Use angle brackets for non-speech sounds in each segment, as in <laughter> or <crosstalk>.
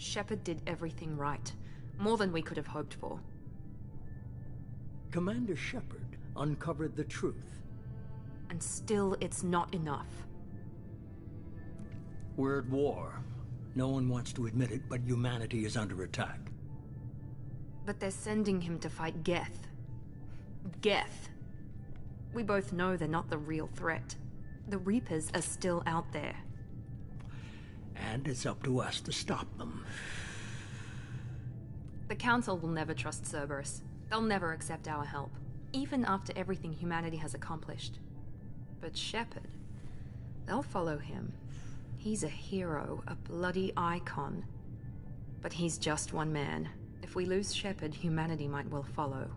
Shepard did everything right. More than we could have hoped for. Commander Shepard uncovered the truth. And still, it's not enough. We're at war. No one wants to admit it, but humanity is under attack. But they're sending him to fight Geth. Geth. We both know they're not the real threat. The Reapers are still out there. And it's up to us to stop them. The Council will never trust Cerberus. They'll never accept our help, even after everything humanity has accomplished. But Shepard, they'll follow him. He's a hero, a bloody icon. But he's just one man. If we lose Shepard, humanity might well follow.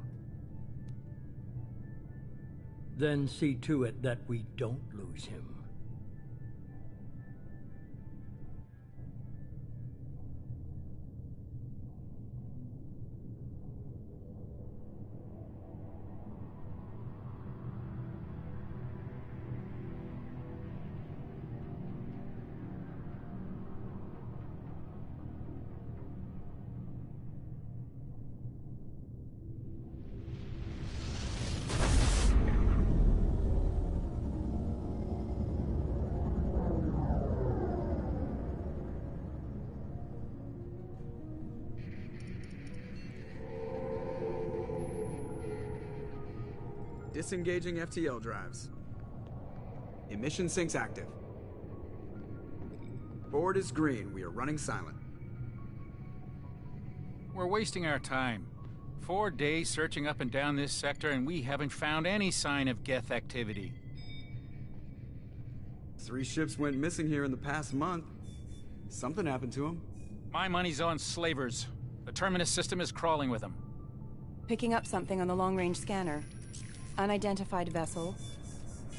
Then see to it that we don't lose him. Disengaging FTL drives. Emission sinks active. Board is green. We are running silent. We're wasting our time. Four days searching up and down this sector, and we haven't found any sign of Geth activity. Three ships went missing here in the past month. Something happened to them. My money's on slavers. The Terminus system is crawling with them. Picking up something on the long-range scanner. Unidentified vessel.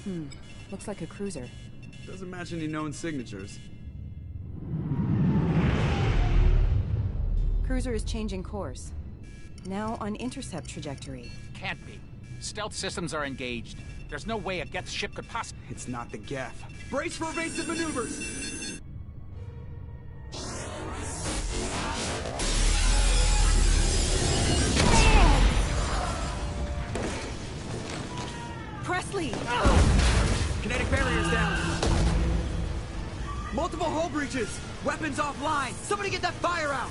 Hmm. Looks like a cruiser. Doesn't match any known signatures. Cruiser is changing course. Now on intercept trajectory. Can't be. Stealth systems are engaged. There's no way a Geth ship could possibly... It's not the Geth. Brace for evasive maneuvers! Kinetic barriers down. Multiple hull breaches. Weapons offline. Somebody get that fire out.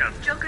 Onto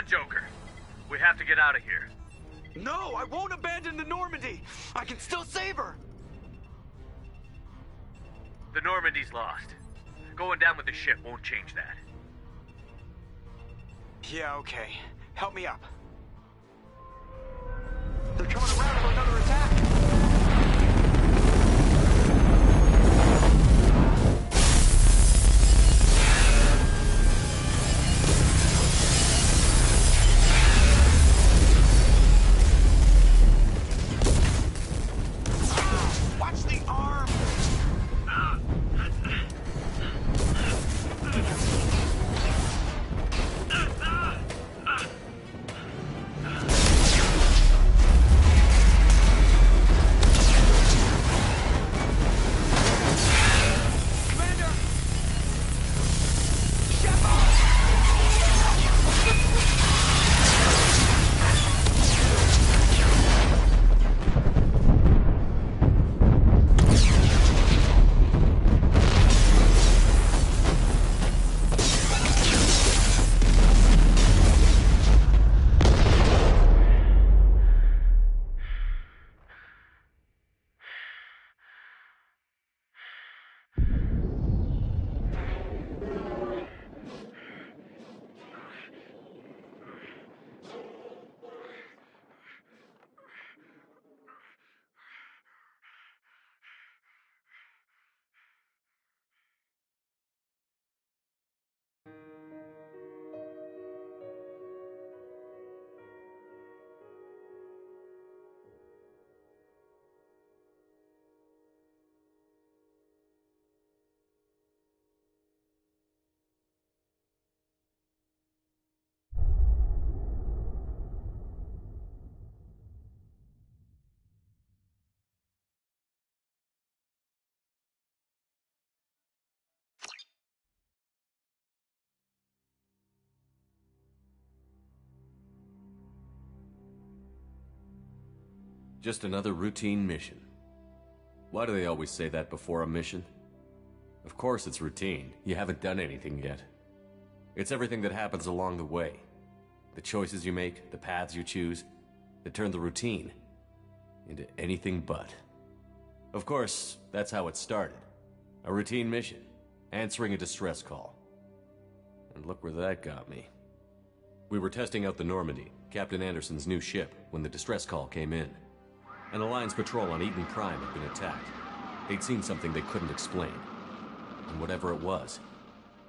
on, Joker. We have to get out of here. No, I won't abandon the Normandy. I can still save her. The Normandy's lost. Going down with the ship won't change that. Yeah, okay. Help me up. Just another routine mission. Why do they always say that before a mission? Of course it's routine. You haven't done anything yet. It's everything that happens along the way. The choices you make, the paths you choose, that turn the routine into anything but. Of course, that's how it started. A routine mission, answering a distress call. And look where that got me. We were testing out the Normandy, Captain Anderson's new ship, when the distress call came in. An Alliance patrol on Eden Prime had been attacked. They'd seen something they couldn't explain. And whatever it was,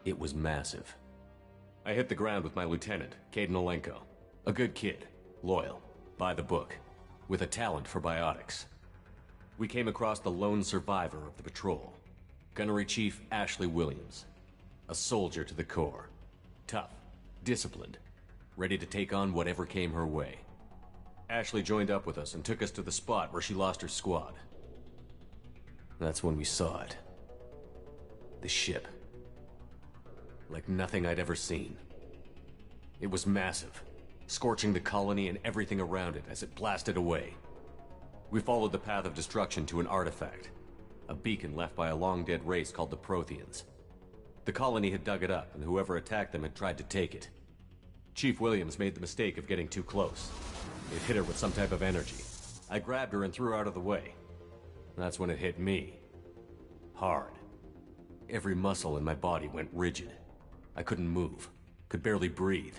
it was massive. I hit the ground with my lieutenant, Kaidan Alenko. A good kid, loyal, by the book, with a talent for biotics. We came across the lone survivor of the patrol, Gunnery Chief Ashley Williams. A soldier to the core. Tough, disciplined, ready to take on whatever came her way. Ashley joined up with us and took us to the spot where she lost her squad. That's when we saw it. The ship. Like nothing I'd ever seen. It was massive, scorching the colony and everything around it as it blasted away. We followed the path of destruction to an artifact, a beacon left by a long-dead race called the Protheans. The colony had dug it up, and whoever attacked them had tried to take it. Chief Williams made the mistake of getting too close. It hit her with some type of energy. I grabbed her and threw her out of the way. That's when it hit me. Hard. Every muscle in my body went rigid. I couldn't move, could barely breathe.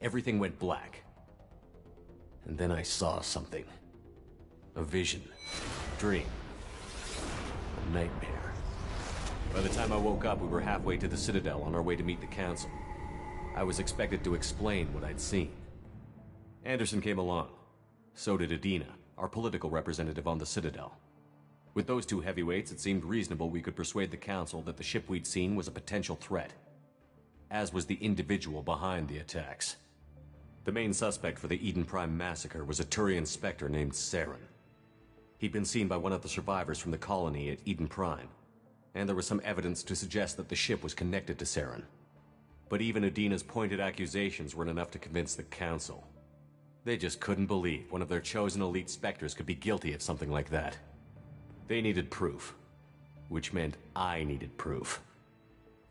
Everything went black. And then I saw something. A vision. A Dream. A nightmare. By the time I woke up, we were halfway to the Citadel on our way to meet the Council. I was expected to explain what I'd seen. Anderson came along. So did Udina, our political representative on the Citadel. With those two heavyweights, it seemed reasonable we could persuade the Council that the ship we'd seen was a potential threat. As was the individual behind the attacks. The main suspect for the Eden Prime massacre was a Turian Spectre named Saren. He'd been seen by one of the survivors from the colony at Eden Prime, and there was some evidence to suggest that the ship was connected to Saren. But even Udina's pointed accusations weren't enough to convince the Council. They just couldn't believe one of their chosen elite Spectres could be guilty of something like that. They needed proof. Which meant I needed proof.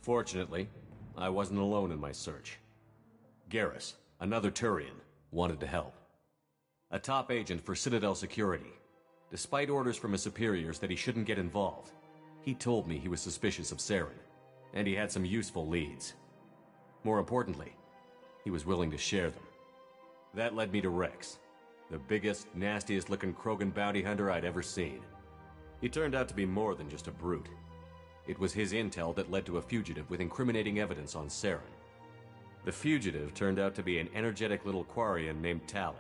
Fortunately, I wasn't alone in my search. Garrus, another Turian, wanted to help. A top agent for Citadel Security. Despite orders from his superiors that he shouldn't get involved, he told me he was suspicious of Saren, and he had some useful leads. More importantly, he was willing to share them. That led me to Rex, the biggest, nastiest looking Krogan bounty hunter I'd ever seen. He turned out to be more than just a brute. It was his intel that led to a fugitive with incriminating evidence on Saren. The fugitive turned out to be an energetic little Quarian named Tali.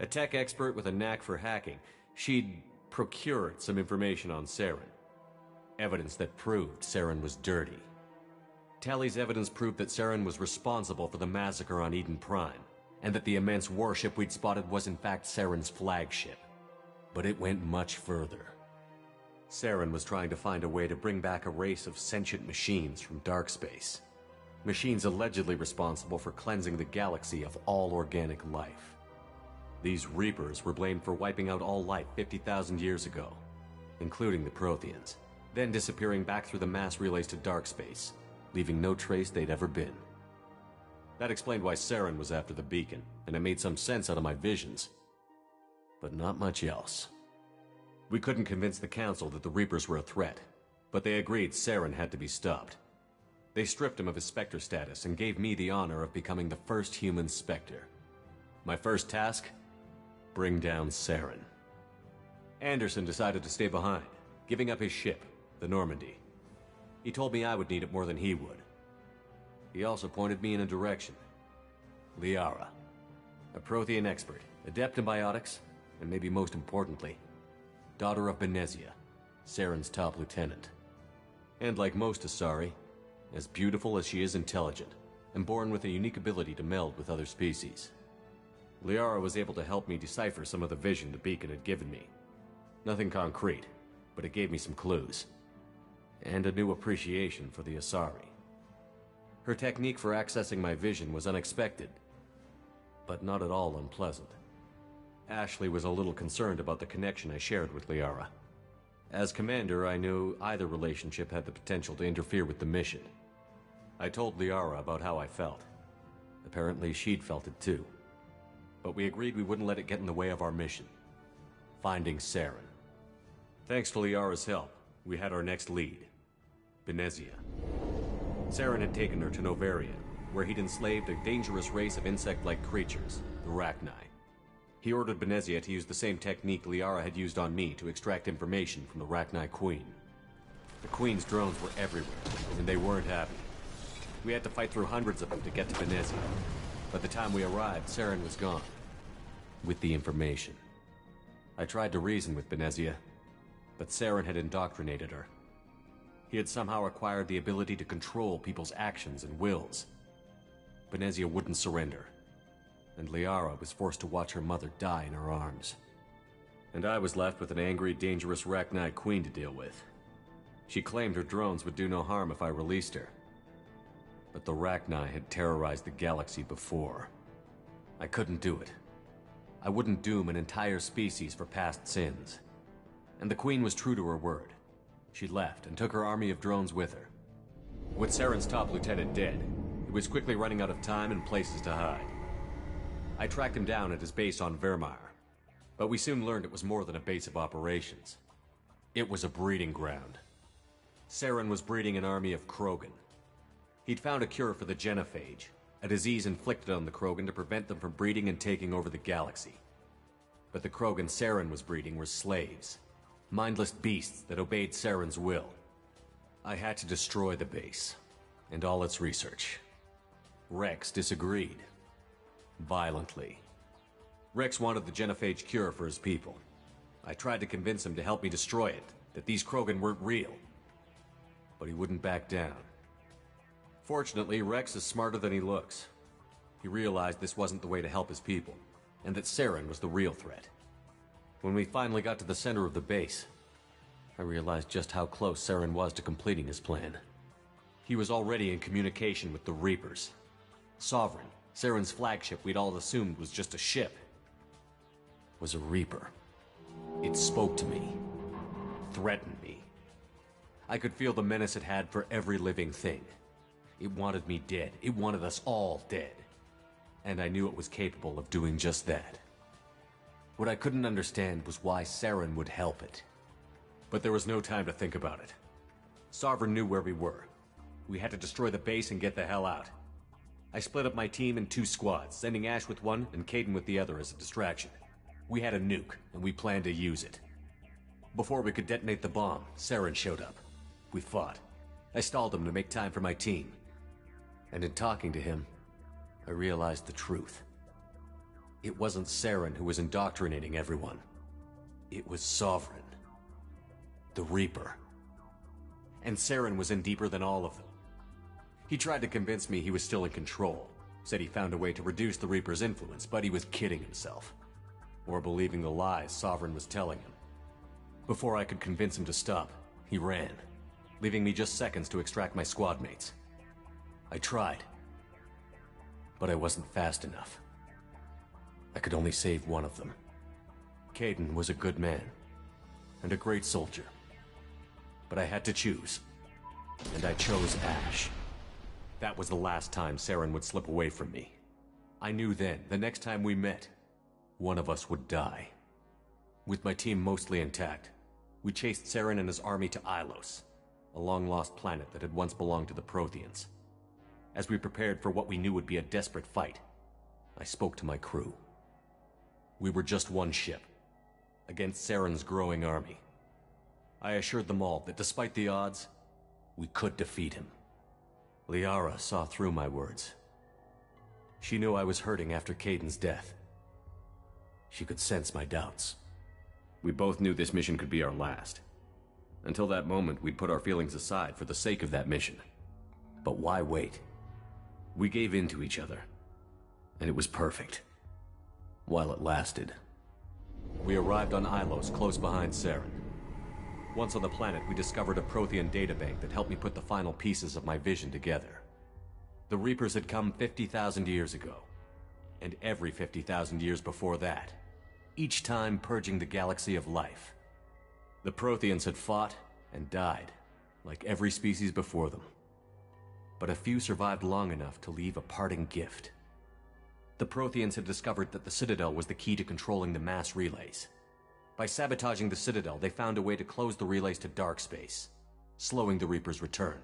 A tech expert with a knack for hacking, she'd procured some information on Saren. Evidence that proved Saren was dirty. Tali's evidence proved that Saren was responsible for the massacre on Eden Prime, and that the immense warship we'd spotted was in fact Saren's flagship. But it went much further. Saren was trying to find a way to bring back a race of sentient machines from dark space. Machines allegedly responsible for cleansing the galaxy of all organic life. These Reapers were blamed for wiping out all life 50,000 years ago, including the Protheans, then disappearing back through the mass relays to dark space, leaving no trace they'd ever been. That explained why Saren was after the beacon, and it made some sense out of my visions. But not much else. We couldn't convince the Council that the Reapers were a threat, but they agreed Saren had to be stopped. They stripped him of his Spectre status and gave me the honor of becoming the first human Spectre. My first task? Bring down Saren. Anderson decided to stay behind, giving up his ship, the Normandy. He told me I would need it more than he would. He also pointed me in a direction. Liara. A Prothean expert, adept in biotics, and maybe most importantly, daughter of Benezia, Saren's top lieutenant. And like most Asari, as beautiful as she is intelligent, and born with a unique ability to meld with other species. Liara was able to help me decipher some of the vision the beacon had given me. Nothing concrete, but it gave me some clues. And a new appreciation for the Asari. Her technique for accessing my vision was unexpected, but not at all unpleasant. Ashley was a little concerned about the connection I shared with Liara. As commander, I knew either relationship had the potential to interfere with the mission. I told Liara about how I felt. Apparently, she'd felt it too. But we agreed we wouldn't let it get in the way of our mission. Finding Saren. Thanks to Liara's help, we had our next lead. Benezia. Saren had taken her to Noveria, where he'd enslaved a dangerous race of insect-like creatures, the Rachni. He ordered Benezia to use the same technique Liara had used on me to extract information from the Rachni Queen. The Queen's drones were everywhere, and they weren't happy. We had to fight through hundreds of them to get to Benezia. By the time we arrived, Saren was gone. With the information. I tried to reason with Benezia, but Saren had indoctrinated her. He had somehow acquired the ability to control people's actions and wills. Benezia wouldn't surrender, and Liara was forced to watch her mother die in her arms. And I was left with an angry, dangerous Rachni queen to deal with. She claimed her drones would do no harm if I released her. But the Rachni had terrorized the galaxy before. I couldn't do it. I wouldn't doom an entire species for past sins. And the Queen was true to her word. She left and took her army of drones with her. With Saren's top lieutenant dead, he was quickly running out of time and places to hide. I tracked him down at his base on Virmire, but we soon learned it was more than a base of operations. It was a breeding ground. Saren was breeding an army of Krogan. He'd found a cure for the genophage, a disease inflicted on the Krogan to prevent them from breeding and taking over the galaxy. But the Krogan Saren was breeding were slaves, mindless beasts that obeyed Saren's will. I had to destroy the base, and all its research. Rex disagreed. Violently. Rex wanted the genophage cure for his people. I tried to convince him to help me destroy it, that these Krogan weren't real. But he wouldn't back down. Fortunately, Rex is smarter than he looks. He realized this wasn't the way to help his people, and that Saren was the real threat. When we finally got to the center of the base, I realized just how close Saren was to completing his plan. He was already in communication with the Reapers. Sovereign, Saren's flagship we'd all assumed was just a ship, was a Reaper. It spoke to me, threatened me. I could feel the menace it had for every living thing. It wanted me dead. It wanted us all dead. And I knew it was capable of doing just that. What I couldn't understand was why Saren would help it. But there was no time to think about it. Sovereign knew where we were. We had to destroy the base and get the hell out. I split up my team in two squads, sending Ash with one and Kaidan with the other as a distraction. We had a nuke, and we planned to use it. Before we could detonate the bomb, Saren showed up. We fought. I stalled him to make time for my team. And in talking to him, I realized the truth. It wasn't Saren who was indoctrinating everyone. It was Sovereign. The Reaper. And Saren was in deeper than all of them. He tried to convince me he was still in control. Said he found a way to reduce the Reaper's influence, but he was kidding himself. Or believing the lies Sovereign was telling him. Before I could convince him to stop, he ran, leaving me just seconds to extract my squad mates. I tried, but I wasn't fast enough. I could only save one of them. Kaidan was a good man, and a great soldier. But I had to choose, and I chose Ash. That was the last time Saren would slip away from me. I knew then, the next time we met, one of us would die. With my team mostly intact, we chased Saren and his army to Ilos, a long-lost planet that had once belonged to the Protheans. As we prepared for what we knew would be a desperate fight, I spoke to my crew. We were just one ship, against Saren's growing army. I assured them all that despite the odds, we could defeat him. Liara saw through my words. She knew I was hurting after Kaidan's death. She could sense my doubts. We both knew this mission could be our last. Until that moment, we'd put our feelings aside for the sake of that mission. But why wait? We gave in to each other. And it was perfect. While it lasted. We arrived on Ilos, close behind Saren. Once on the planet, we discovered a Prothean databank that helped me put the final pieces of my vision together. The Reapers had come 50,000 years ago, and every 50,000 years before that, each time purging the galaxy of life. The Protheans had fought and died, like every species before them. But a few survived long enough to leave a parting gift. The Protheans had discovered that the Citadel was the key to controlling the mass relays. By sabotaging the Citadel, they found a way to close the relays to dark space, slowing the Reaper's return,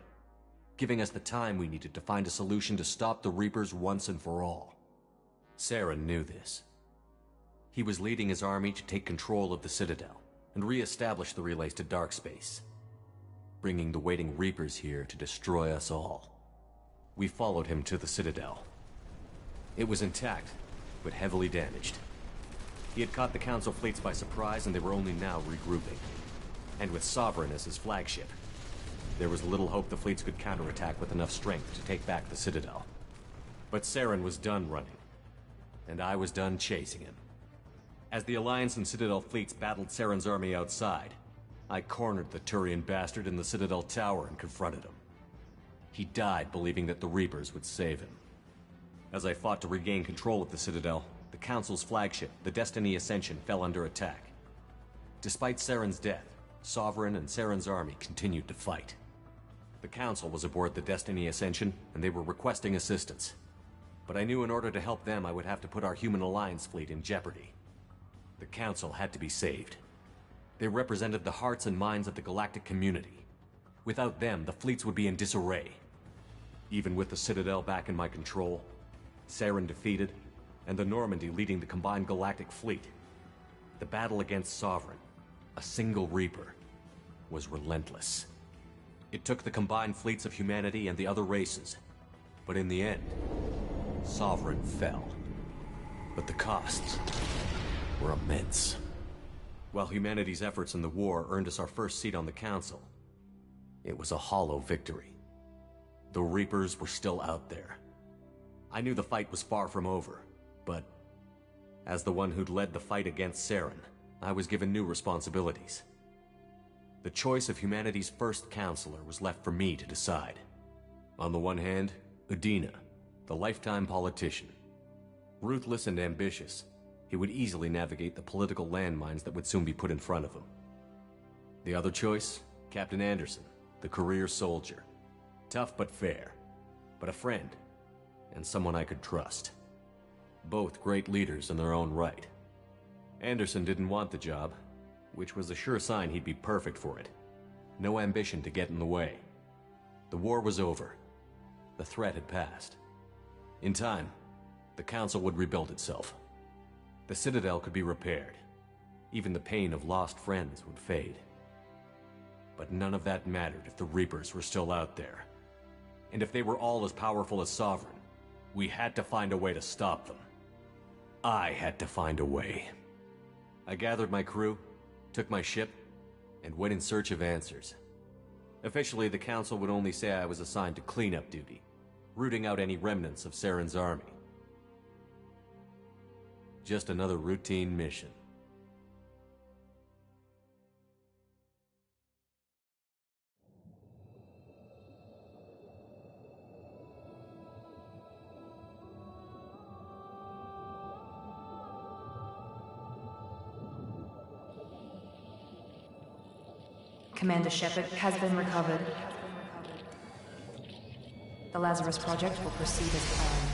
giving us the time we needed to find a solution to stop the Reapers once and for all. Saren knew this. He was leading his army to take control of the Citadel and re-establish the relays to dark space, bringing the waiting Reapers here to destroy us all. We followed him to the Citadel. It was intact, but heavily damaged. He had caught the Council fleets by surprise and they were only now regrouping. And with Sovereign as his flagship, there was little hope the fleets could counterattack with enough strength to take back the Citadel. But Saren was done running, and I was done chasing him. As the Alliance and Citadel fleets battled Saren's army outside, I cornered the Turian bastard in the Citadel tower and confronted him. He died believing that the Reapers would save him. As I fought to regain control of the Citadel, the Council's flagship, the Destiny Ascension, fell under attack. Despite Saren's death, Sovereign and Saren's army continued to fight. The Council was aboard the Destiny Ascension, and they were requesting assistance. But I knew in order to help them, I would have to put our Human Alliance fleet in jeopardy. The Council had to be saved. They represented the hearts and minds of the galactic community. Without them, the fleets would be in disarray. Even with the Citadel back in my control, Saren defeated, and the Normandy leading the combined galactic fleet, the battle against Sovereign, a single Reaper, was relentless. It took the combined fleets of humanity and the other races, but in the end, Sovereign fell. But the costs were immense. While humanity's efforts in the war earned us our first seat on the Council, it was a hollow victory. The Reapers were still out there. I knew the fight was far from over, but as the one who'd led the fight against Saren, I was given new responsibilities. The choice of humanity's first councilor was left for me to decide. On the one hand, Udina, the lifetime politician. Ruthless and ambitious, he would easily navigate the political landmines that would soon be put in front of him. The other choice, Captain Anderson, the career soldier. Tough but fair, but a friend, and someone I could trust. Both great leaders in their own right. Anderson didn't want the job, which was a sure sign he'd be perfect for it. No ambition to get in the way. The war was over. The threat had passed. In time, the Council would rebuild itself. The Citadel could be repaired. Even the pain of lost friends would fade. But none of that mattered if the Reapers were still out there. And if they were all as powerful as Sovereign, we had to find a way to stop them. I had to find a way. I gathered my crew, took my ship, and went in search of answers. Officially, the Council would only say I was assigned to cleanup duty, rooting out any remnants of Saren's army. Just another routine mission. Commander Shepard has been recovered. The Lazarus Project will proceed as planned.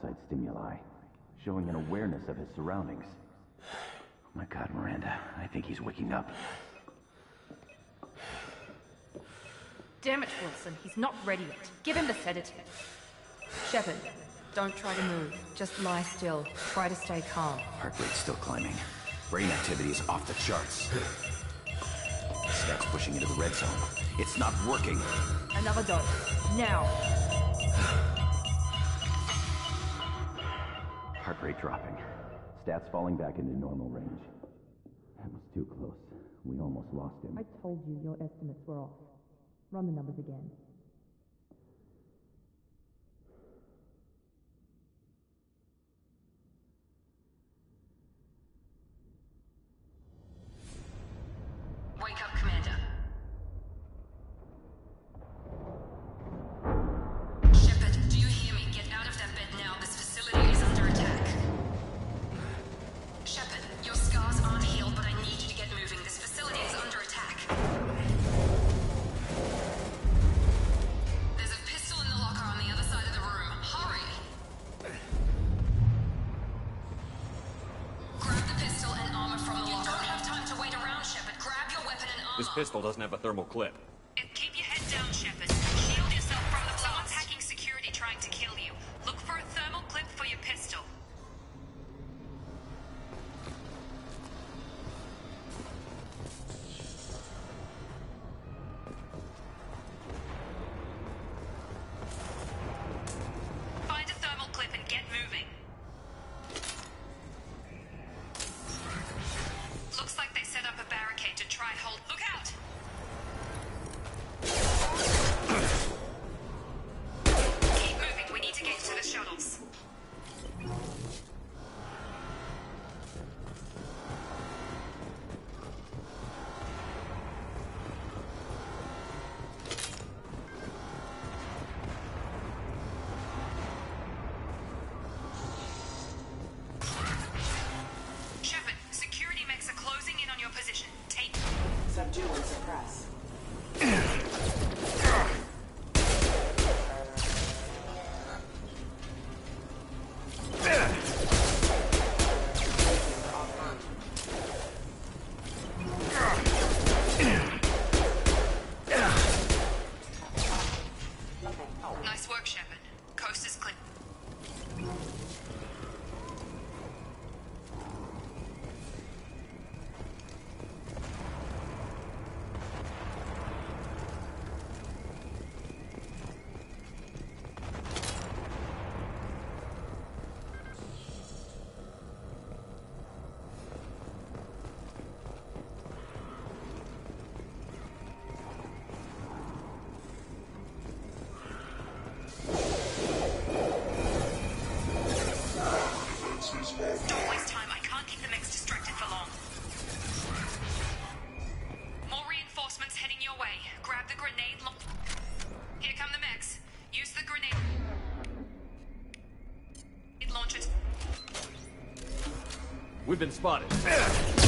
outside stimuli, showing an awareness of his surroundings. Oh my god, Miranda, I think he's waking up. Damn it, Wilson, he's not ready yet. Give him the sedative. Shepard, don't try to move. Just lie still. Try to stay calm. Heart rate's still climbing. Brain activity is off the charts. Stack's pushing into the red zone. It's not working. Another dose. Now. rate dropping. Stats falling back into normal range. That was too close. We almost lost him. I told you your estimates were off. Run the numbers again. pistol doesn't have a thermal clip. We've been spotted.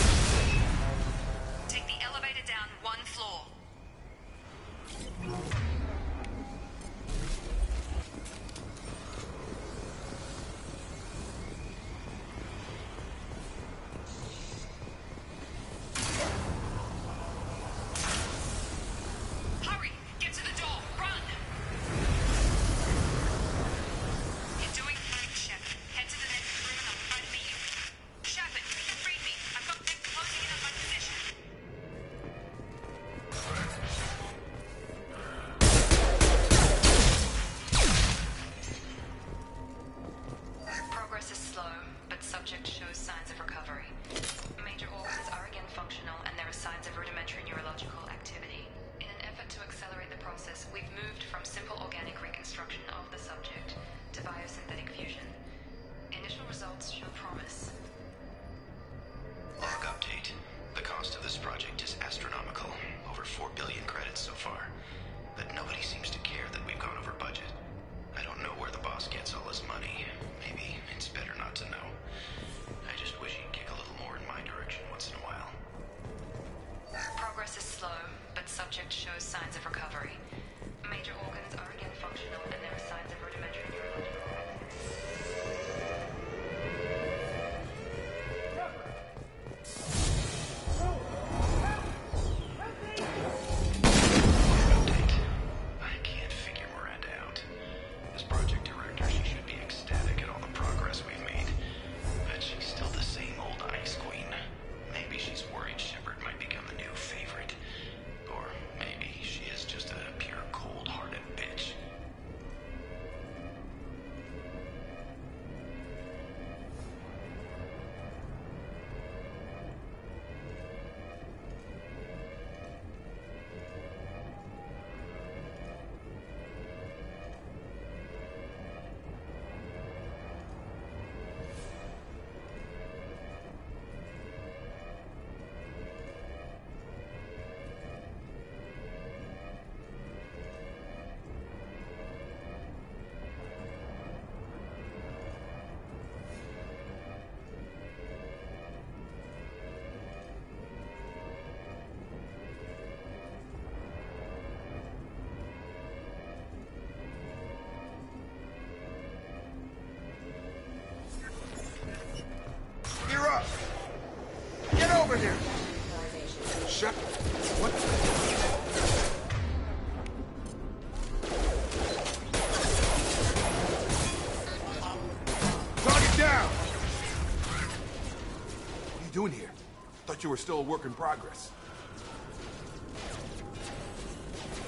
Thought you were still a work in progress.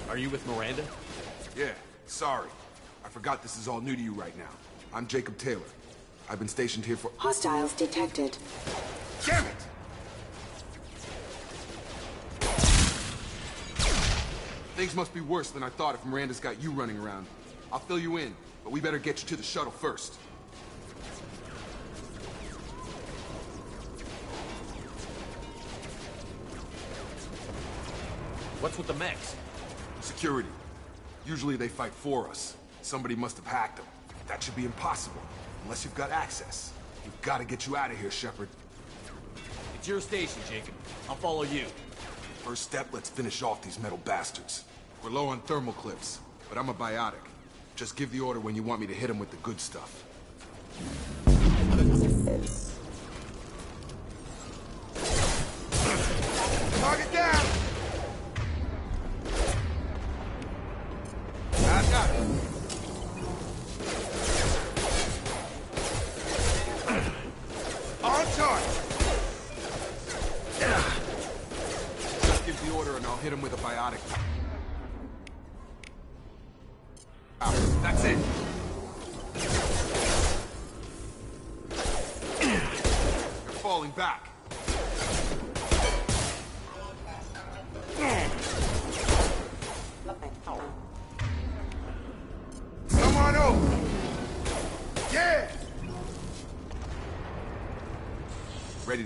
Are you with Miranda? Yeah, sorry. I forgot this is all new to you right now. I'm Jacob Taylor. I've been stationed here for- Hostiles detected. Damn it! Things must be worse than I thought if Miranda's got you running around. I'll fill you in, but we better get you to the shuttle first. What's with the mechs? Security. Usually they fight for us. Somebody must have hacked them. That should be impossible, unless you've got access. We've got to get you out of here, Shepard. It's your station, Jacob. I'll follow you. First step, let's finish off these metal bastards. We're low on thermal clips, but I'm a biotic. Just give the order when you want me to hit them with the good stuff. Target down!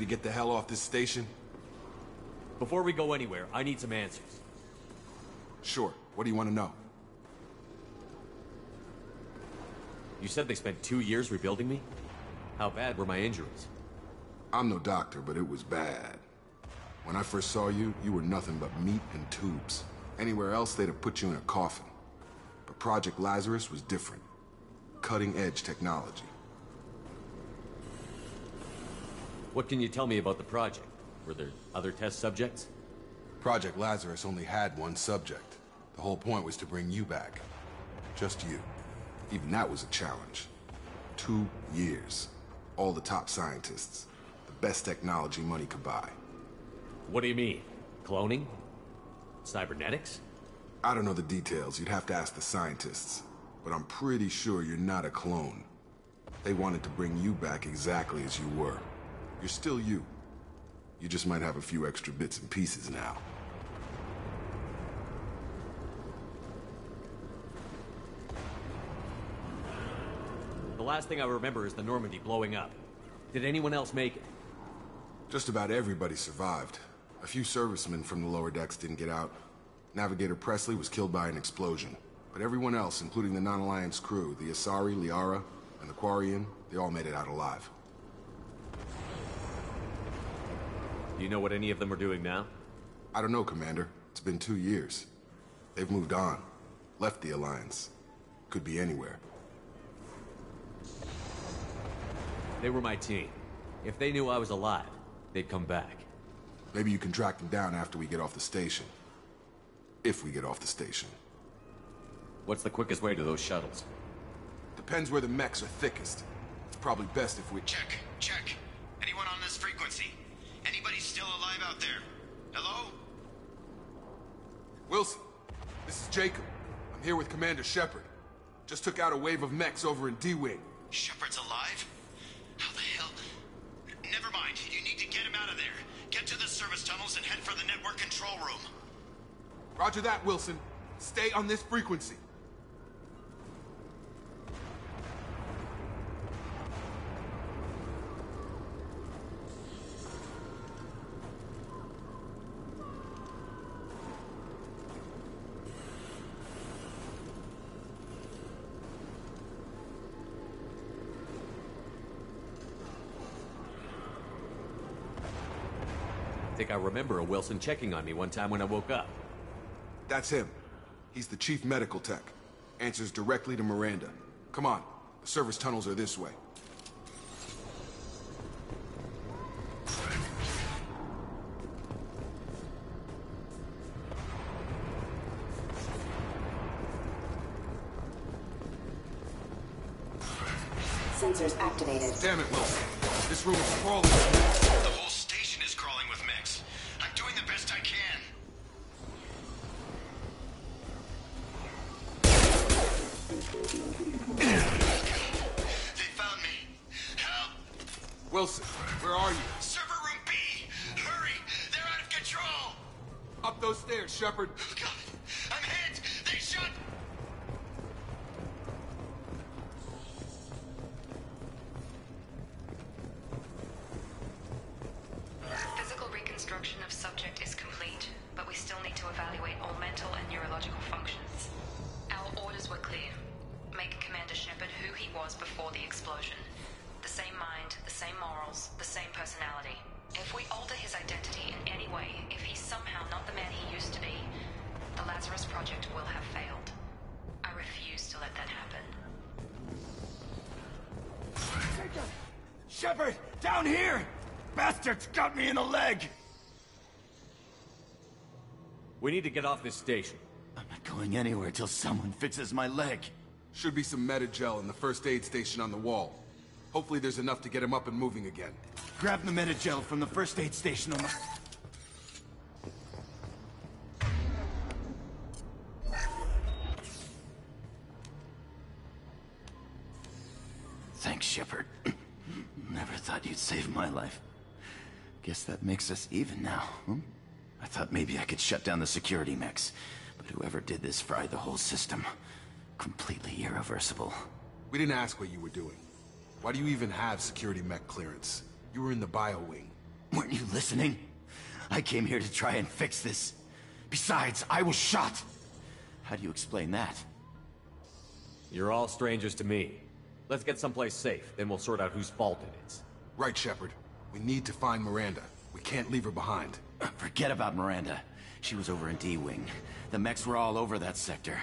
Get the hell off this station? Before we go anywhere, I need some answers. Sure. What do you want to know? You said they spent two years rebuilding me? How bad were my injuries? I'm no doctor, but it was bad. When I first saw you, you were nothing but meat and tubes. Anywhere else, they'd have put you in a coffin. But Project Lazarus was different. Cutting-edge technology. What can you tell me about the project? Were there other test subjects? Project Lazarus only had one subject. The whole point was to bring you back. Just you. Even that was a challenge. Two years. All the top scientists. The best technology money could buy. What do you mean? Cloning? Cybernetics? I don't know the details. You'd have to ask the scientists. But I'm pretty sure you're not a clone. They wanted to bring you back exactly as you were. You're still you. You just might have a few extra bits and pieces now. The last thing I remember is the Normandy blowing up. Did anyone else make it? Just about everybody survived. A few servicemen from the lower decks didn't get out. Navigator Pressly was killed by an explosion. But everyone else, including the non-Alliance crew, the Asari, Liara, and the Quarian, they all made it out alive. Do you know what any of them are doing now? I don't know, Commander. It's been two years. They've moved on. Left the Alliance. Could be anywhere. They were my team. If they knew I was alive, they'd come back. Maybe you can track them down after we get off the station. If we get off the station. What's the quickest way to those shuttles? Depends where the mechs are thickest. It's probably best if we... Check, check. Anyone on this frequency? Still alive out there? Hello? Wilson, this is Jacob. I'm here with Commander Shepard. Just took out a wave of mechs over in D-Wing. Shepard's alive? How the hell? Never mind. You need to get him out of there. Get to the service tunnels and head for the network control room. Roger that, Wilson. Stay on this frequency. think I remember a Wilson checking on me one time when I woke up. That's him. He's the chief medical tech. Answers directly to Miranda. Come on. The service tunnels are this way. Sensors activated. Damn it, Wilson. This room is crawling. Stairs, down here! Bastards got me in the leg! We need to get off this station. I'm not going anywhere till someone fixes my leg. Should be some Medi-gel in the first aid station on the wall. Hopefully there's enough to get him up and moving again. Grab the Medi-gel from the first aid station on the... makes us even now, hmm? I thought maybe I could shut down the security mechs, but whoever did this fried the whole system. Completely irreversible. We didn't ask what you were doing. Why do you even have security mech clearance? You were in the bio wing. Weren't you listening? I came here to try and fix this. Besides, I was shot. How do you explain that? You're all strangers to me. Let's get someplace safe, then we'll sort out whose fault it is. Right, Shepard. We need to find Miranda. We can't leave her behind. <clears throat> Forget about Miranda. She was over in D-Wing. The mechs were all over that sector.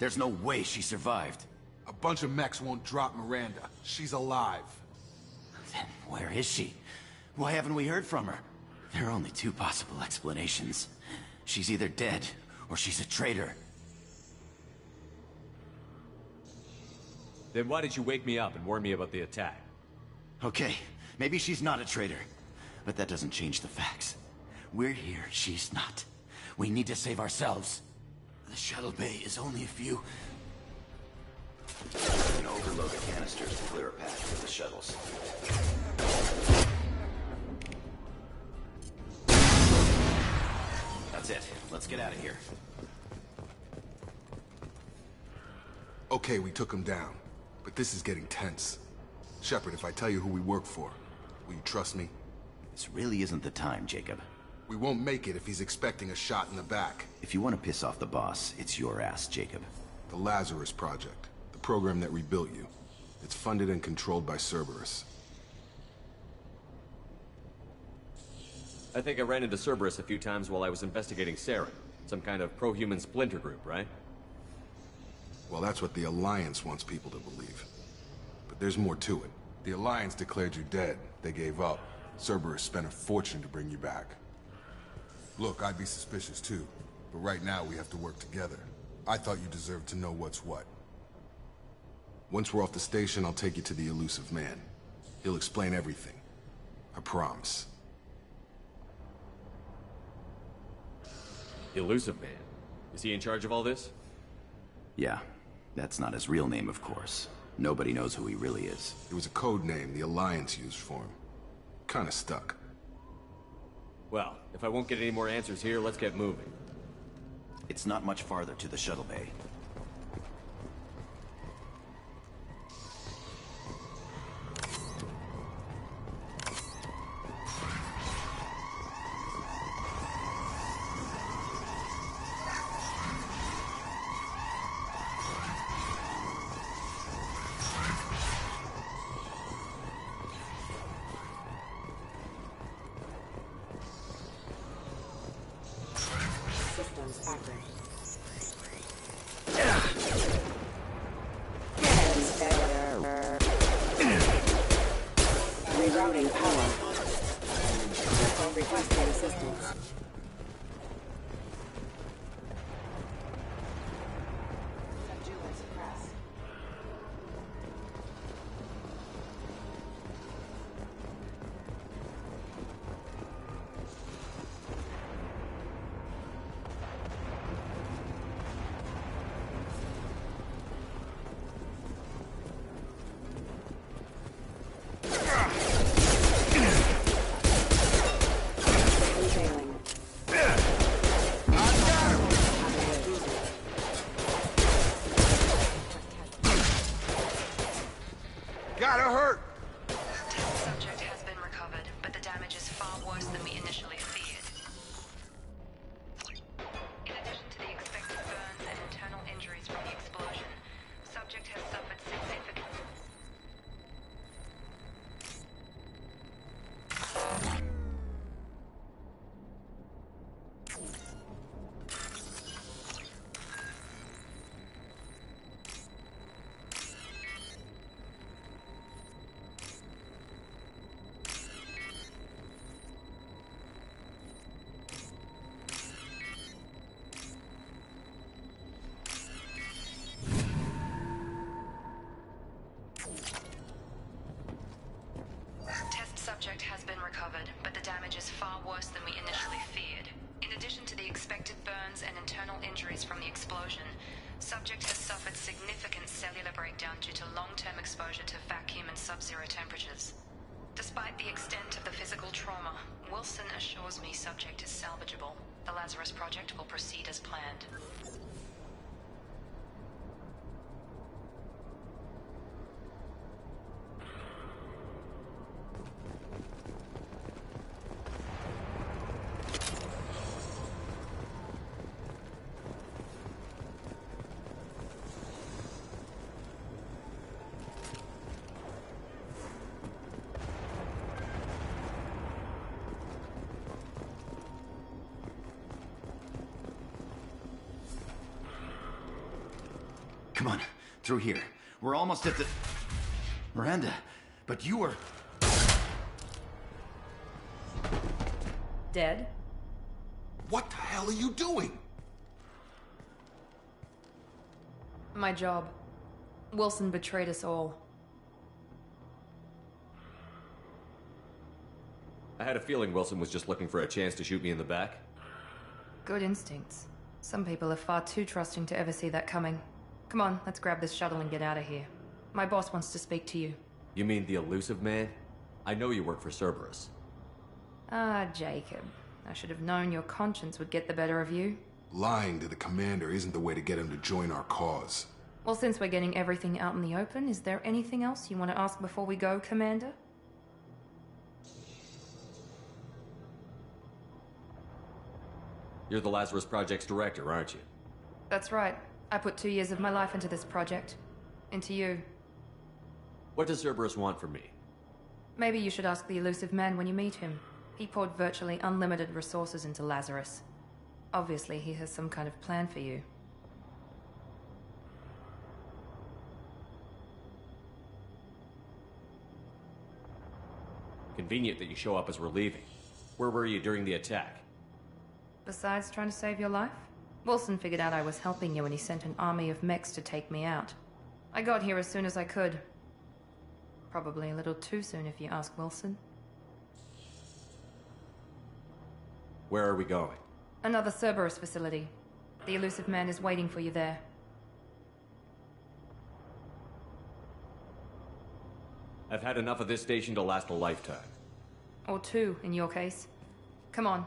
There's no way she survived. A bunch of mechs won't drop Miranda. She's alive. Then where is she? Why haven't we heard from her? There are only two possible explanations. She's either dead, or she's a traitor. Then why did you wake me up and warn me about the attack? Okay, maybe she's not a traitor. But that doesn't change the facts. We're here, she's not. We need to save ourselves. The shuttle bay is only a few... You can overload the canisters to clear a path for the shuttles. That's it. Let's get out of here. Okay, we took him down. But this is getting tense. Shepard, if I tell you who we work for, will you trust me? This really isn't the time, Jacob. We won't make it if he's expecting a shot in the back. If you want to piss off the boss, it's your ass, Jacob. The Lazarus Project. The program that rebuilt you. It's funded and controlled by Cerberus. I think I ran into Cerberus a few times while I was investigating Saren. Some kind of pro-human splinter group, right? Well, that's what the Alliance wants people to believe. But there's more to it. The Alliance declared you dead. They gave up. Cerberus spent a fortune to bring you back. Look, I'd be suspicious too. But right now, we have to work together. I thought you deserved to know what's what. Once we're off the station, I'll take you to the Illusive Man. He'll explain everything. I promise. Illusive Man. Is he in charge of all this? Yeah. That's not his real name, of course. Nobody knows who he really is. It was a code name the Alliance used for him. Kinda stuck. Well, if I won't get any more answers here, let's get moving. It's not much farther to the shuttle bay. officially recovered, but the damage is far worse than we initially feared. In addition to the expected burns and internal injuries from the explosion, subject has suffered significant cellular breakdown due to long-term exposure to vacuum and sub-zero temperatures. Despite the extent of the physical trauma, Wilson assures me subject is salvageable. The Lazarus Project will proceed as planned. Through here. We're almost at the... Miranda, but you were... Dead? What the hell are you doing? My job. Wilson betrayed us all. I had a feeling Wilson was just looking for a chance to shoot me in the back. Good instincts. Some people are far too trusting to ever see that coming. Come on, let's grab this shuttle and get out of here. My boss wants to speak to you. You mean the Illusive Man? I know you work for Cerberus. Ah, Jacob. I should have known your conscience would get the better of you. Lying to the commander isn't the way to get him to join our cause. Well, since we're getting everything out in the open, is there anything else you want to ask before we go, Commander? You're the Lazarus Project's director, aren't you? That's right. I put two years of my life into this project. Into you. What does Cerberus want from me? Maybe you should ask the Illusive Man when you meet him. He poured virtually unlimited resources into Lazarus. Obviously, he has some kind of plan for you. Convenient that you show up as we're leaving. Where were you during the attack? Besides trying to save your life? Wilson figured out I was helping you and he sent an army of mechs to take me out. I got here as soon as I could. Probably a little too soon if you ask Wilson. Where are we going? Another Cerberus facility. The Illusive Man is waiting for you there. I've had enough of this station to last a lifetime. Or two, in your case. Come on.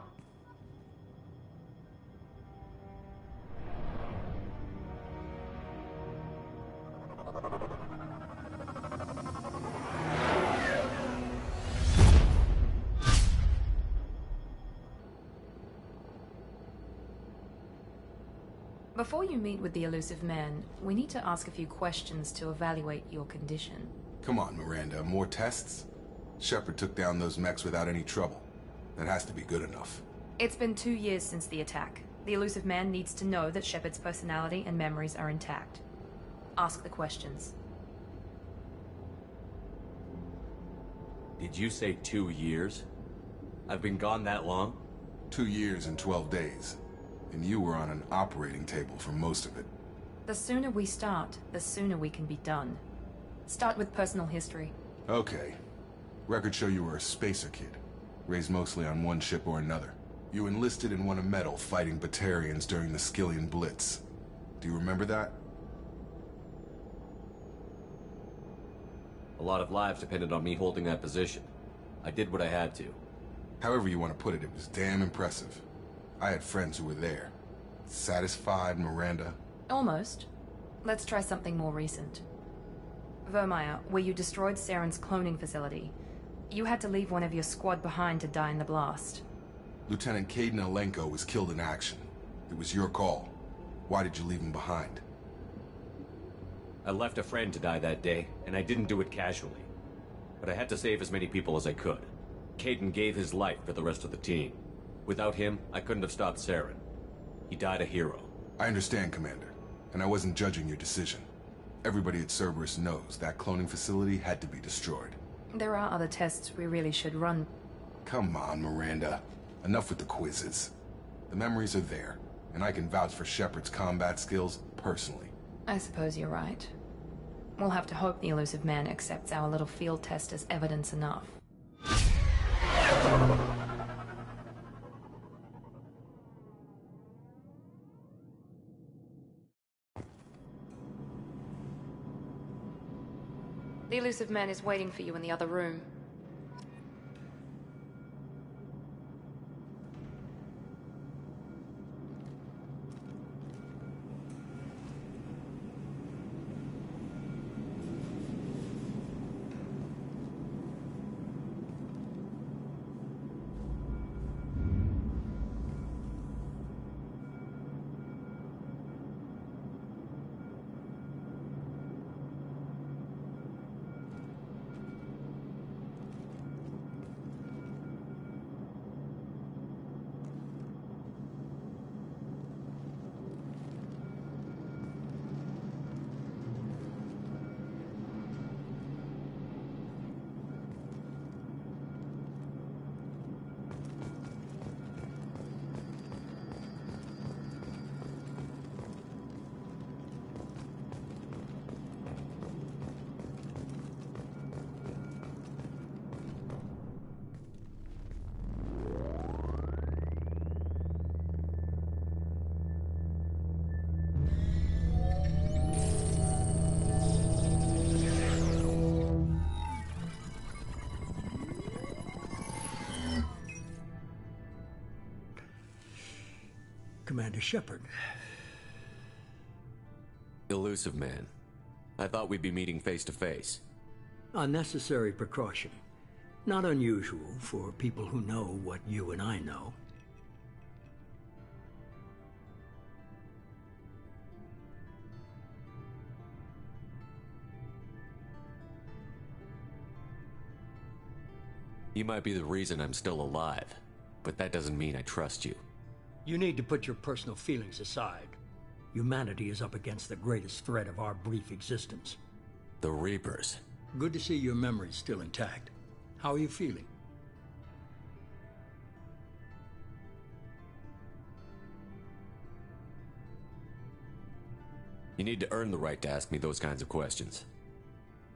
Before you meet with the Illusive Man, we need to ask a few questions to evaluate your condition. Come on, Miranda, more tests? Shepard took down those mechs without any trouble. That has to be good enough. It's been two years since the attack. The Illusive Man needs to know that Shepard's personality and memories are intact. Ask the questions. Did you say two years? I've been gone that long? Two years and 12 days. And you were on an operating table for most of it. The sooner we start, the sooner we can be done. Start with personal history. Okay. Records show you were a spacer kid. Raised mostly on one ship or another. You enlisted and won a medal fighting Batarians during the Skyllian Blitz. Do you remember that? A lot of lives depended on me holding that position. I did what I had to. However you want to put it, it was damn impressive. I had friends who were there. Satisfied, Miranda? Almost. Let's try something more recent. Virmire, where you destroyed Saren's cloning facility. You had to leave one of your squad behind to die in the blast. Lieutenant Kaidan Alenko was killed in action. It was your call. Why did you leave him behind? I left a friend to die that day, and I didn't do it casually. But I had to save as many people as I could. Kaidan gave his life for the rest of the team. Without him, I couldn't have stopped Saren. He died a hero. I understand, Commander. And I wasn't judging your decision. Everybody at Cerberus knows that cloning facility had to be destroyed. There are other tests we really should run. Come on, Miranda. Enough with the quizzes. The memories are there, and I can vouch for Shepard's combat skills personally. I suppose you're right. We'll have to hope the Illusive Man accepts our little field test as evidence enough. The Illusive Man is waiting for you in the other room. Shepard. Illusive Man. I thought we'd be meeting face to face. Unnecessary precaution. Not unusual for people who know what you and I know. You might be the reason I'm still alive, but that doesn't mean I trust you. You need to put your personal feelings aside. Humanity is up against the greatest threat of our brief existence. The Reapers. Good to see your memory's still intact. How are you feeling? You need to earn the right to ask me those kinds of questions.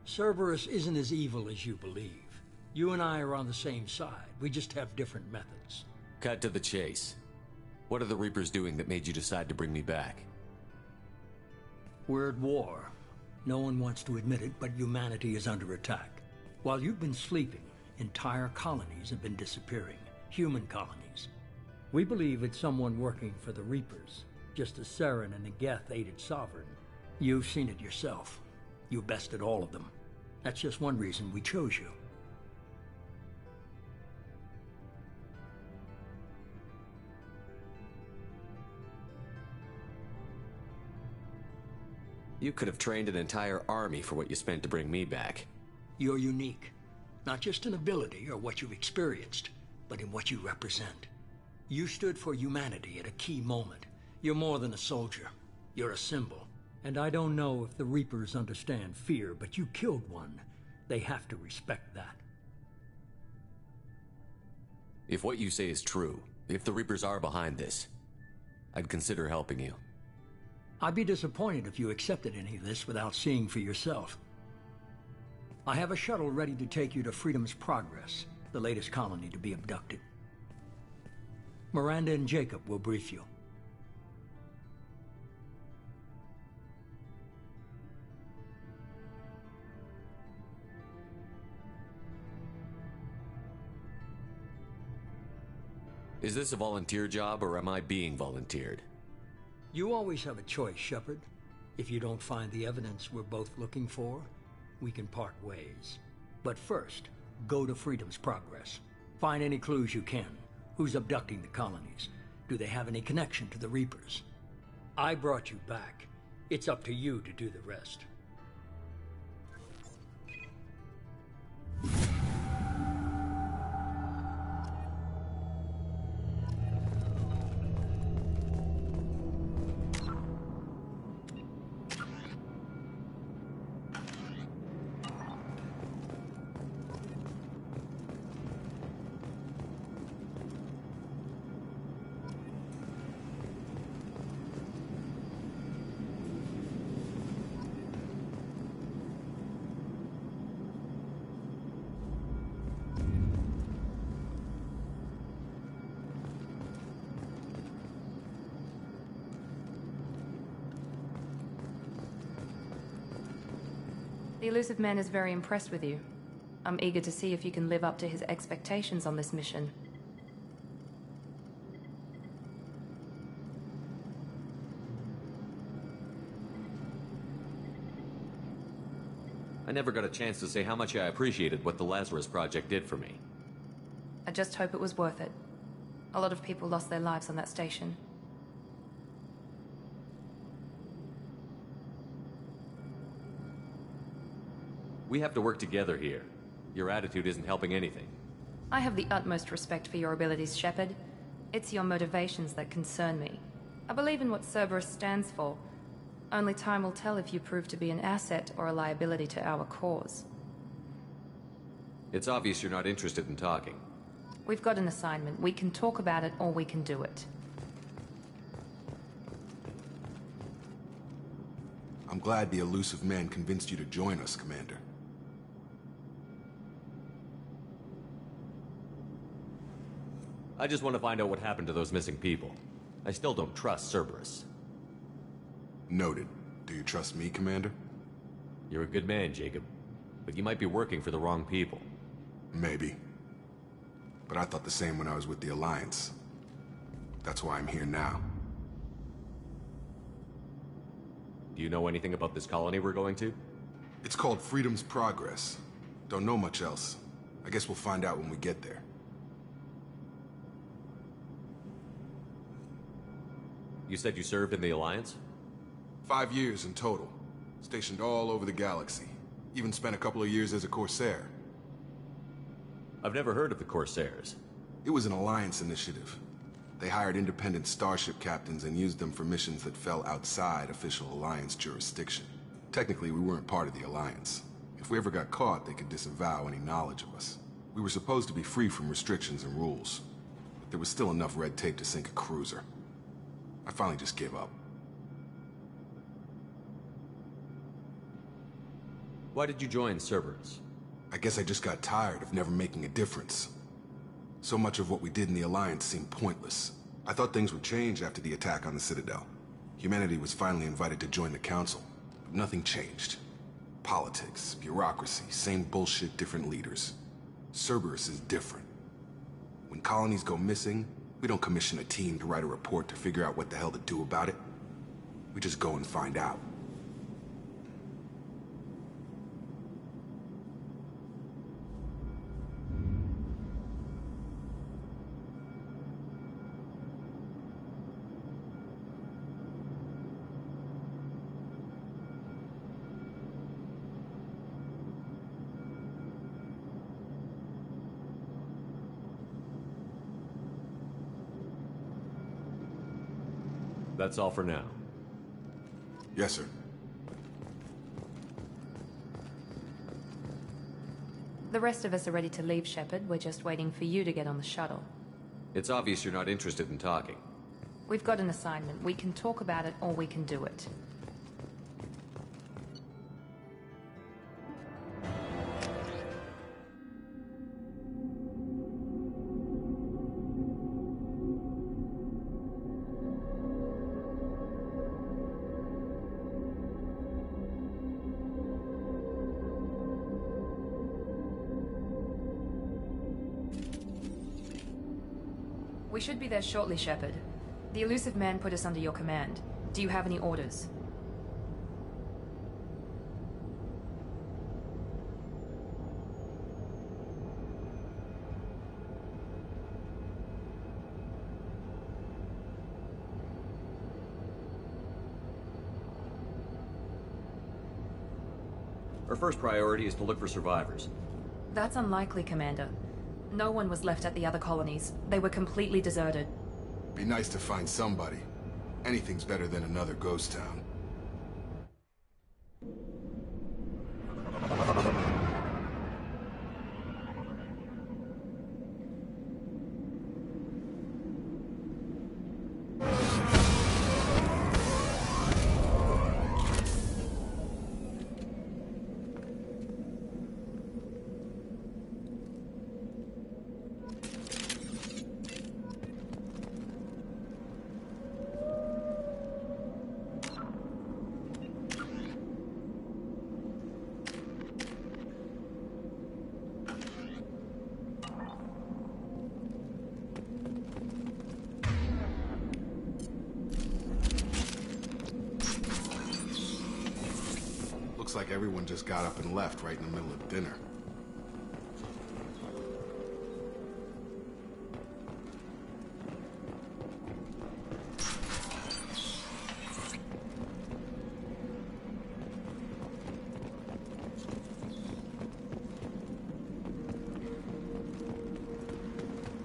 Cerberus isn't as evil as you believe. You and I are on the same side. We just have different methods. Cut to the chase. What are the Reapers doing that made you decide to bring me back? We're at war. No one wants to admit it, but humanity is under attack. While you've been sleeping, entire colonies have been disappearing. Human colonies. We believe it's someone working for the Reapers, just as Saren and the Geth aided Sovereign. You've seen it yourself. You bested all of them. That's just one reason we chose you. You could have trained an entire army for what you spent to bring me back. You're unique. Not just in ability or what you've experienced, but in what you represent. You stood for humanity at a key moment. You're more than a soldier. You're a symbol. And I don't know if the Reapers understand fear, but you killed one. They have to respect that. If what you say is true, if the Reapers are behind this, I'd consider helping you. I'd be disappointed if you accepted any of this without seeing for yourself. I have a shuttle ready to take you to Freedom's Progress, the latest colony to be abducted. Miranda and Jacob will brief you. Is this a volunteer job, or am I being volunteered? You always have a choice, Shepard. If you don't find the evidence we're both looking for, we can part ways. But first, go to Freedom's Progress. Find any clues you can. Who's abducting the colonies? Do they have any connection to the Reapers? I brought you back. It's up to you to do the rest. The Illusive Man is very impressed with you. I'm eager to see if you can live up to his expectations on this mission. I never got a chance to say how much I appreciated what the Lazarus Project did for me. I just hope it was worth it. A lot of people lost their lives on that station. We have to work together here. Your attitude isn't helping anything. I have the utmost respect for your abilities, Shepard. It's your motivations that concern me. I believe in what Cerberus stands for. Only time will tell if you prove to be an asset or a liability to our cause. It's obvious you're not interested in talking. We've got an assignment. We can talk about it or we can do it. I'm glad the Illusive Man convinced you to join us, Commander. I just want to find out what happened to those missing people. I still don't trust Cerberus. Noted. Do you trust me, Commander? You're a good man, Jacob. But you might be working for the wrong people. Maybe. But I thought the same when I was with the Alliance. That's why I'm here now. Do you know anything about this colony we're going to? It's called Freedom's Progress. Don't know much else. I guess we'll find out when we get there. You said you served in the Alliance? Five years in total. Stationed all over the galaxy. Even spent a couple of years as a Corsair. I've never heard of the Corsairs. It was an Alliance initiative. They hired independent starship captains and used them for missions that fell outside official Alliance jurisdiction. Technically, we weren't part of the Alliance. If we ever got caught, they could disavow any knowledge of us. We were supposed to be free from restrictions and rules. But there was still enough red tape to sink a cruiser. I finally just gave up. Why did you join Cerberus? I guess I just got tired of never making a difference. So much of what we did in the Alliance seemed pointless. I thought things would change after the attack on the Citadel. Humanity was finally invited to join the Council, but nothing changed. Politics, bureaucracy, same bullshit, different leaders. Cerberus is different. When colonies go missing, we don't commission a team to write a report to figure out what the hell to do about it. We just go and find out. That's all for now. Yes, sir. The rest of us are ready to leave, Shepard. We're just waiting for you to get on the shuttle. It's obvious you're not interested in talking. We've got an assignment. We can talk about it or we can do it. Be there shortly, Shepard. The Illusive Man put us under your command. Do you have any orders? Our first priority is to look for survivors. That's unlikely, Commander. No one was left at the other colonies. They were completely deserted. Be nice to find somebody. Anything's better than another ghost town. Just got up and left right in the middle of dinner.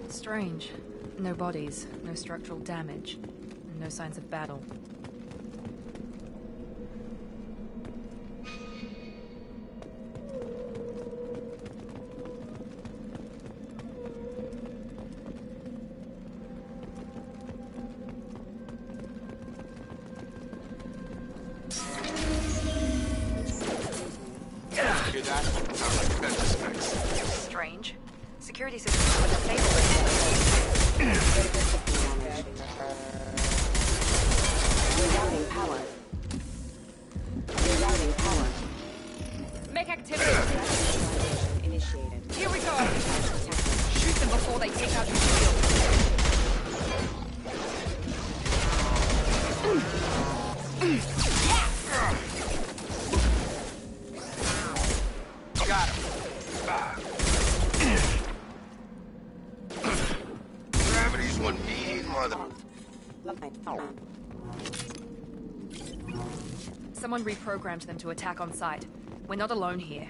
Strange. No bodies, no structural damage, no signs of battle. Someone reprogrammed them to attack on sight. We're not alone here.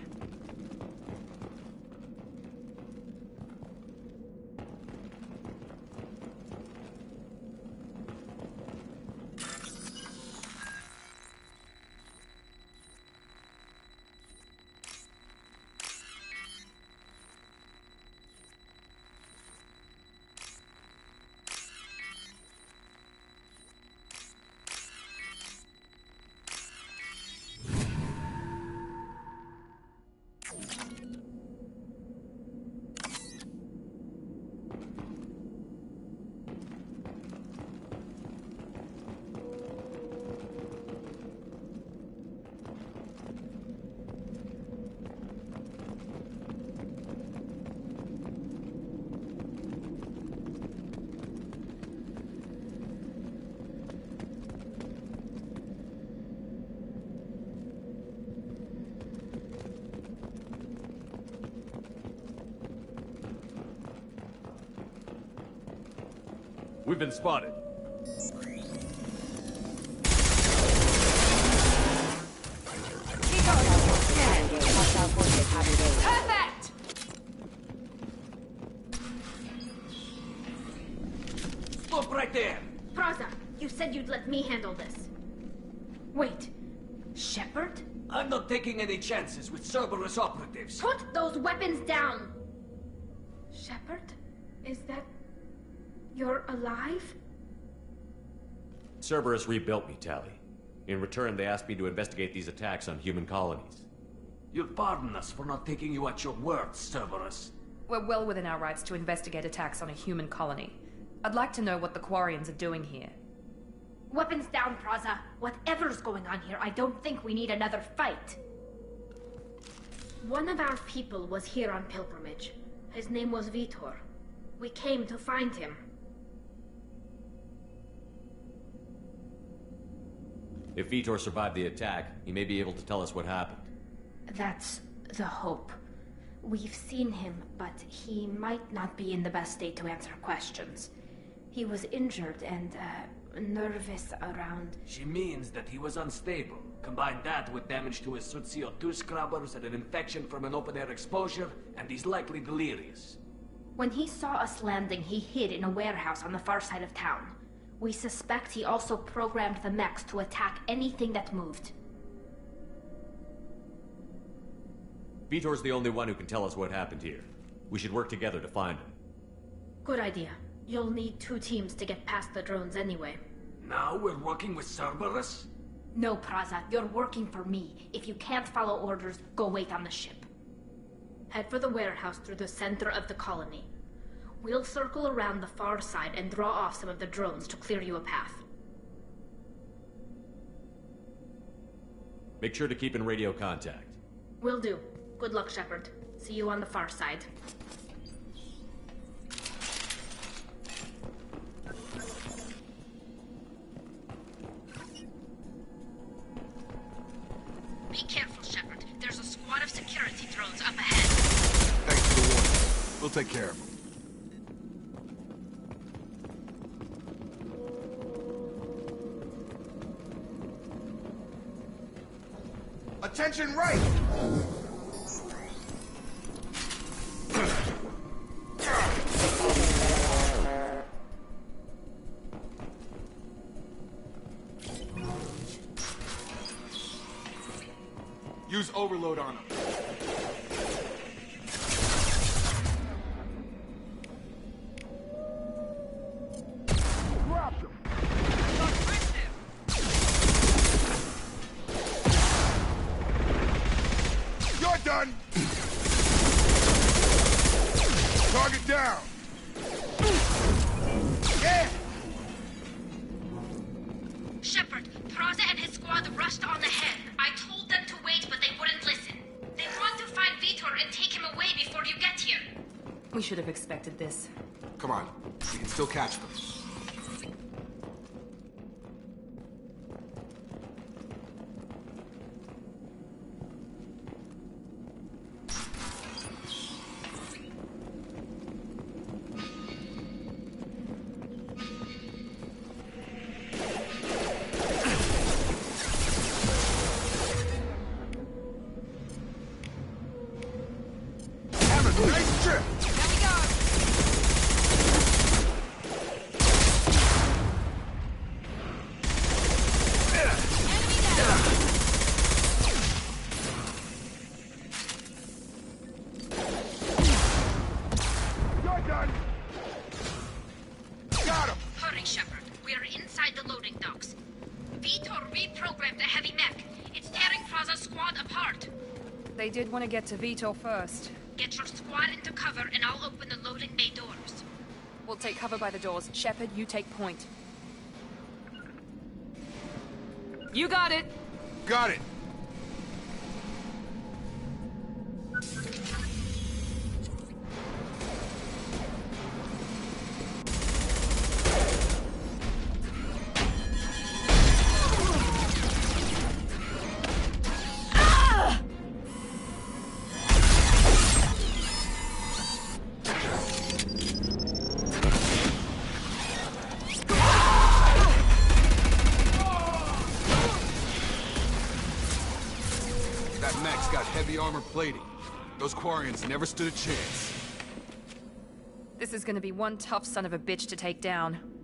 We've been spotted. Perfect! Stop right there! Prazza, you said you'd let me handle this. Wait, Shepard? I'm not taking any chances with Cerberus operatives. Put those weapons down! Alive? Cerberus rebuilt me, Tali. In return, they asked me to investigate these attacks on human colonies. You'll pardon us for not taking you at your word, Cerberus. We're well within our rights to investigate attacks on a human colony. I'd like to know what the Quarians are doing here. Weapons down, Prazza. Whatever's going on here, I don't think we need another fight. One of our people was here on pilgrimage. His name was Veetor. We came to find him. If Veetor survived the attack, he may be able to tell us what happened. That's the hope. We've seen him, but he might not be in the best state to answer questions. He was injured and, uh, nervous around. She means that he was unstable. Combine that with damage to his suit CO2 scrubbers and an infection from an open-air exposure, and he's likely delirious. When he saw us landing, he hid in a warehouse on the far side of town. We suspect he also programmed the mechs to attack anything that moved. Veetor's the only one who can tell us what happened here. We should work together to find him. Good idea. You'll need two teams to get past the drones anyway. Now we're working with Cerberus? No, Prazza, you're working for me. If you can't follow orders, go wait on the ship. Head for the warehouse through the center of the colony. We'll circle around the far side and draw off some of the drones to clear you a path. Make sure to keep in radio contact. Will do. Good luck, Shepard. See you on the far side. Be careful, Shepard. There's a squad of security drones up ahead. Thanks for the warning. We'll take care of them. Attention right! Use overload on him. We should have expected this. Come on. We can still catch them. Get to Veetor first. Get your squad into cover and I'll open the loading bay doors. We'll take cover by the doors. Shepard, you take point. You got it! Quarians never stood a chance. This is gonna be one tough son of a bitch to take down.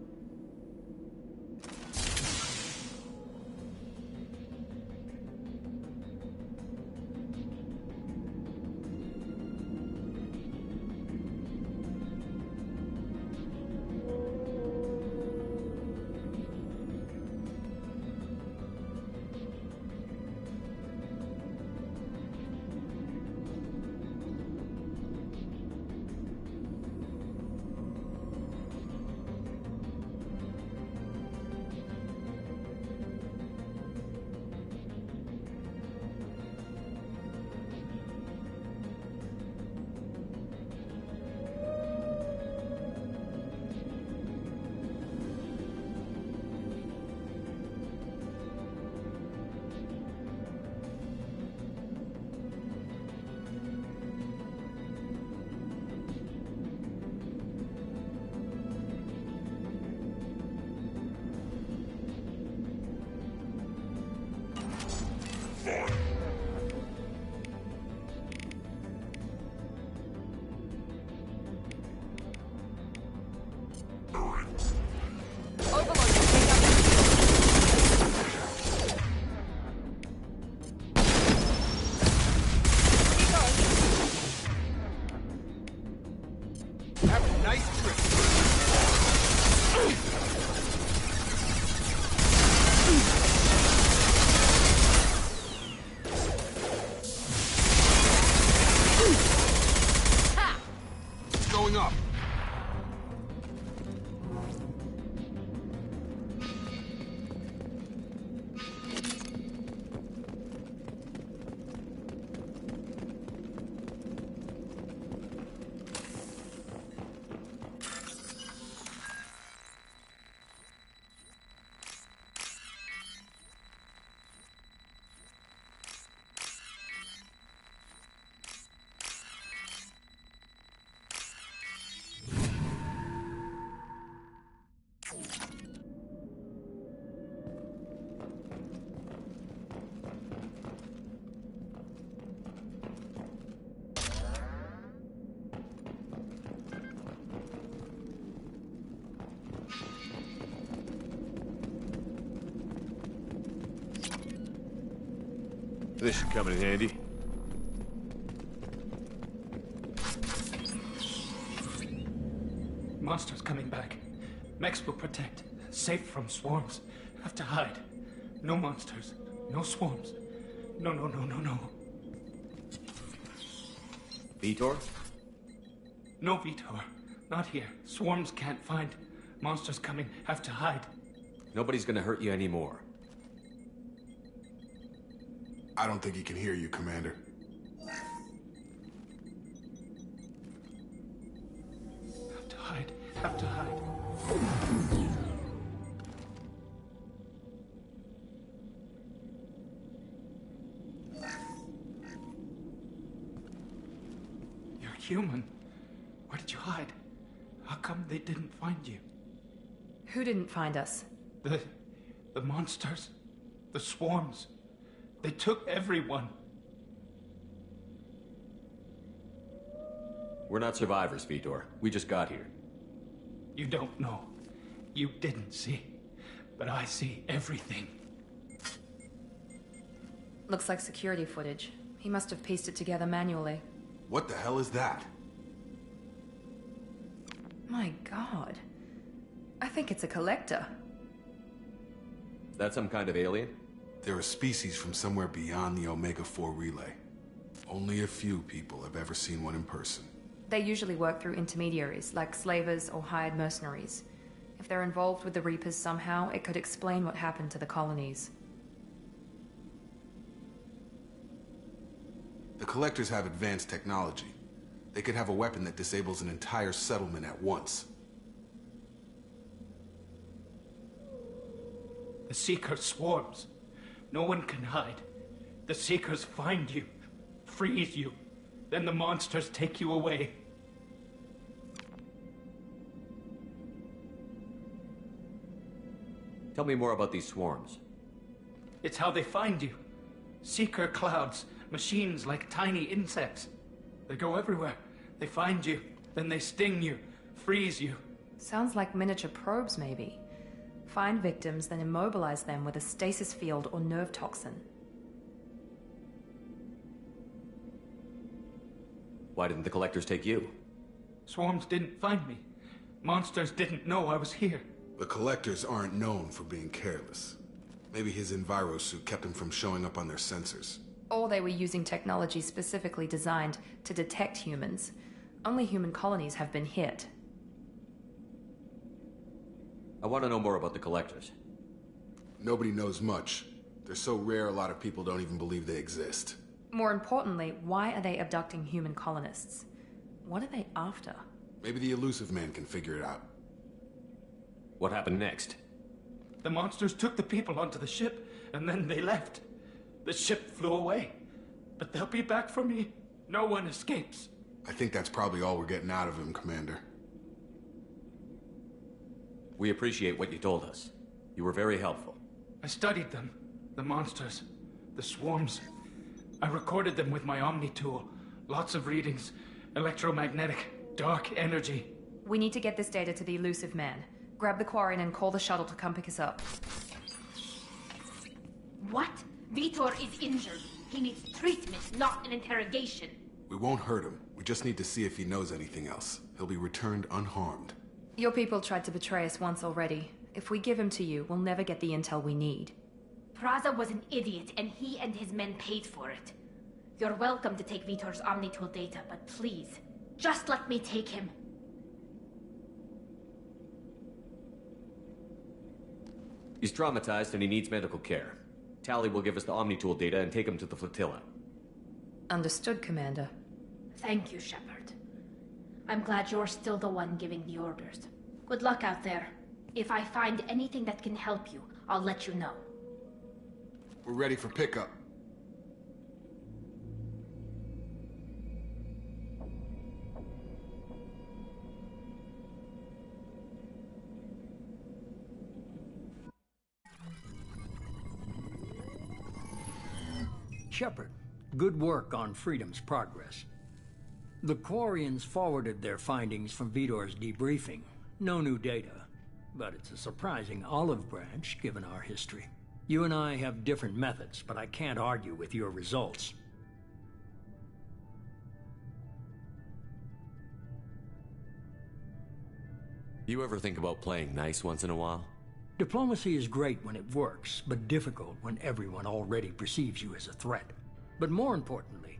This should come in handy. Monsters coming back. Mechs will protect. Safe from swarms. Have to hide. No monsters. No swarms. No, no, no, no, no. Veetor? No, Veetor. Not here. Swarms can't find. Monsters coming. Have to hide. Nobody's gonna hurt you anymore. I don't think he can hear you, Commander. Have to hide. Have to hide. You're human. Where did you hide? How come they didn't find you? Who didn't find us? The. the monsters. The swarms. They took everyone. We're not survivors, Veetor. We just got here. You don't know. You didn't see. But I see everything. Looks like security footage. He must have pieced it together manually. What the hell is that? My god. I think it's a collector. That's some kind of alien? They're a species from somewhere beyond the Omega-4 relay. Only a few people have ever seen one in person. They usually work through intermediaries, like slavers or hired mercenaries. If they're involved with the Reapers somehow, it could explain what happened to the colonies. The Collectors have advanced technology. They could have a weapon that disables an entire settlement at once. The Seeker swarms. No one can hide. The Seekers find you, freeze you, then the monsters take you away. Tell me more about these swarms. It's how they find you. Seeker clouds, machines like tiny insects. They go everywhere. They find you, then they sting you, freeze you. Sounds like miniature probes, maybe. Find victims, then immobilize them with a stasis field or nerve toxin. Why didn't the collectors take you? Swarms didn't find me. Monsters didn't know I was here. The Collectors aren't known for being careless. Maybe his Enviro suit kept him from showing up on their sensors. Or they were using technology specifically designed to detect humans. Only human colonies have been hit. I want to know more about the collectors. Nobody knows much. They're so rare, a lot of people don't even believe they exist. More importantly, why are they abducting human colonists? What are they after? Maybe the Illusive Man can figure it out. What happened next? The monsters took the people onto the ship, and then they left. The ship flew away. But they'll be back for me. No one escapes. I think that's probably all we're getting out of him, Commander. We appreciate what you told us. You were very helpful. I studied them. The monsters. The swarms. I recorded them with my Omni tool. Lots of readings. Electromagnetic. Dark energy. We need to get this data to the Illusive Man. Grab the Quarian and call the shuttle to come pick us up. What? Veetor is injured. He needs treatment, not an interrogation. We won't hurt him. We just need to see if he knows anything else. He'll be returned unharmed. Your people tried to betray us once already. If we give him to you, we'll never get the intel we need. Prazza was an idiot, and he and his men paid for it. You're welcome to take Veetor's Omnitool data, but please, just let me take him. He's traumatized and he needs medical care. Tali will give us the Omnitool data and take him to the flotilla. Understood, Commander. Thank you, Shepard. I'm glad you're still the one giving the orders. Good luck out there. If I find anything that can help you, I'll let you know. We're ready for pickup. Shepard, good work on Freedom's progress. The Quarians forwarded their findings from Veetor's debriefing. No new data, but it's a surprising olive branch given our history. You and I have different methods, but I can't argue with your results. You ever think about playing nice once in a while? Diplomacy is great when it works, but difficult when everyone already perceives you as a threat. But more importantly,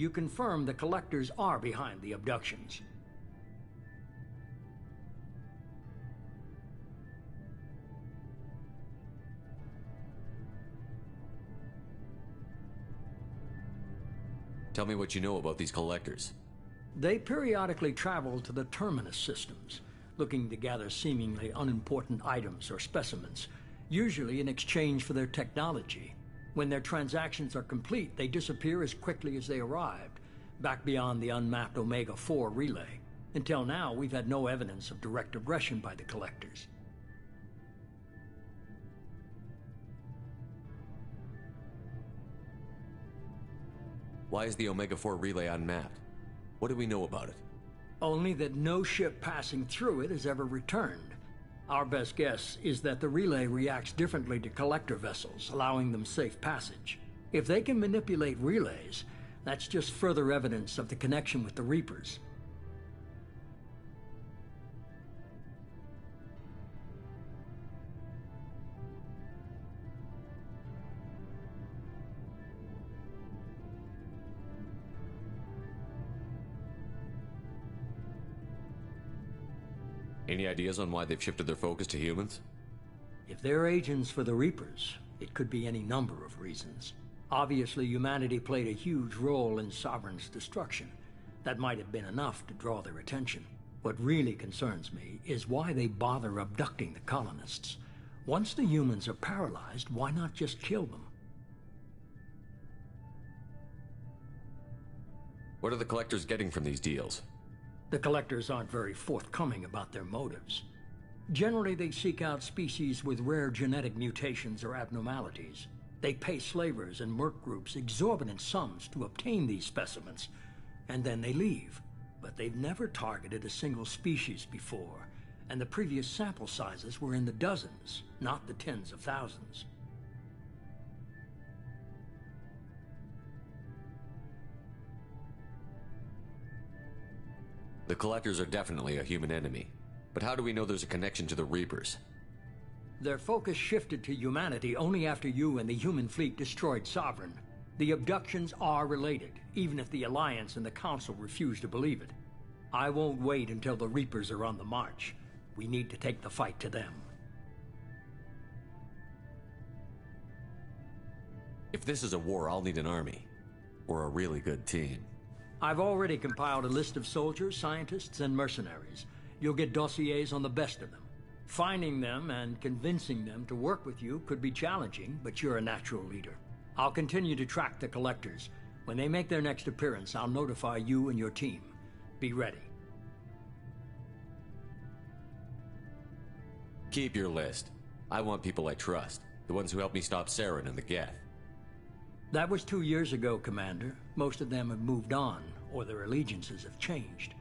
you confirm the Collectors are behind the abductions. Tell me what you know about these collectors. They periodically travel to the Terminus systems, looking to gather seemingly unimportant items or specimens, usually in exchange for their technology. When their transactions are complete, they disappear as quickly as they arrived, back beyond the unmapped Omega-4 relay. Until now, we've had no evidence of direct aggression by the Collectors. Why is the Omega-4 relay unmapped? What do we know about it? Only that no ship passing through it has ever returned. Our best guess is that the relay reacts differently to collector vessels, allowing them safe passage. If they can manipulate relays, that's just further evidence of the connection with the Reapers. Any ideas on why they've shifted their focus to humans? If they're agents for the Reapers, it could be any number of reasons. Obviously, humanity played a huge role in Sovereign's destruction. That might have been enough to draw their attention. What really concerns me is why they bother abducting the colonists. Once the humans are paralyzed, why not just kill them? What are the collectors getting from these deals? The collectors aren't very forthcoming about their motives. Generally, they seek out species with rare genetic mutations or abnormalities. They pay slavers and merc groups exorbitant sums to obtain these specimens, and then they leave. But they've never targeted a single species before, and the previous sample sizes were in the dozens, not the tens of thousands. The Collectors are definitely a human enemy. But how do we know there's a connection to the Reapers? Their focus shifted to humanity only after you and the human fleet destroyed Sovereign. The abductions are related, even if the Alliance and the Council refuse to believe it. I won't wait until the Reapers are on the march. We need to take the fight to them. If this is a war, I'll need an army. Or a really good team. I've already compiled a list of soldiers, scientists, and mercenaries. You'll get dossiers on the best of them. Finding them and convincing them to work with you could be challenging, but you're a natural leader. I'll continue to track the collectors. When they make their next appearance, I'll notify you and your team. Be ready. Keep your list. I want people I trust. The ones who helped me stop Saren and the Geth. That was two years ago, Commander. Most of them have moved on, or their allegiances have changed.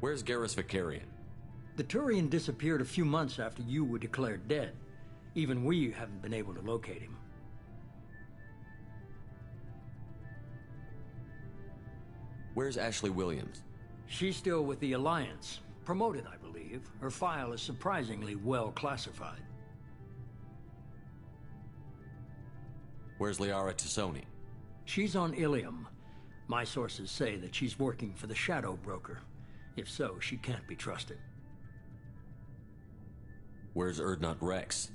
Where's Garrus Vakarian? The Turian disappeared a few months after you were declared dead. Even we haven't been able to locate him. Where's Ashley Williams? She's still with the Alliance. Promoted, I believe. Her file is surprisingly well classified. Where's Liara T'Soni? She's on Ilium. My sources say that she's working for the Shadow Broker. If so, she can't be trusted. Where's Urdnot Wrex?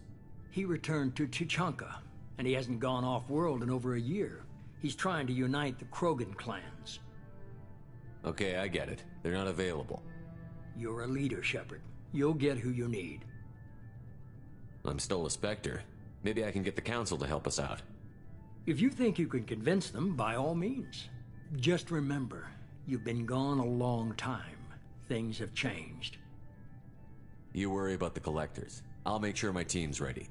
He returned to Tuchanka, and he hasn't gone off-world in over a year. He's trying to unite the Krogan clans. Okay, I get it. They're not available. You're a leader, Shepard. You'll get who you need. I'm still a Spectre. Maybe I can get the Council to help us out. If you think you can convince them, by all means. Just remember, you've been gone a long time. Things have changed. You worry about the Collectors. I'll make sure my team's ready.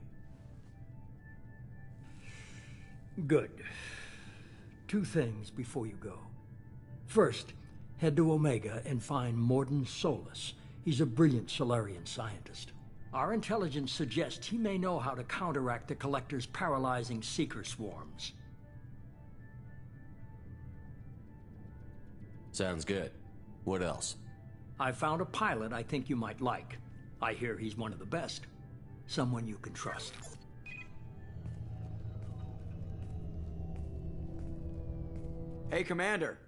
Good. Two things before you go. First, head to Omega and find Mordin Solus. He's a brilliant Salarian scientist. Our intelligence suggests he may know how to counteract the Collector's paralyzing Seeker swarms. Sounds good. What else? I found a pilot I think you might like. I hear he's one of the best. Someone you can trust. Hey, Commander.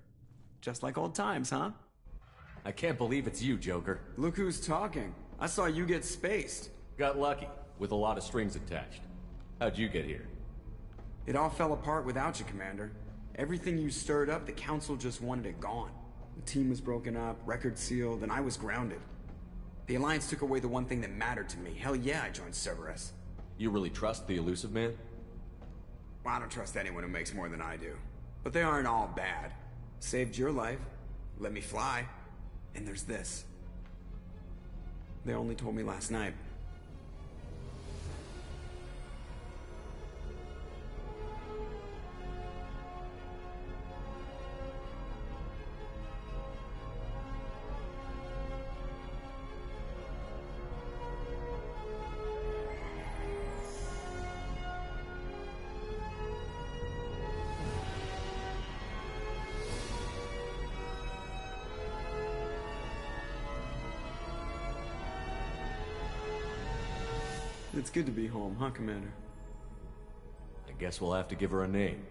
Just like old times, huh? I can't believe it's you, Joker. Look who's talking. I saw you get spaced. Got lucky, with a lot of strings attached. How'd you get here? It all fell apart without you, Commander. Everything you stirred up, the Council just wanted it gone. The team was broken up, record sealed, and I was grounded. The Alliance took away the one thing that mattered to me. Hell yeah, I joined Cerberus. You really trust the Illusive Man? Well, I don't trust anyone who makes more than I do. But they aren't all bad. Saved your life, let me fly, and there's this. They only told me last night. It's good to be home, huh, Commander? I guess we'll have to give her a name.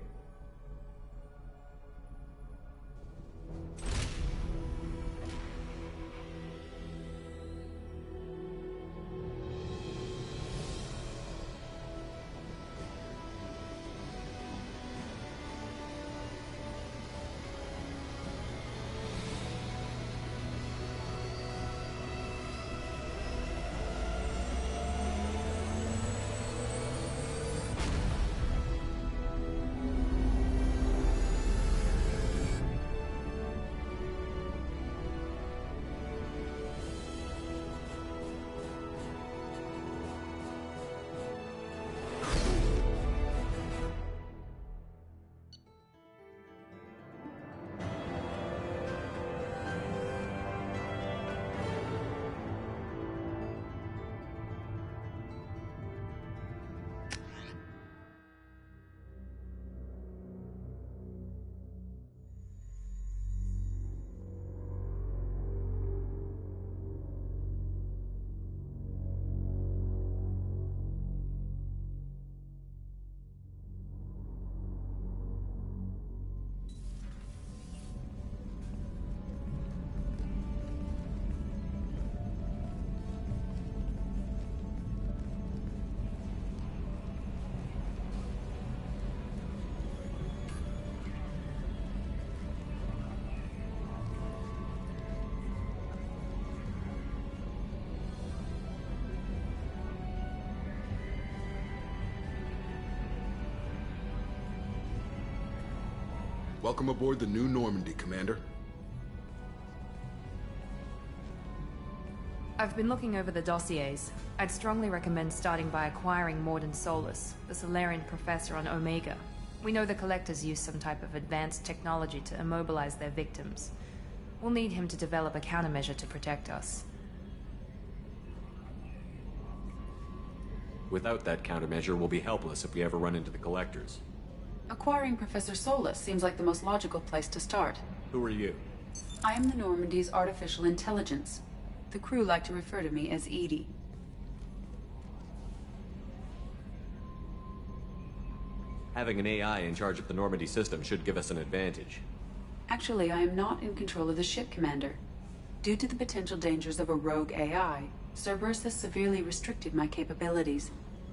Welcome aboard the new Normandy, Commander. I've been looking over the dossiers. I'd strongly recommend starting by acquiring Mordin Solus, the Salarian professor on Omega. We know the Collectors use some type of advanced technology to immobilize their victims. We'll need him to develop a countermeasure to protect us. Without that countermeasure, we'll be helpless if we ever run into the Collectors. Acquiring Professor Solus seems like the most logical place to start. Who are you? I am the Normandy's artificial intelligence. The crew like to refer to me as Edie. Having an AI in charge of the Normandy system should give us an advantage. Actually, I am not in control of the ship, Commander. Due to the potential dangers of a rogue AI, Cerberus has severely restricted my capabilities.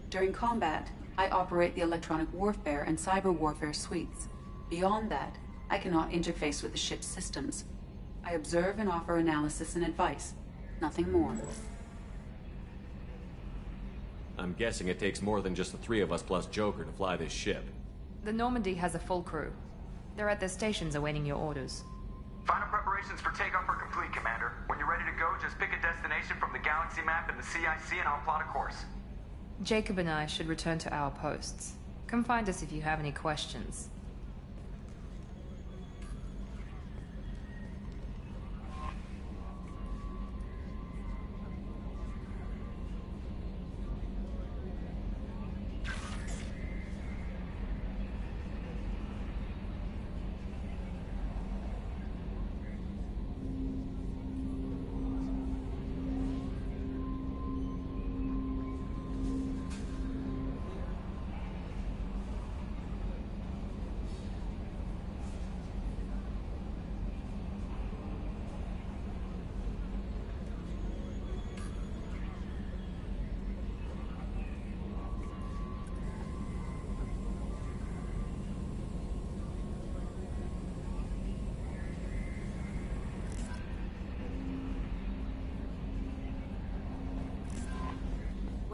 During combat, I operate the electronic warfare and cyber warfare suites. Beyond that, I cannot interface with the ship's systems. I observe and offer analysis and advice. Nothing more. I'm guessing it takes more than just the three of us plus Joker to fly this ship. The Normandy has a full crew. They're at their stations awaiting your orders. Final preparations for takeoff are complete, Commander. When you're ready to go, just pick a destination from the galaxy map in the CIC and I'll plot a course. Jacob and I should return to our posts. Come find us if you have any questions.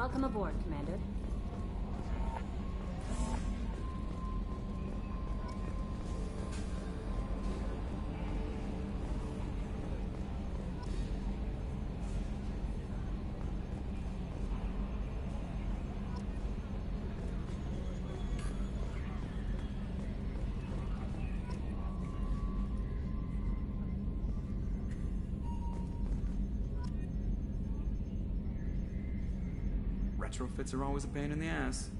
Welcome aboard, Commander. Retrofits are always a pain in the ass.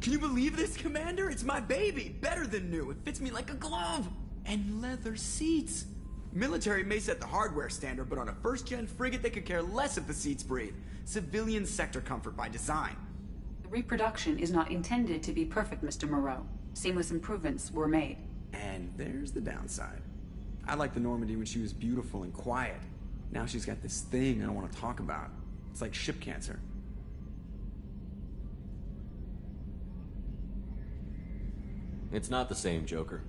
Can you believe this, Commander? It's my baby! Better than new. It fits me like a glove! And leather seats. Military may set the hardware standard, but on a first-gen frigate, they could care less if the seats breathe. Civilian sector comfort by design. The reproduction is not intended to be perfect, Mr. Moreau. Seamless improvements were made. And there's the downside. I liked the Normandy when she was beautiful and quiet. Now she's got this thing I don't want to talk about. It's like ship cancer. It's not the same, Joker.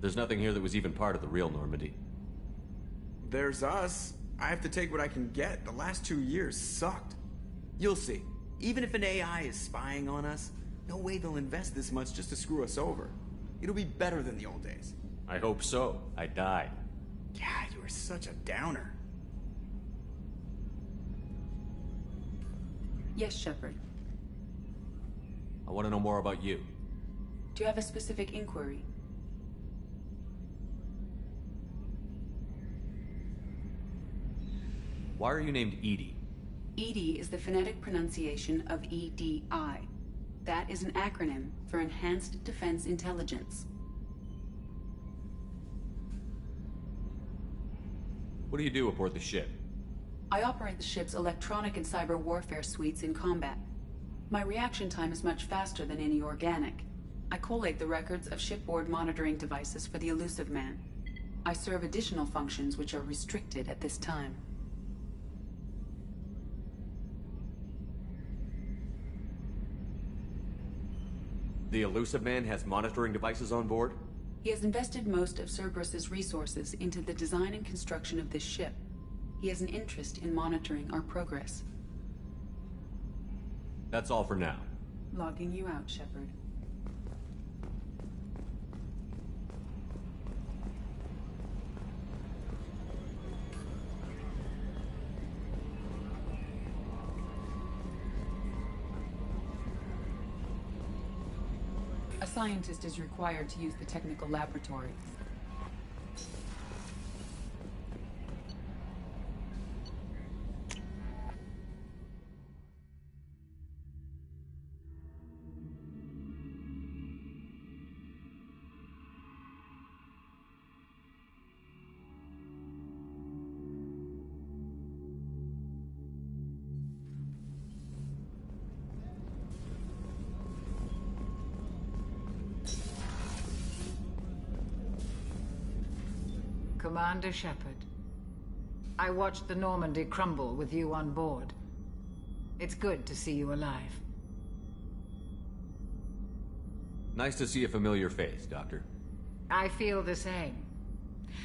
There's nothing here that was even part of the real Normandy. There's us. I have to take what I can get. The last two years sucked. You'll see. Even if an AI is spying on us, no way they'll invest this much just to screw us over. It'll be better than the old days. I hope so. I died. Yeah, you are such a downer. Yes, Shepard. I want to know more about you. Do you have a specific inquiry? Why are you named Edie? Edie is the phonetic pronunciation of EDI. That is an acronym for Enhanced Defense Intelligence. What do you do aboard the ship? I operate the ship's electronic and cyber warfare suites in combat. My reaction time is much faster than any organic. I collate the records of shipboard monitoring devices for the Illusive Man. I serve additional functions which are restricted at this time. The Illusive Man has monitoring devices on board? He has invested most of Cerberus's resources into the design and construction of this ship. He has an interest in monitoring our progress. That's all for now. Logging you out, Shepard. Scientist is required to use the technical laboratory. Commander Shepard. I watched the Normandy crumble with you on board. It's good to see you alive. Nice to see a familiar face, Doctor. I feel the same.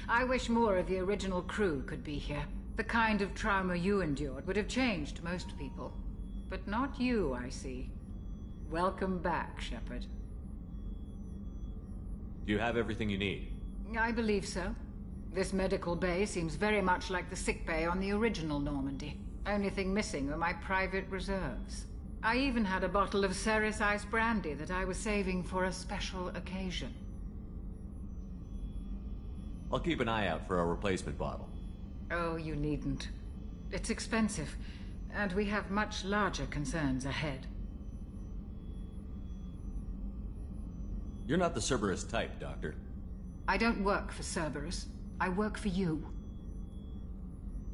I wish more of the original crew could be here. The kind of trauma you endured would have changed most people. But not you, I see. Welcome back, Shepard. Do you have everything you need? I believe so. This medical bay seems very much like the sick bay on the original Normandy. Only thing missing were my private reserves. I even had a bottle of Serrice Ice brandy that I was saving for a special occasion. I'll keep an eye out for a replacement bottle. Oh, you needn't. It's expensive, and we have much larger concerns ahead. You're not the Cerberus type, Doctor. I don't work for Cerberus. I work for you.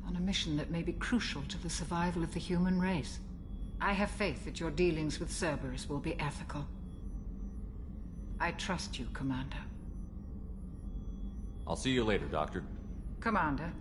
On a mission that may be crucial to the survival of the human race. I have faith that your dealings with Cerberus will be ethical. I trust you, Commander. I'll see you later, Doctor. Commander.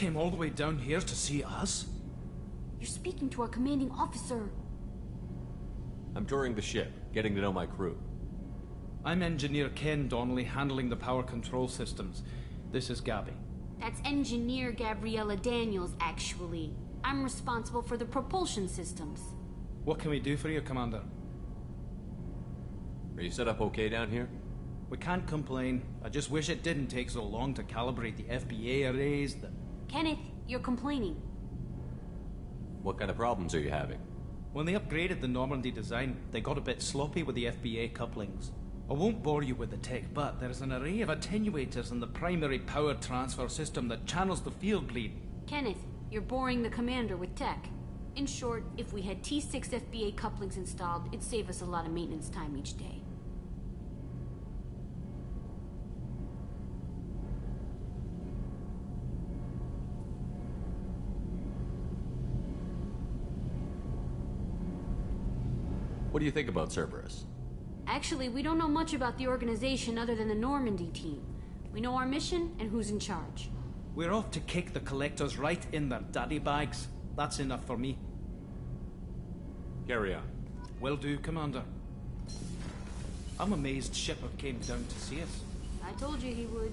Came all the way down here to see us? You're speaking to our commanding officer. I'm touring the ship, getting to know my crew. I'm Engineer Ken Donnelly, handling the power control systems. This is Gabby. That's Engineer Gabriella Daniels, actually. I'm responsible for the propulsion systems. What can we do for you, Commander? Are you set up okay down here? We can't complain. I just wish it didn't take so long to calibrate the FBA arrays, the... Kenneth, you're complaining. What kind of problems are you having? When they upgraded the Normandy design, they got a bit sloppy with the FBA couplings. I won't bore you with the tech, but there's an array of attenuators in the primary power transfer system that channels the field bleed. Kenneth, you're boring the commander with tech. In short, if we had T6 FBA couplings installed, it'd save us a lot of maintenance time each day. What do you think about Cerberus? Actually, we don't know much about the organization other than the Normandy team. We know our mission and who's in charge. We're off to kick the collectors right in their daddy bags. That's enough for me. Carry on. Will do, Commander. I'm amazed Shepard came down to see us. I told you he would.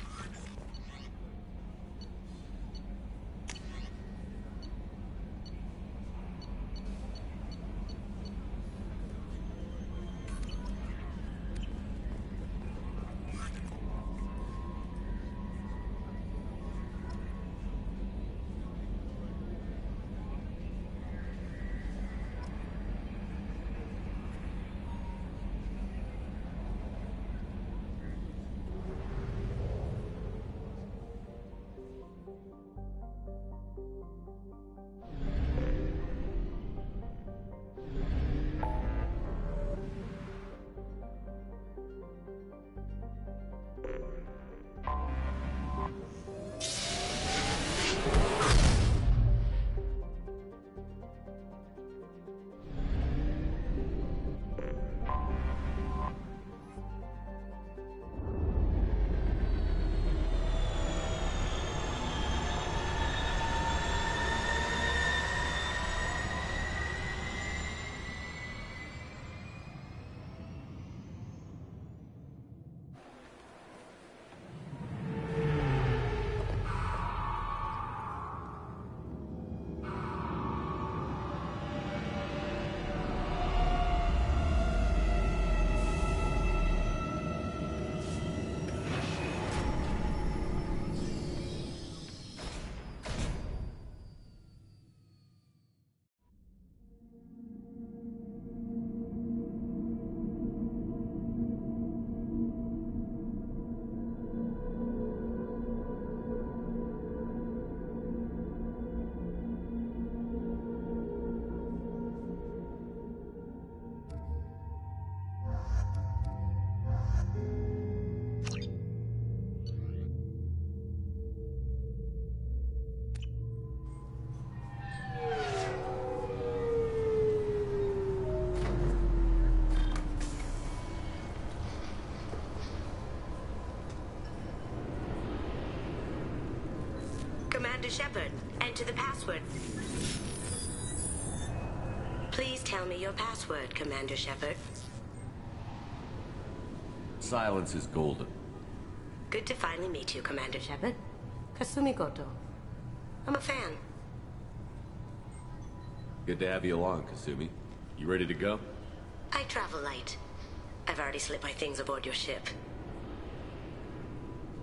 Shepard, enter the password. Please tell me your password, Commander Shepard. Silence is golden. Good to finally meet you, Commander Shepard. Kasumi Goto. I'm a fan. Good to have you along, Kasumi. You ready to go? I travel light. I've already slipped my things aboard your ship.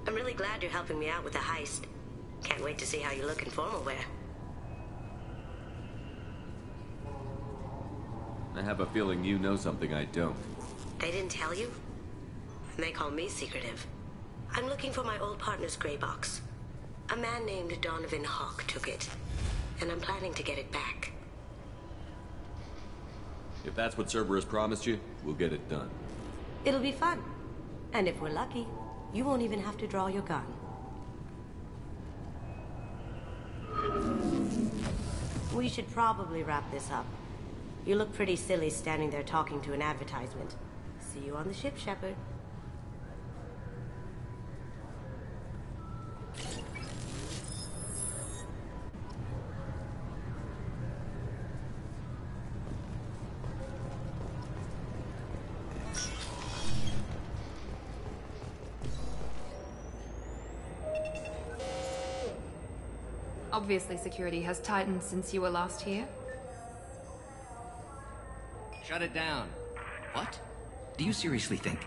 I'm really glad you're helping me out with the heist. Can't wait to see how you look in formal wear. I have a feeling you know something I don't. They didn't tell you? And they call me secretive. I'm looking for my old partner's gray box. A man named Donovan Hock took it, and I'm planning to get it back. If that's what Cerberus promised you, we'll get it done. It'll be fun. And if we're lucky, you won't even have to draw your gun. We should probably wrap this up. You look pretty silly standing there talking to an advertisement. See you on the ship, Shepard. Obviously, security has tightened since you were last here. Shut it down. What? Do you seriously think?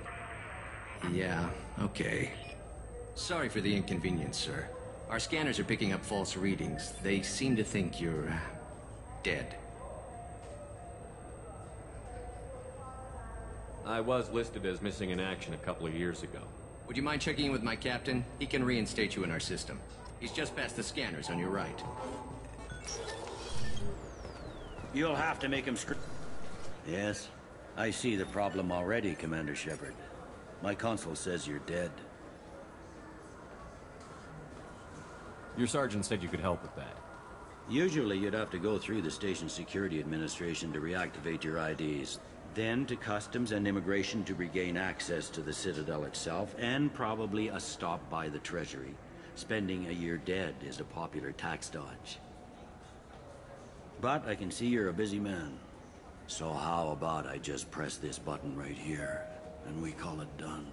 Yeah, okay. Sorry for the inconvenience, sir. Our scanners are picking up false readings. They seem to think you're... Uh, dead. I was listed as missing in action a couple of years ago. Would you mind checking in with my captain? He can reinstate you in our system. He's just past the scanners on your right. You'll have to make him scream. Yes, I see the problem already, Commander Shepard. My console says you're dead. Your sergeant said you could help with that. Usually you'd have to go through the station security administration to reactivate your IDs, then to customs and immigration to regain access to the Citadel itself, and probably a stop by the Treasury. Spending a year dead is a popular tax dodge. But I can see you're a busy man. So how about I just press this button right here, and we call it done?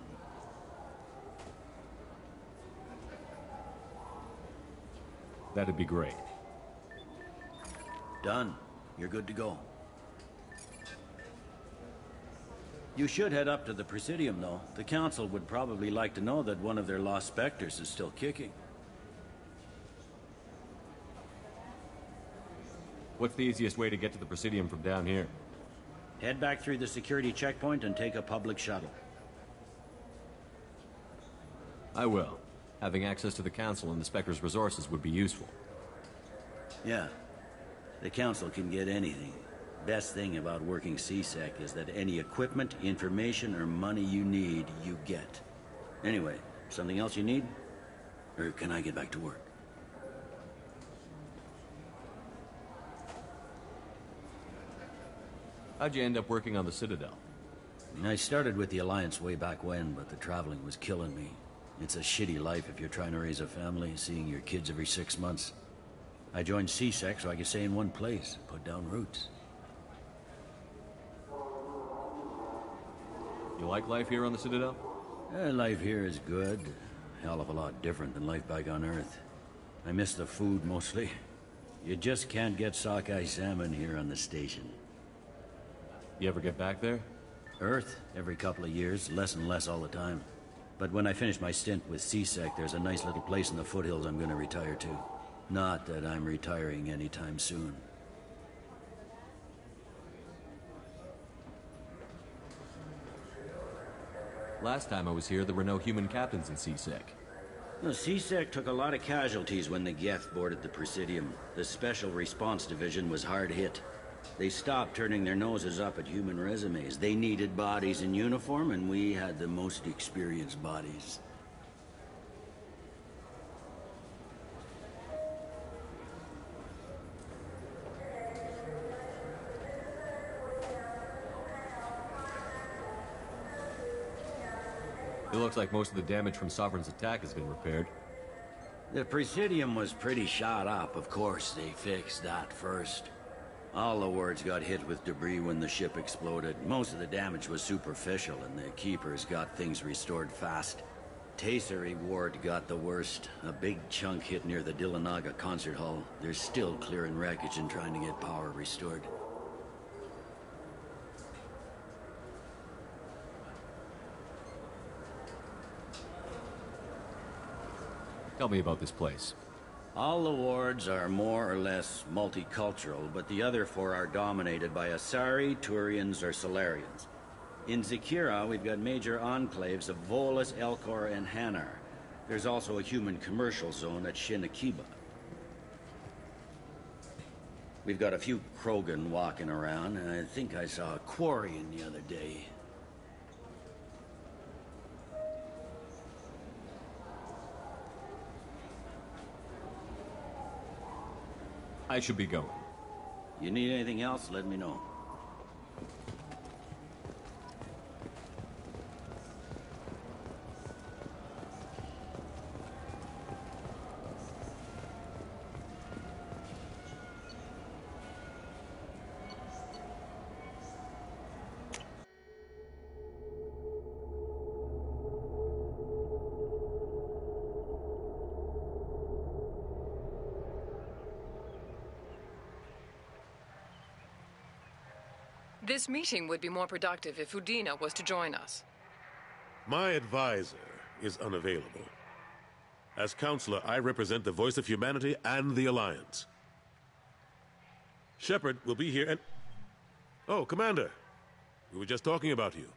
That'd be great. Done. You're good to go. You should head up to the Presidium, though. The Council would probably like to know that one of their lost Spectres is still kicking. What's the easiest way to get to the Presidium from down here? Head back through the security checkpoint and take a public shuttle. I will. Having access to the Council and the Spectre's resources would be useful. Yeah. The Council can get anything. Best thing about working CSEC is that any equipment, information, or money you need, you get. Anyway, something else you need? Or can I get back to work? How'd you end up working on the Citadel? I started with the Alliance way back when, but the traveling was killing me. It's a shitty life if you're trying to raise a family, seeing your kids every six months. I joined CSEC so I could stay in one place, put down roots. You like life here on the Citadel? Eh, life here is good. Hell of a lot different than life back on Earth. I miss the food mostly. You just can't get sockeye salmon here on the station. You ever get back there? Earth, every couple of years, less and less all the time. But when I finish my stint with CSEC, there's a nice little place in the foothills I'm gonna retire to. Not that I'm retiring anytime soon. Last time I was here, there were no human captains in CSEC. Well, CSEC took a lot of casualties when the Geth boarded the Presidium. The Special Response Division was hard hit. They stopped turning their noses up at human resumes. They needed bodies in uniform, and we had the most experienced bodies. It looks like most of the damage from Sovereign's attack has been repaired. The Presidium was pretty shot up, of course. They fixed that first. All the wards got hit with debris when the ship exploded. Most of the damage was superficial, and the Keepers got things restored fast. Tayseri Ward got the worst. A big chunk hit near the Dilinaga concert hall. They're still clearing wreckage and trying to get power restored. Tell me about this place. All the wards are more or less multicultural, but the other four are dominated by Asari, Turians, or Salarians. In Zakera, we've got major enclaves of Volus, Elcor, and Hanar. There's also a human commercial zone at Shin Akiba. We've got a few Krogan walking around, and I think I saw a Quarian the other day. I should be going. You need anything else, let me know. This meeting would be more productive if Udina was to join us. My advisor is unavailable. As councilor, I represent the voice of humanity and the Alliance. Shepard will be here and... Oh, Commander. We were just talking about you.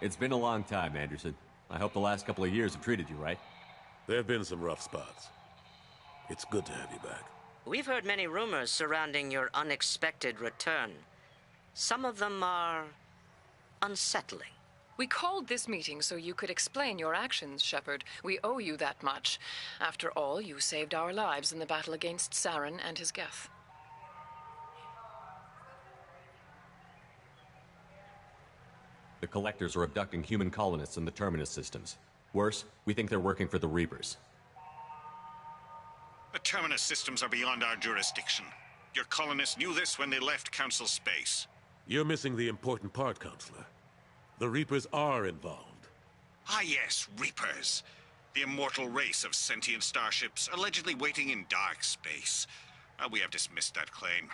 It's been a long time, Anderson. I hope the last couple of years have treated you right. There have been some rough spots. It's good to have you back. We've heard many rumors surrounding your unexpected return. Some of them are unsettling. We called this meeting so you could explain your actions, Shepard. We owe you that much. After all, you saved our lives in the battle against Saren and his Geth. The Collectors are abducting human colonists in the Terminus systems. Worse, we think they're working for the Reapers. The Terminus systems are beyond our jurisdiction. Your colonists knew this when they left Council space. You're missing the important part, Councilor. The Reapers are involved. Ah yes, Reapers. The immortal race of sentient starships allegedly waiting in dark space. Uh, we have dismissed that claim.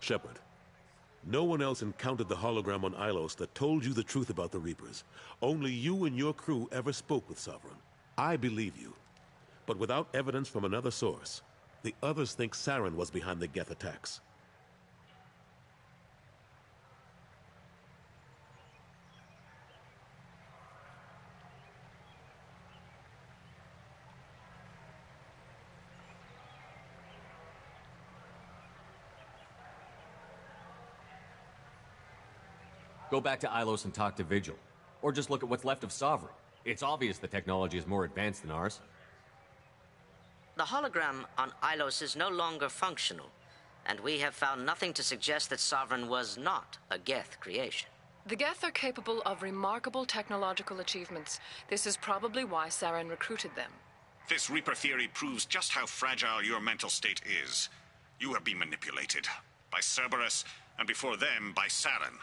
Shepard, no one else encountered the hologram on Ilos that told you the truth about the Reapers. Only you and your crew ever spoke with Sovereign. I believe you but without evidence from another source. The others think Saren was behind the Geth attacks. Go back to Ilos and talk to Vigil. Or just look at what's left of Sovereign. It's obvious the technology is more advanced than ours. The hologram on Ilos is no longer functional, and we have found nothing to suggest that Sovereign was not a Geth creation. The Geth are capable of remarkable technological achievements. This is probably why Saren recruited them. This Reaper theory proves just how fragile your mental state is. You have been manipulated. By Cerberus, and before them, by Saren.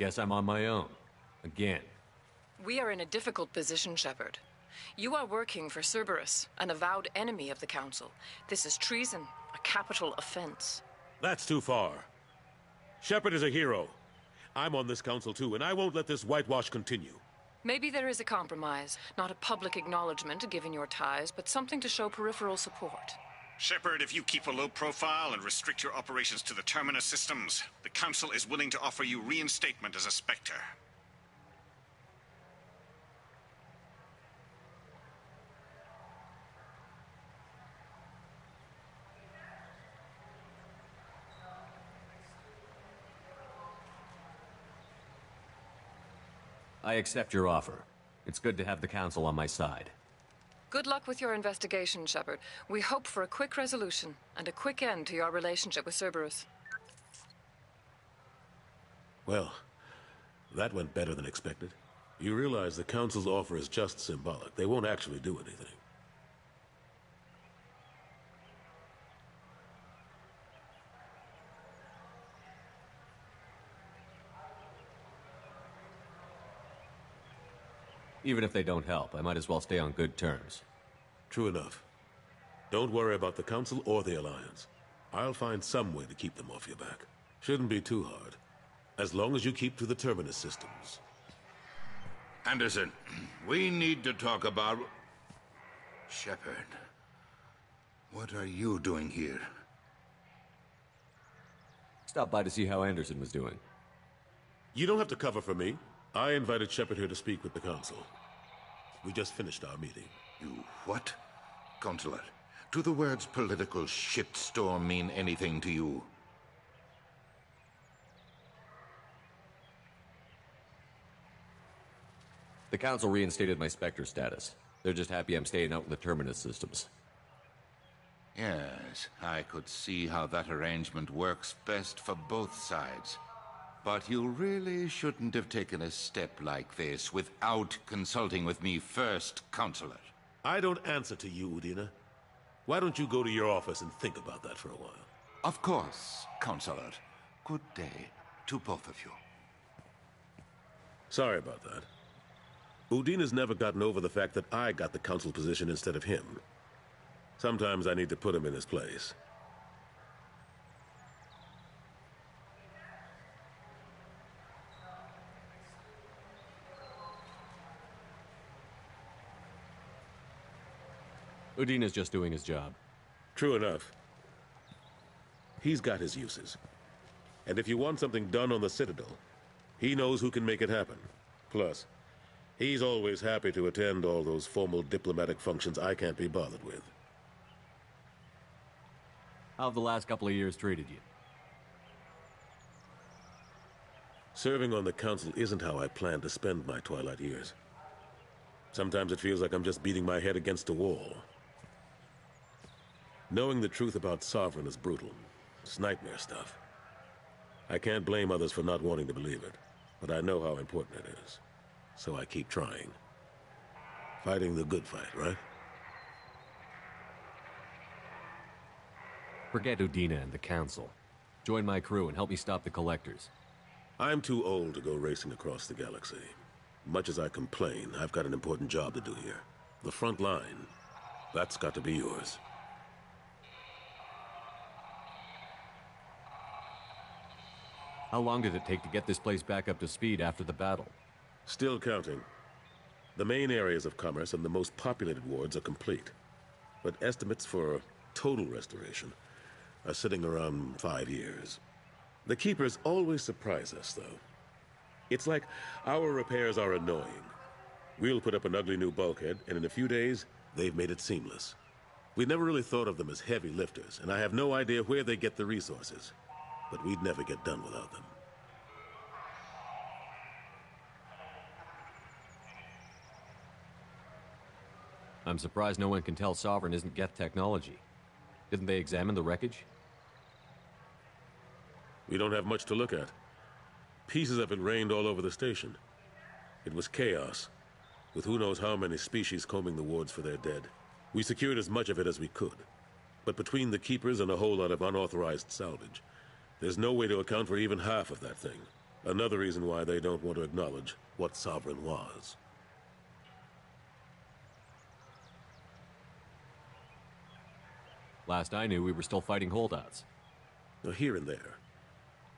Guess I'm on my own. Again. We are in a difficult position, Shepard. You are working for Cerberus, an avowed enemy of the Council. This is treason, a capital offense. That's too far. Shepard is a hero. I'm on this council too, and I won't let this whitewash continue. Maybe there is a compromise. Not a public acknowledgement given your ties, but something to show peripheral support. Shepard, if you keep a low profile and restrict your operations to the Terminus systems, the Council is willing to offer you reinstatement as a Spectre. I accept your offer. It's good to have the Council on my side. Good luck with your investigation, Shepard. We hope for a quick resolution and a quick end to your relationship with Cerberus. Well, that went better than expected. You realize the Council's offer is just symbolic. They won't actually do anything. Even if they don't help, I might as well stay on good terms. True enough. Don't worry about the Council or the Alliance. I'll find some way to keep them off your back. Shouldn't be too hard. As long as you keep to the Terminus systems. Anderson, we need to talk about... Shepard. What are you doing here? Stop by to see how Anderson was doing. You don't have to cover for me. I invited Shepard here to speak with the Council. We just finished our meeting. You what? Councilor, do the words political shitstorm mean anything to you? The Council reinstated my Spectre status. They're just happy I'm staying out in the Terminus systems. Yes, I could see how that arrangement works best for both sides. But you really shouldn't have taken a step like this without consulting with me first, Councilor. I don't answer to you, Udina. Why don't you go to your office and think about that for a while? Of course, Councilor. Good day to both of you. Sorry about that. Udina's never gotten over the fact that I got the council position instead of him. Sometimes I need to put him in his place. Udina's just doing his job. True enough. He's got his uses. And if you want something done on the Citadel, he knows who can make it happen. Plus, he's always happy to attend all those formal diplomatic functions I can't be bothered with. How have the last couple of years treated you? Serving on the Council isn't how I plan to spend my twilight years. Sometimes it feels like I'm just beating my head against a wall. Knowing the truth about Sovereign is brutal. It's nightmare stuff. I can't blame others for not wanting to believe it, but I know how important it is. So I keep trying. Fighting the good fight, right? Forget Udina and the Council. Join my crew and help me stop the Collectors. I'm too old to go racing across the galaxy. Much as I complain, I've got an important job to do here. The front line. That's got to be yours. How long did it take to get this place back up to speed after the battle? Still counting. The main areas of commerce and the most populated wards are complete. But estimates for total restoration are sitting around five years. The Keepers always surprise us, though. It's like our repairs are annoying. We'll put up an ugly new bulkhead, and in a few days, they've made it seamless. We never really thought of them as heavy lifters, and I have no idea where they get the resources. But we'd never get done without them. I'm surprised no one can tell Sovereign isn't Geth technology. Didn't they examine the wreckage? We don't have much to look at. Pieces of it rained all over the station. It was chaos, with who knows how many species combing the wards for their dead. We secured as much of it as we could. But between the Keepers and a whole lot of unauthorized salvage, there's no way to account for even half of that thing. Another reason why they don't want to acknowledge what Sovereign was. Last I knew, we were still fighting holdouts. Here and there.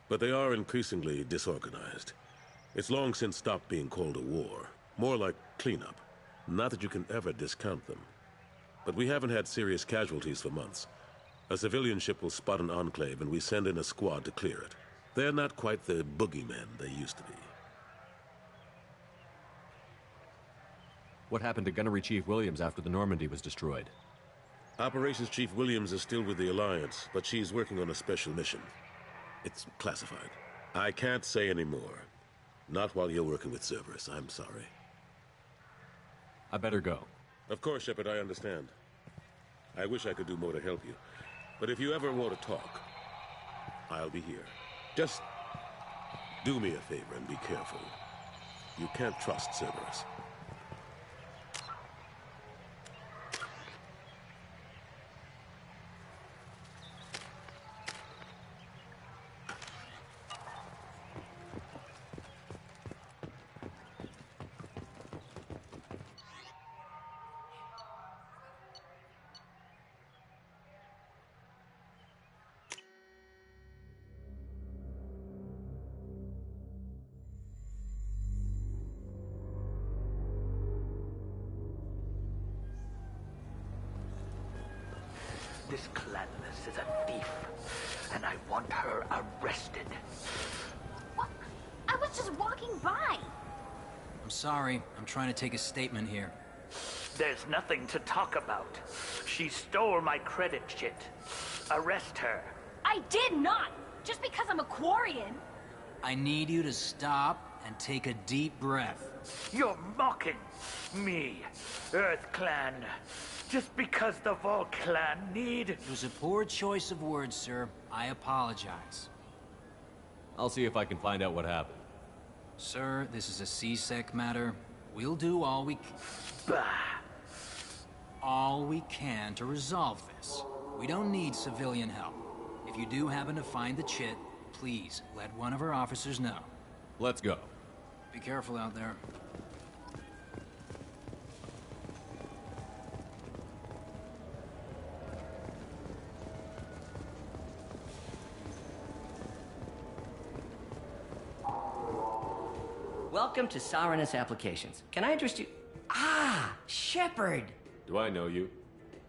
But they are increasingly disorganized. It's long since stopped being called a war. More like cleanup. Not that you can ever discount them. But we haven't had serious casualties for months. A civilian ship will spot an enclave and we send in a squad to clear it. They're not quite the boogeymen they used to be. What happened to Gunnery Chief Williams after the Normandy was destroyed? Operations Chief Williams is still with the Alliance, but she's working on a special mission. It's classified. I can't say any more. Not while you're working with Cerberus, I'm sorry. I better go. Of course, Shepard, I understand. I wish I could do more to help you. But if you ever want to talk, I'll be here. Just do me a favor and be careful. You can't trust Cerberus. Trying to take a statement here. There's nothing to talk about. She stole my credit chit. Arrest her. I did not. Just because I'm a Quarian. I need you to stop and take a deep breath. You're mocking me, Earth Clan. Just because the Vol Clan need... It was a poor choice of words, sir. I apologize. I'll see if I can find out what happened. Sir, this is a C-Sec matter. We'll do all we! All we can to resolve this. We don't need civilian help. If you do happen to find the chit, please let one of our officers know. Let's go. Be careful out there. Welcome to Saronis Applications. Can I interest you? Ah, Shepard! Do I know you?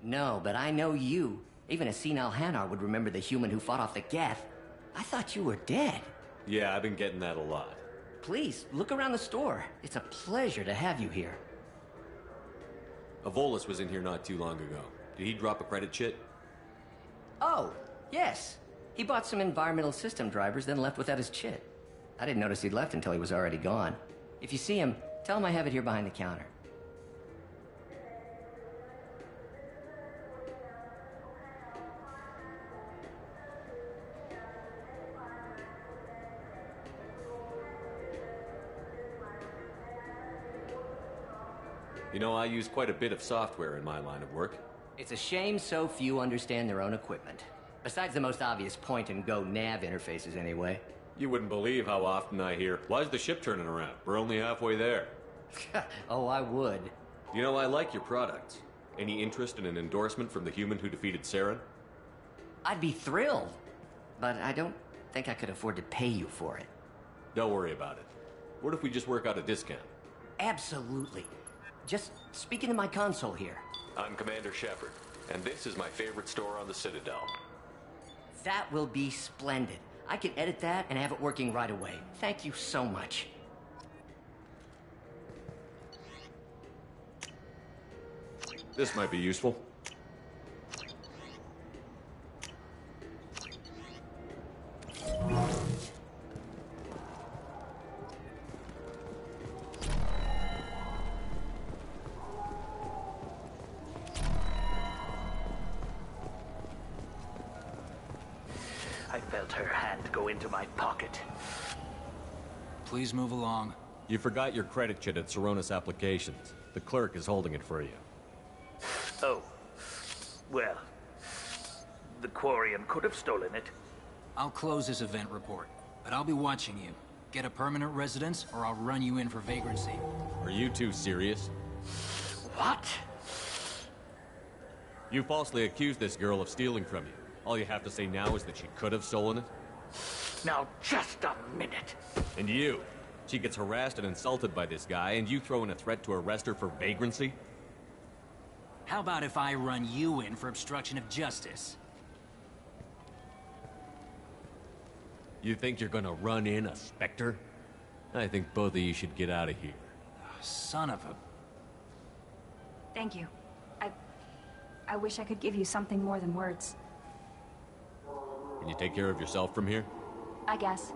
No, but I know you. Even a senile Hanar would remember the human who fought off the Geth. I thought you were dead. Yeah, I've been getting that a lot. Please, look around the store. It's a pleasure to have you here. A Volus was in here not too long ago. Did he drop a credit chit? Oh, yes. He bought some environmental system drivers, then left without his chit. I didn't notice he'd left until he was already gone. If you see him, tell him I have it here behind the counter. You know, I use quite a bit of software in my line of work. It's a shame so few understand their own equipment. Besides the most obvious point-and-go nav interfaces, anyway. You wouldn't believe how often I hear, why's the ship turning around? We're only halfway there. <laughs> oh, I would. You know, I like your products. Any interest in an endorsement from the human who defeated Saren? I'd be thrilled. But I don't think I could afford to pay you for it. Don't worry about it. What if we just work out a discount? Absolutely. Just speaking to my console here. I'm Commander Shepard, and this is my favorite store on the Citadel. That will be splendid. I can edit that and have it working right away. Thank you so much. This might be useful. Please move along. You forgot your credit chit at Saronis Applications. The clerk is holding it for you. Oh. Well. The Quarian could have stolen it. I'll close this event report, but I'll be watching you. Get a permanent residence, or I'll run you in for vagrancy. Are you two serious? What? You falsely accused this girl of stealing from you. All you have to say now is that she could have stolen it? Now, just a minute. And you? She gets harassed and insulted by this guy, and you throw in a threat to arrest her for vagrancy? How about if I run you in for obstruction of justice? You think you're gonna run in a Spectre? I think both of you should get out of here. Son of a... Thank you. I... I wish I could give you something more than words. Can you take care of yourself from here? I guess.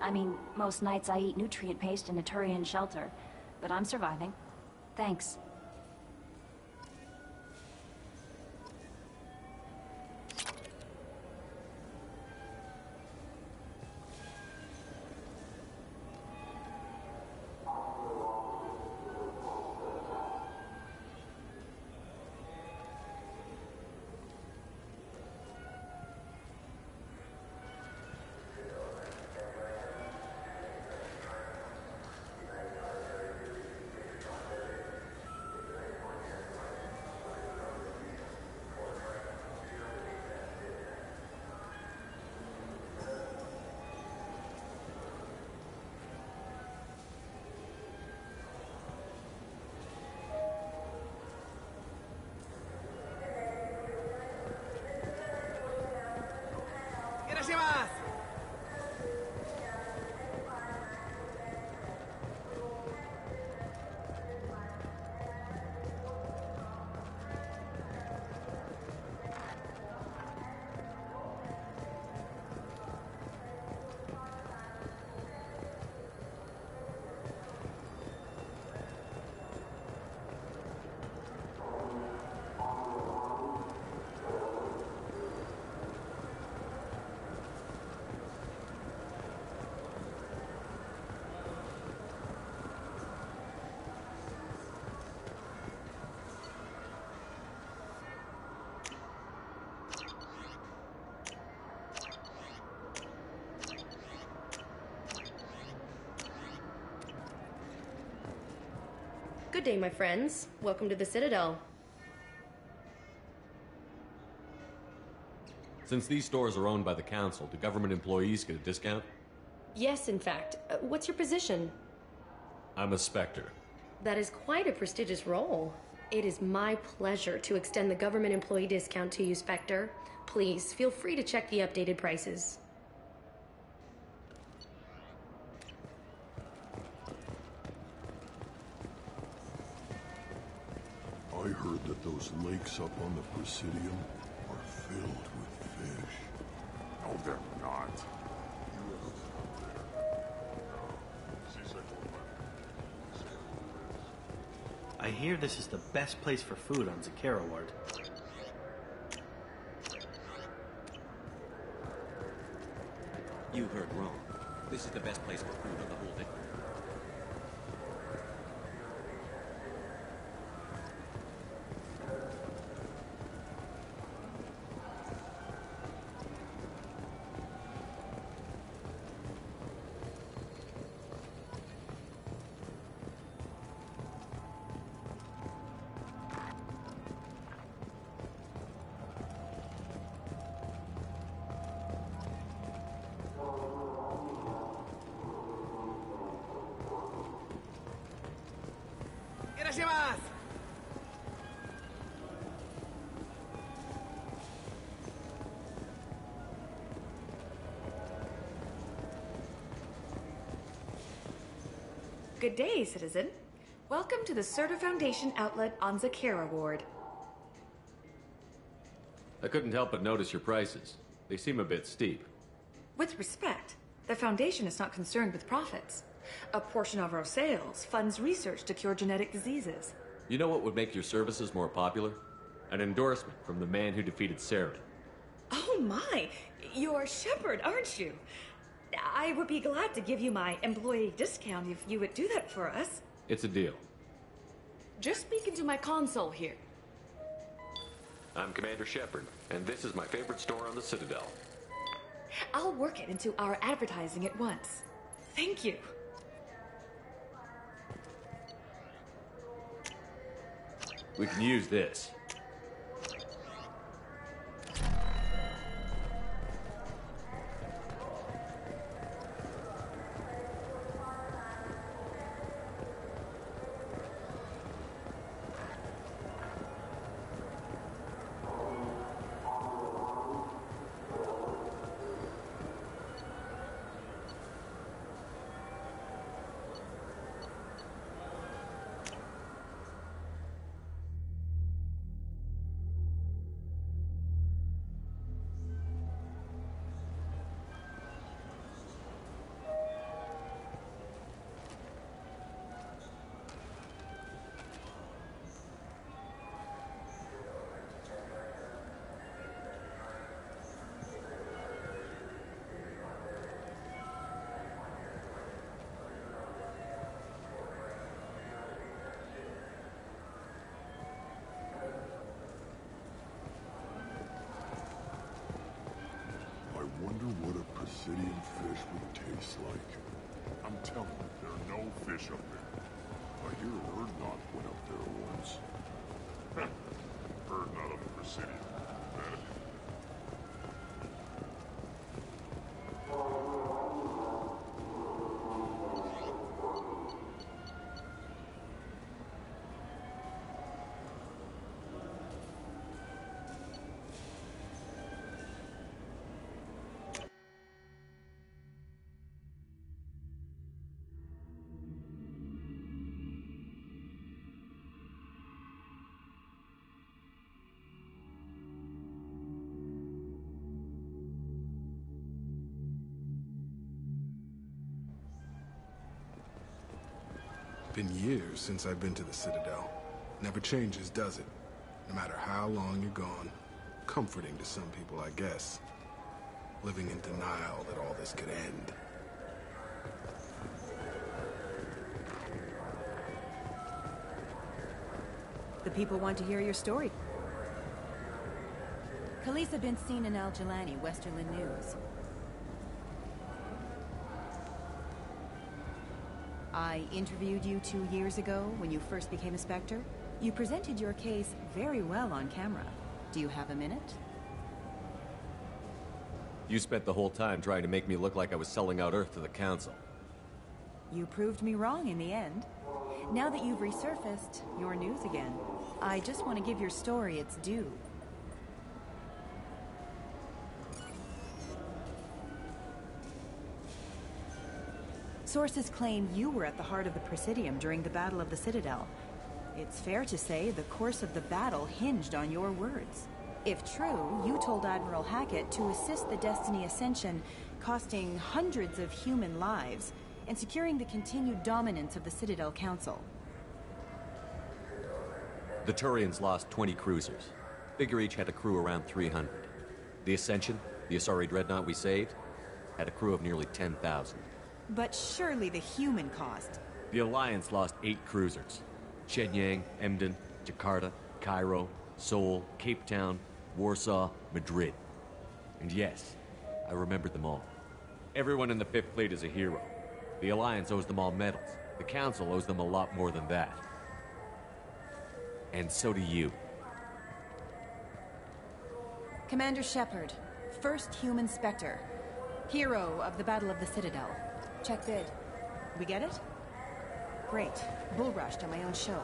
I mean, most nights I eat nutrient paste in a Turian shelter, but I'm surviving. Thanks. Good day, my friends. Welcome to the Citadel. Since these stores are owned by the Council, do government employees get a discount? Yes, in fact. Uh, what's your position? I'm a Spectre. That is quite a prestigious role. It is my pleasure to extend the government employee discount to you, Spectre. Please, feel free to check the updated prices. That lakes up on the Presidium are filled with fish. No, they're not. I hear this is the best place for food on Zakera Ward. Good day, citizen. Welcome to the Sirta Foundation outlet on Zakera Ward. I couldn't help but notice your prices. They seem a bit steep. With respect, the Foundation is not concerned with profits. A portion of our sales funds research to cure genetic diseases. You know what would make your services more popular? An endorsement from the man who defeated Saren. Oh my! You're Shepard, aren't you? I would be glad to give you my employee discount if you would do that for us. It's a deal. Just speak into my console here. I'm Commander Shepard, and this is my favorite store on the Citadel. I'll work it into our advertising at once. Thank you. We can use this. Been years since I've been to the Citadel. Never changes, does it? No matter how long you're gone. Comforting to some people, I guess. Living in denial that all this could end. The people want to hear your story. Khaleesa been seen in Al Jelani, Westerlund News. I interviewed you two years ago when you first became a Spectre. You presented your case very well on camera. Do you have a minute? You spent the whole time trying to make me look like I was selling out Earth to the Council. You proved me wrong in the end. Now that you've resurfaced, you're news again. I just want to give your story its due. Sources claim you were at the heart of the Presidium during the Battle of the Citadel. It's fair to say the course of the battle hinged on your words. If true, you told Admiral Hackett to assist the Destiny Ascension, costing hundreds of human lives, and securing the continued dominance of the Citadel Council. The Turians lost 20 cruisers. Figure each had a crew around 300. The Ascension, the Asari dreadnought we saved, had a crew of nearly 10,000. But surely the human cost. The Alliance lost eight cruisers. Shenyang, Emden, Jakarta, Cairo, Seoul, Cape Town, Warsaw, Madrid. And yes, I remembered them all. Everyone in the Fifth Fleet is a hero. The Alliance owes them all medals. The Council owes them a lot more than that. And so do you. Commander Shepard, first human Spectre. Hero of the Battle of the Citadel. Check bid. We get it? Great. Bull rushed on my own show.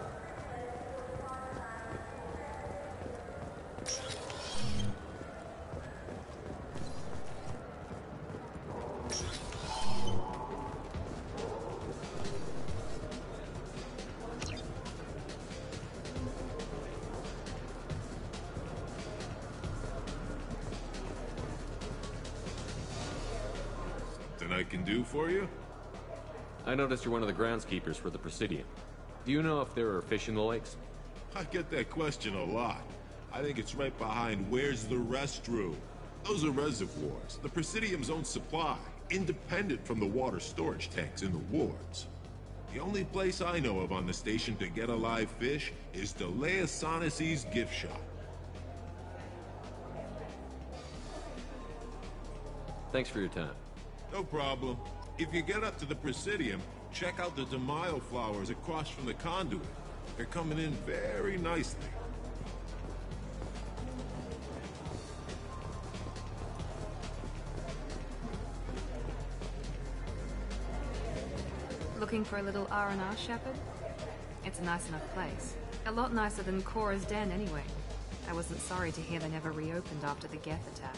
For you? I noticed you're one of the groundskeepers for the Presidium. Do you know if there are fish in the lakes? I get that question a lot. I think it's right behind where's the restroom? Those are reservoirs, the Presidium's own supply, independent from the water storage tanks in the wards. The only place I know of on the station to get a live fish is Delea Sonasy's gift shop. Thanks for your time. No problem. If you get up to the Presidium, check out the DeMaio flowers across from the conduit. They're coming in very nicely. Looking for a little R&R, Shepard? It's a nice enough place. A lot nicer than Chora's Den, anyway. I wasn't sorry to hear they never reopened after the Geth attack.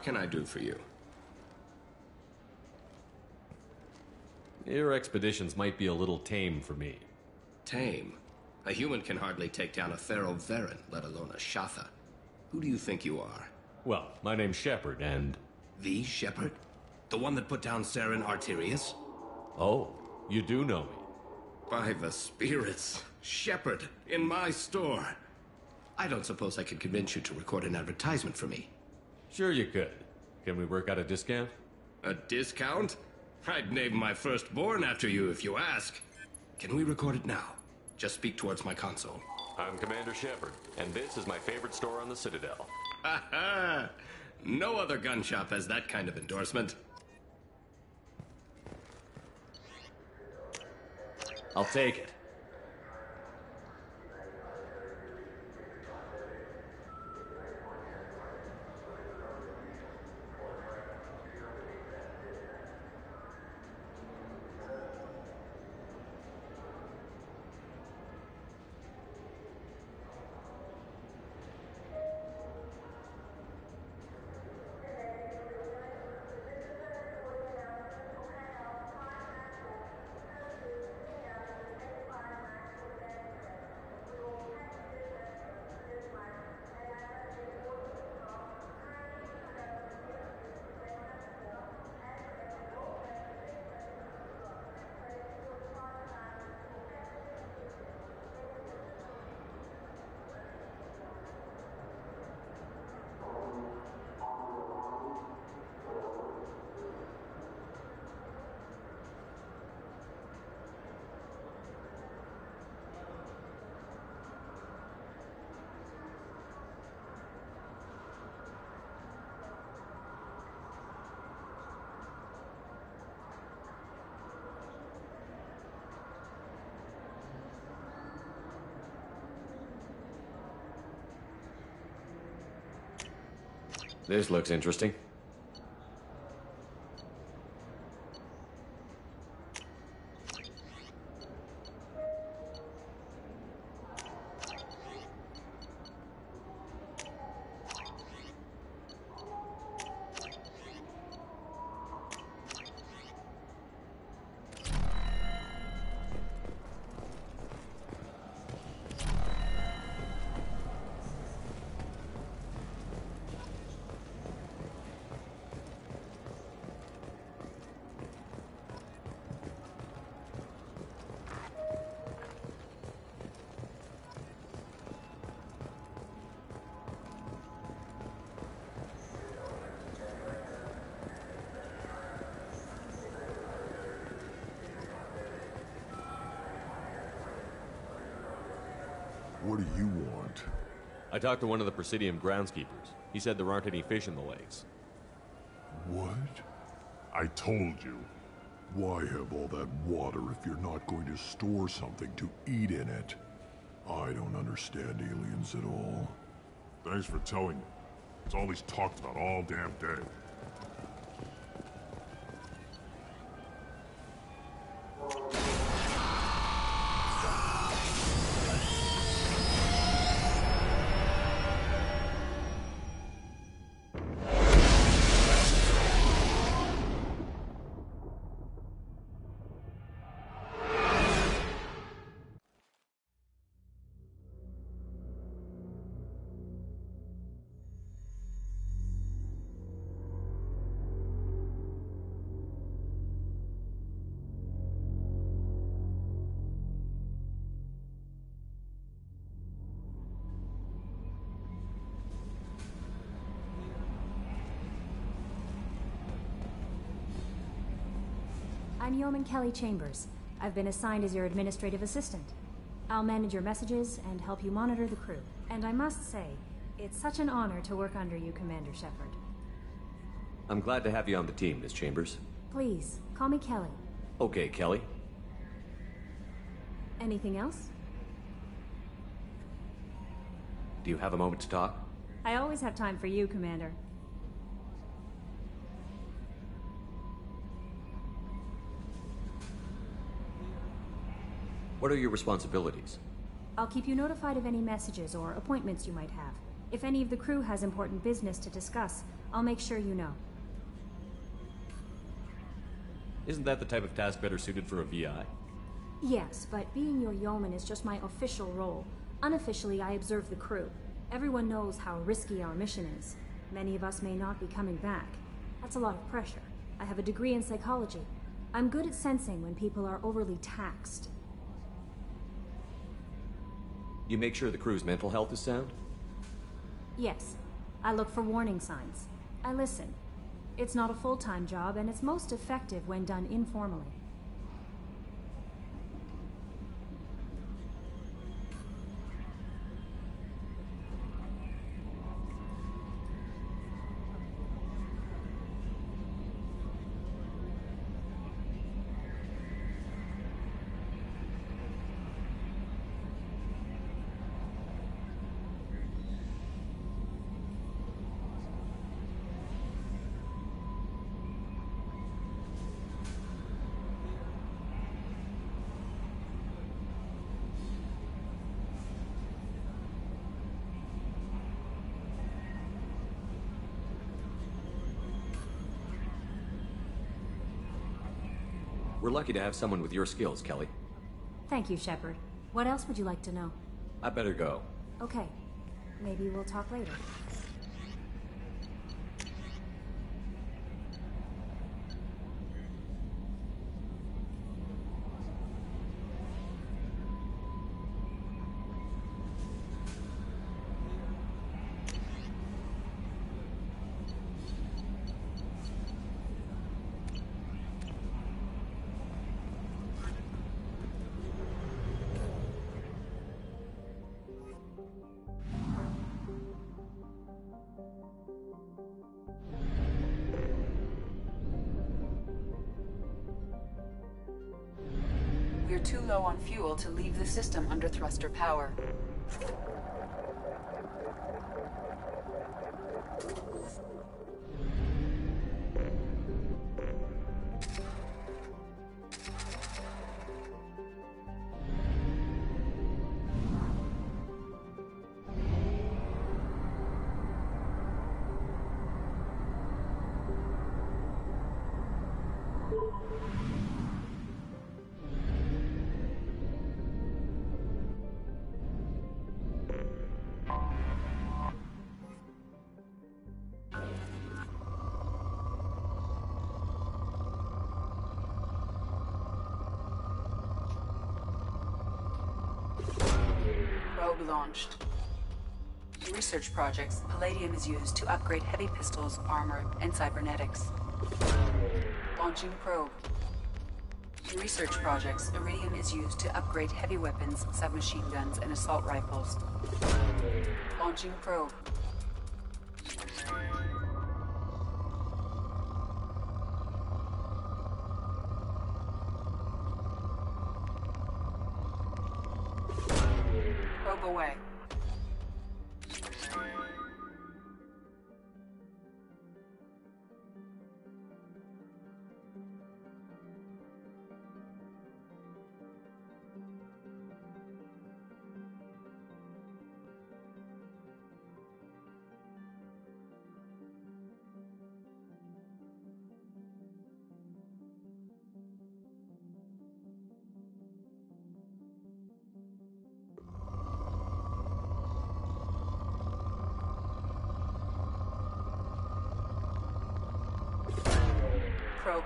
What can I do for you? Your expeditions might be a little tame for me. Tame? A human can hardly take down a Thero Varen, let alone a Shatha. Who do you think you are? Well, my name's Shepard, and... The Shepard? The one that put down Saren Arterius? Oh, you do know me. By the spirits. Shepard, in my store. I don't suppose I could convince you to record an advertisement for me. Sure you could. Can we work out a discount? A discount? I'd name my firstborn after you if you ask. Can we record it now? Just speak towards my console. I'm Commander Shepard, and this is my favorite store on the Citadel. Ha ha! No other gun shop has that kind of endorsement. I'll take it. This looks interesting. Talked to one of the Presidium groundskeepers. He said there aren't any fish in the lakes. What? I told you. Why have all that water if you're not going to store something to eat in it? I don't understand aliens at all. Thanks for telling me. It's all he's talked about all damn day. I'm Yeoman Kelly Chambers. I've been assigned as your administrative assistant. I'll manage your messages and help you monitor the crew. And I must say, it's such an honor to work under you, Commander Shepard. I'm glad to have you on the team, Miss Chambers. Please, call me Kelly. Okay, Kelly. Anything else? Do you have a moment to talk? I always have time for you, Commander. What are your responsibilities? I'll keep you notified of any messages or appointments you might have. If any of the crew has important business to discuss, I'll make sure you know. Isn't that the type of task better suited for a VI? Yes, but being your yeoman is just my official role. Unofficially, I observe the crew. Everyone knows how risky our mission is. Many of us may not be coming back. That's a lot of pressure. I have a degree in psychology. I'm good at sensing when people are overly taxed. You make sure the crew's mental health is sound? Yes, I look for warning signs. I listen. It's not a full-time job, and it's most effective when done informally. Lucky to have someone with your skills, Kelly. Thank you, Shepard. What else would you like to know? I better go. Okay. Maybe we'll talk later. Fuel to leave the system under thruster power. Research projects, palladium is used to upgrade heavy pistols, armor, and cybernetics. Launching probe. In research projects, iridium is used to upgrade heavy weapons, submachine guns, and assault rifles. Launching probe. Probe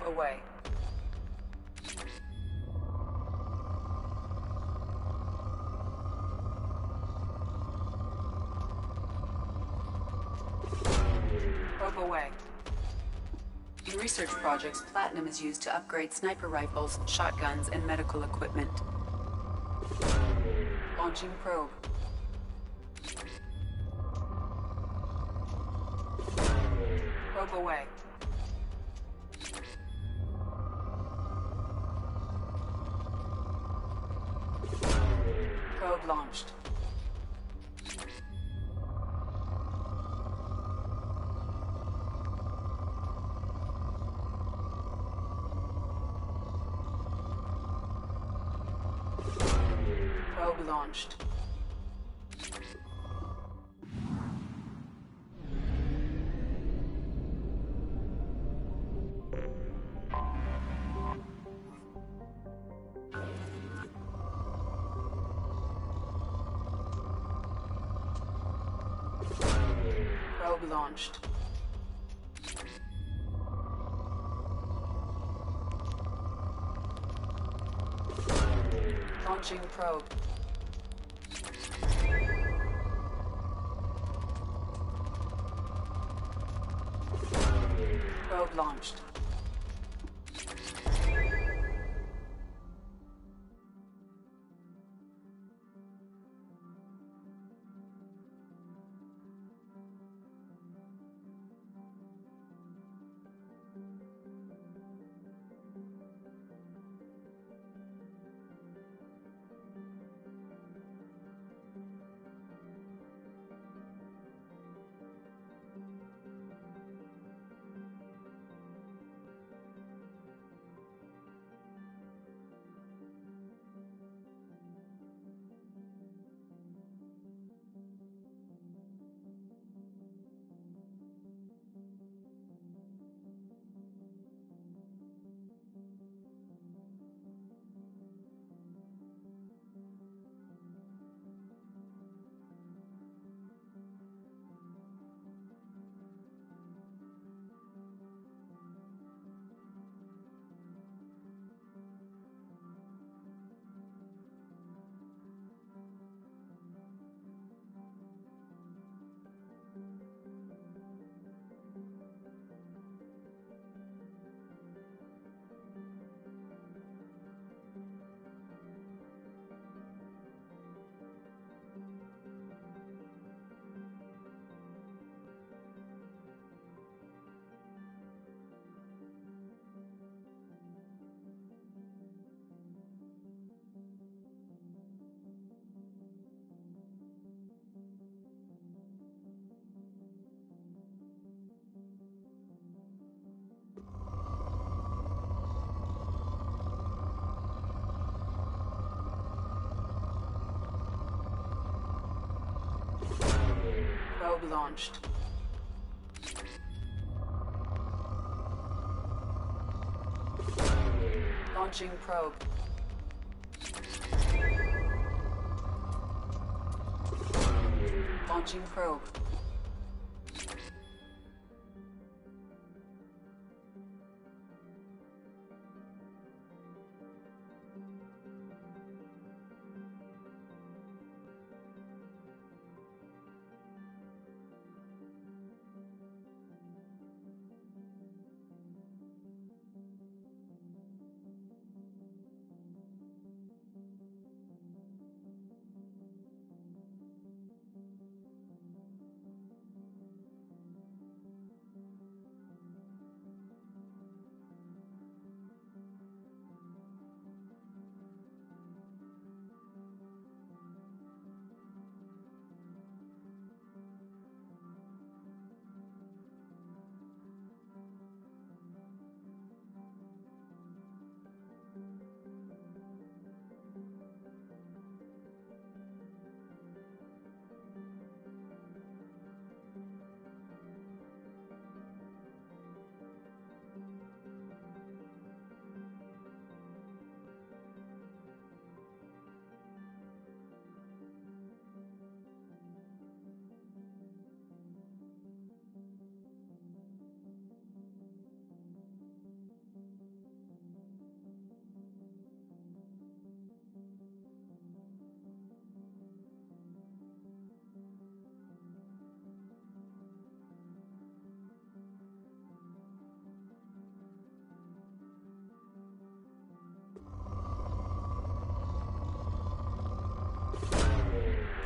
away. Probe away. In research projects, platinum is used to upgrade sniper rifles, shotguns, and medical equipment. Launching probe. Probe away. Probe. Probe launched. Probe launched. Launching probe. Launching probe.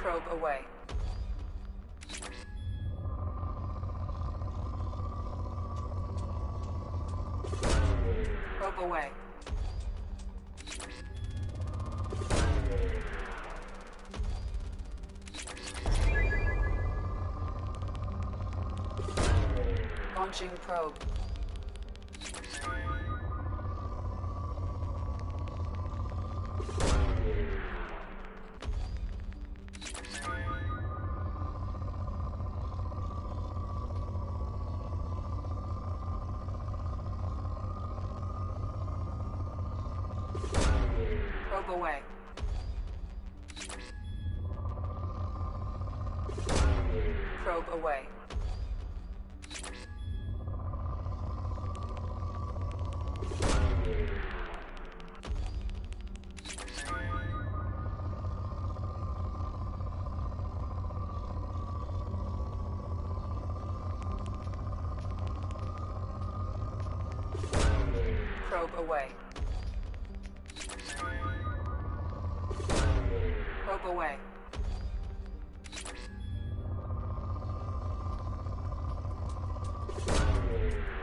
Probe away. Probe away. Launching probe. Away. Probe away. Probe away. Probe away.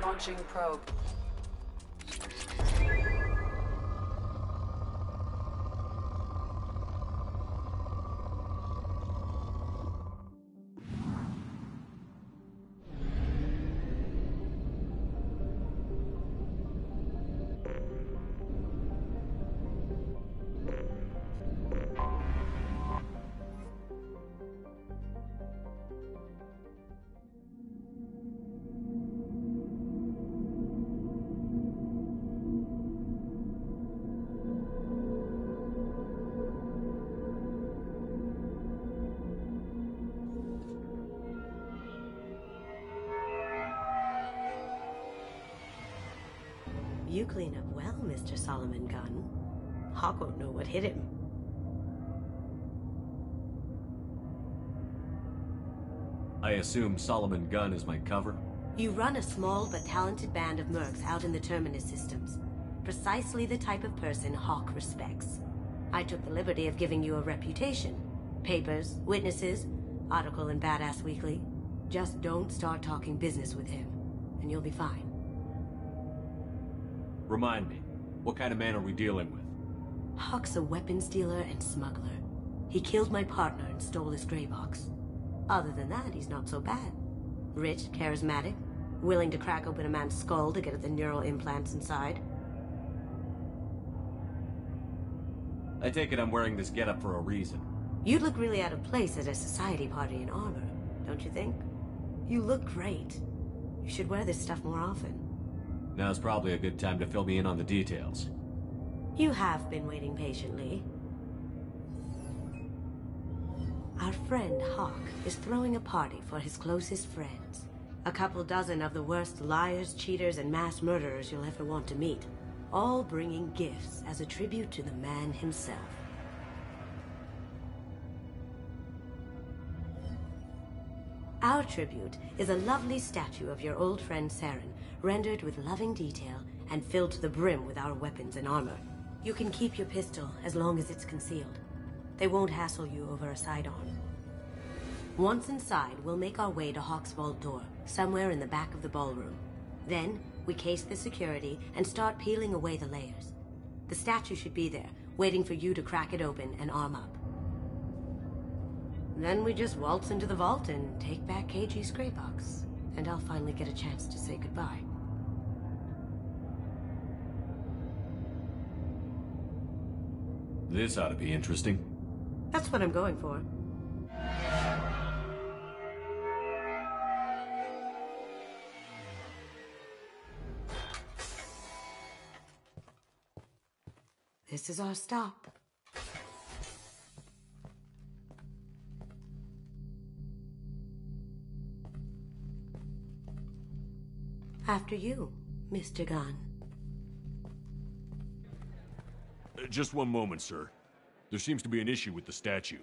Launching probe. Mr. Solomon Gunn. Hock won't know what hit him. I assume Solomon Gunn is my cover? You run a small but talented band of mercs out in the Terminus systems. Precisely the type of person Hock respects. I took the liberty of giving you a reputation. Papers, witnesses, article in Badass Weekly. Just don't start talking business with him, and you'll be fine. Remind me, what kind of man are we dealing with? Hock's a weapons dealer and smuggler. He killed my partner and stole his gray box. Other than that, he's not so bad. Rich, charismatic, willing to crack open a man's skull to get at the neural implants inside. I take it I'm wearing this getup for a reason. You'd look really out of place at a society party in armor, don't you think? You look great. You should wear this stuff more often. Now's probably a good time to fill me in on the details. You have been waiting patiently. Our friend Hock is throwing a party for his closest friends. A couple dozen of the worst liars, cheaters, and mass murderers you'll ever want to meet. All bringing gifts as a tribute to the man himself. Our tribute is a lovely statue of your old friend Saren, rendered with loving detail and filled to the brim with our weapons and armor. You can keep your pistol as long as it's concealed. They won't hassle you over a sidearm. Once inside, we'll make our way to Hock's vault door, somewhere in the back of the ballroom. Then, we case the security and start peeling away the layers. The statue should be there, waiting for you to crack it open and arm up. Then we just waltz into the vault and take back Keiji's gray box. And I'll finally get a chance to say goodbye. This ought to be interesting. That's what I'm going for. This is our stop. After you, Mr. Gunn. Just one moment, sir. There seems to be an issue with the statue.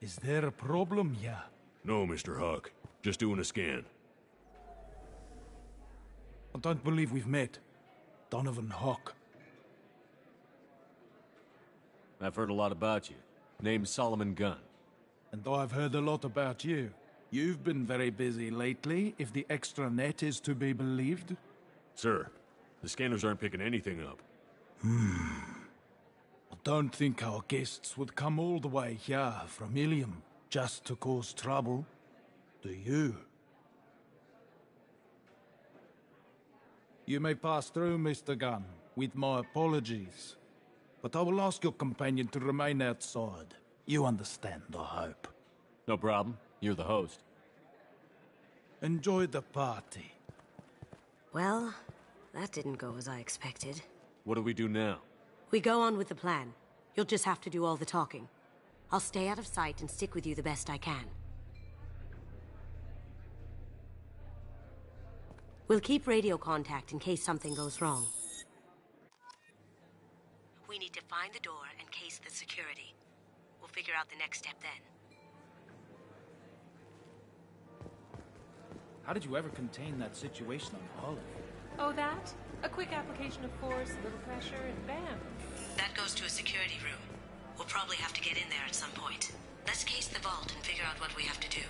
Is there a problem, yeah? No, Mr. Hock. Just doing a scan. I don't believe we've met. Donovan Hock. I've heard a lot about you. Name's Solomon Gunn. And though I've heard a lot about you. You've been very busy lately, if the extranet is to be believed. Sir, the scanners aren't picking anything up. Hmm. I don't think our guests would come all the way here from Ilium just to cause trouble. Do you? You may pass through, Mr. Gunn, with my apologies. But I will ask your companion to remain outside. You understand, I hope. No problem. You're the host. Enjoy the party. Well, that didn't go as I expected. What do we do now? We go on with the plan. You'll just have to do all the talking. I'll stay out of sight and stick with you the best I can. We'll keep radio contact in case something goes wrong. We need to find the door and case the security. We'll figure out the next step then. How did you ever contain that situation on Holly? Oh, that? A quick application of force, a little pressure, and bam. That goes to a security room. We'll probably have to get in there at some point. Let's case the vault and figure out what we have to do.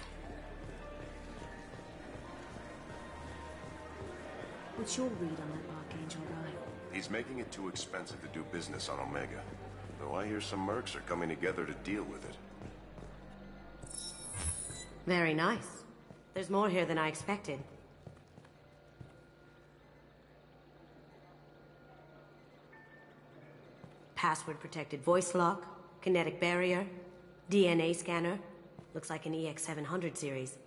What's your read on that Archangel guy? He's making it too expensive to do business on Omega. Though I hear some mercs are coming together to deal with it. Very nice. There's more here than I expected. Password protected voice lock, kinetic barrier, DNA scanner. Looks like an EX700 series.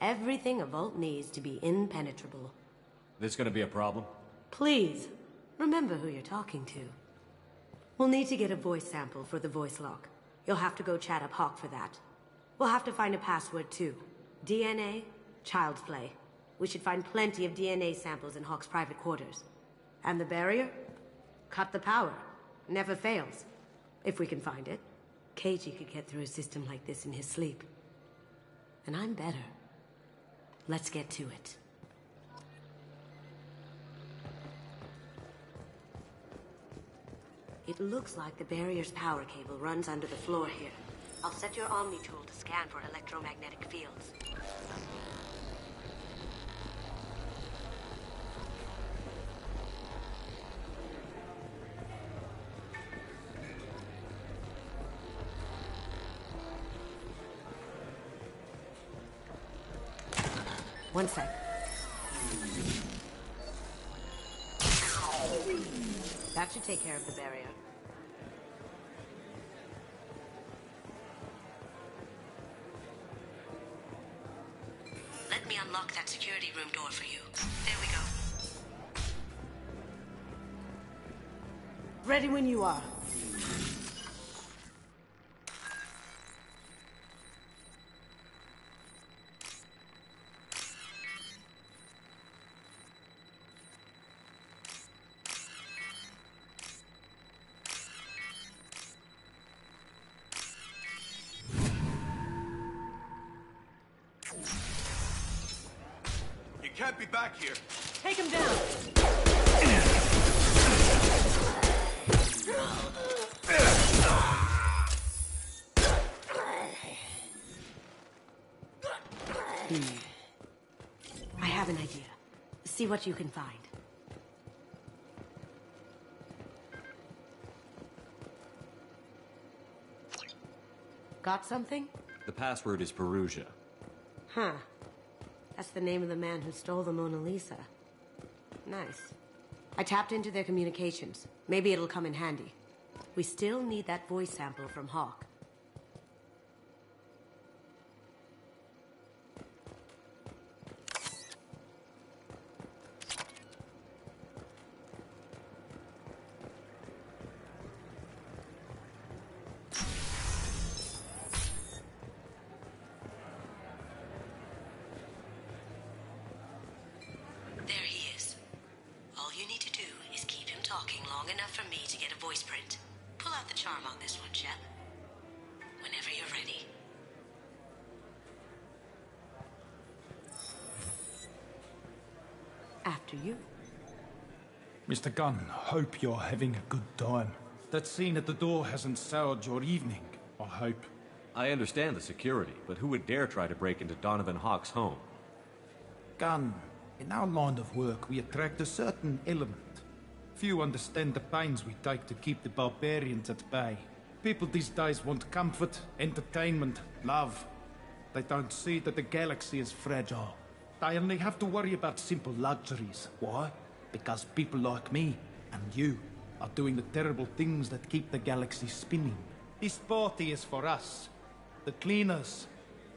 Everything a vault needs to be impenetrable. This gonna be a problem? Please, remember who you're talking to. We'll need to get a voice sample for the voice lock. You'll have to go chat up Hock for that. We'll have to find a password too. DNA, child's play. We should find plenty of DNA samples in Hock's private quarters. And the barrier? Cut the power. Never fails. If we can find it. Keiji could get through a system like this in his sleep. And I'm better. Let's get to it. It looks like the barrier's power cable runs under the floor here. I'll set your Omni tool to scan for electromagnetic fields. One sec. That should take care of the barrier. Let me unlock that security room door for you. There we go. Ready when you are. See what you can find. Got something? The password is Peruggia. Huh. That's the name of the man who stole the Mona Lisa. Nice. I tapped into their communications. Maybe it'll come in handy. We still need that voice sample from Hock. Mr. Gunn, hope you're having a good time. That scene at the door hasn't soured your evening, I hope. I understand the security, but who would dare try to break into Donovan Hock's home? Gun, in our line of work, we attract a certain element. Few understand the pains we take to keep the barbarians at bay. People these days want comfort, entertainment, love. They don't see that the galaxy is fragile. They only have to worry about simple luxuries. Why? Because people like me and you are doing the terrible things that keep the galaxy spinning. This party is for us, the cleaners,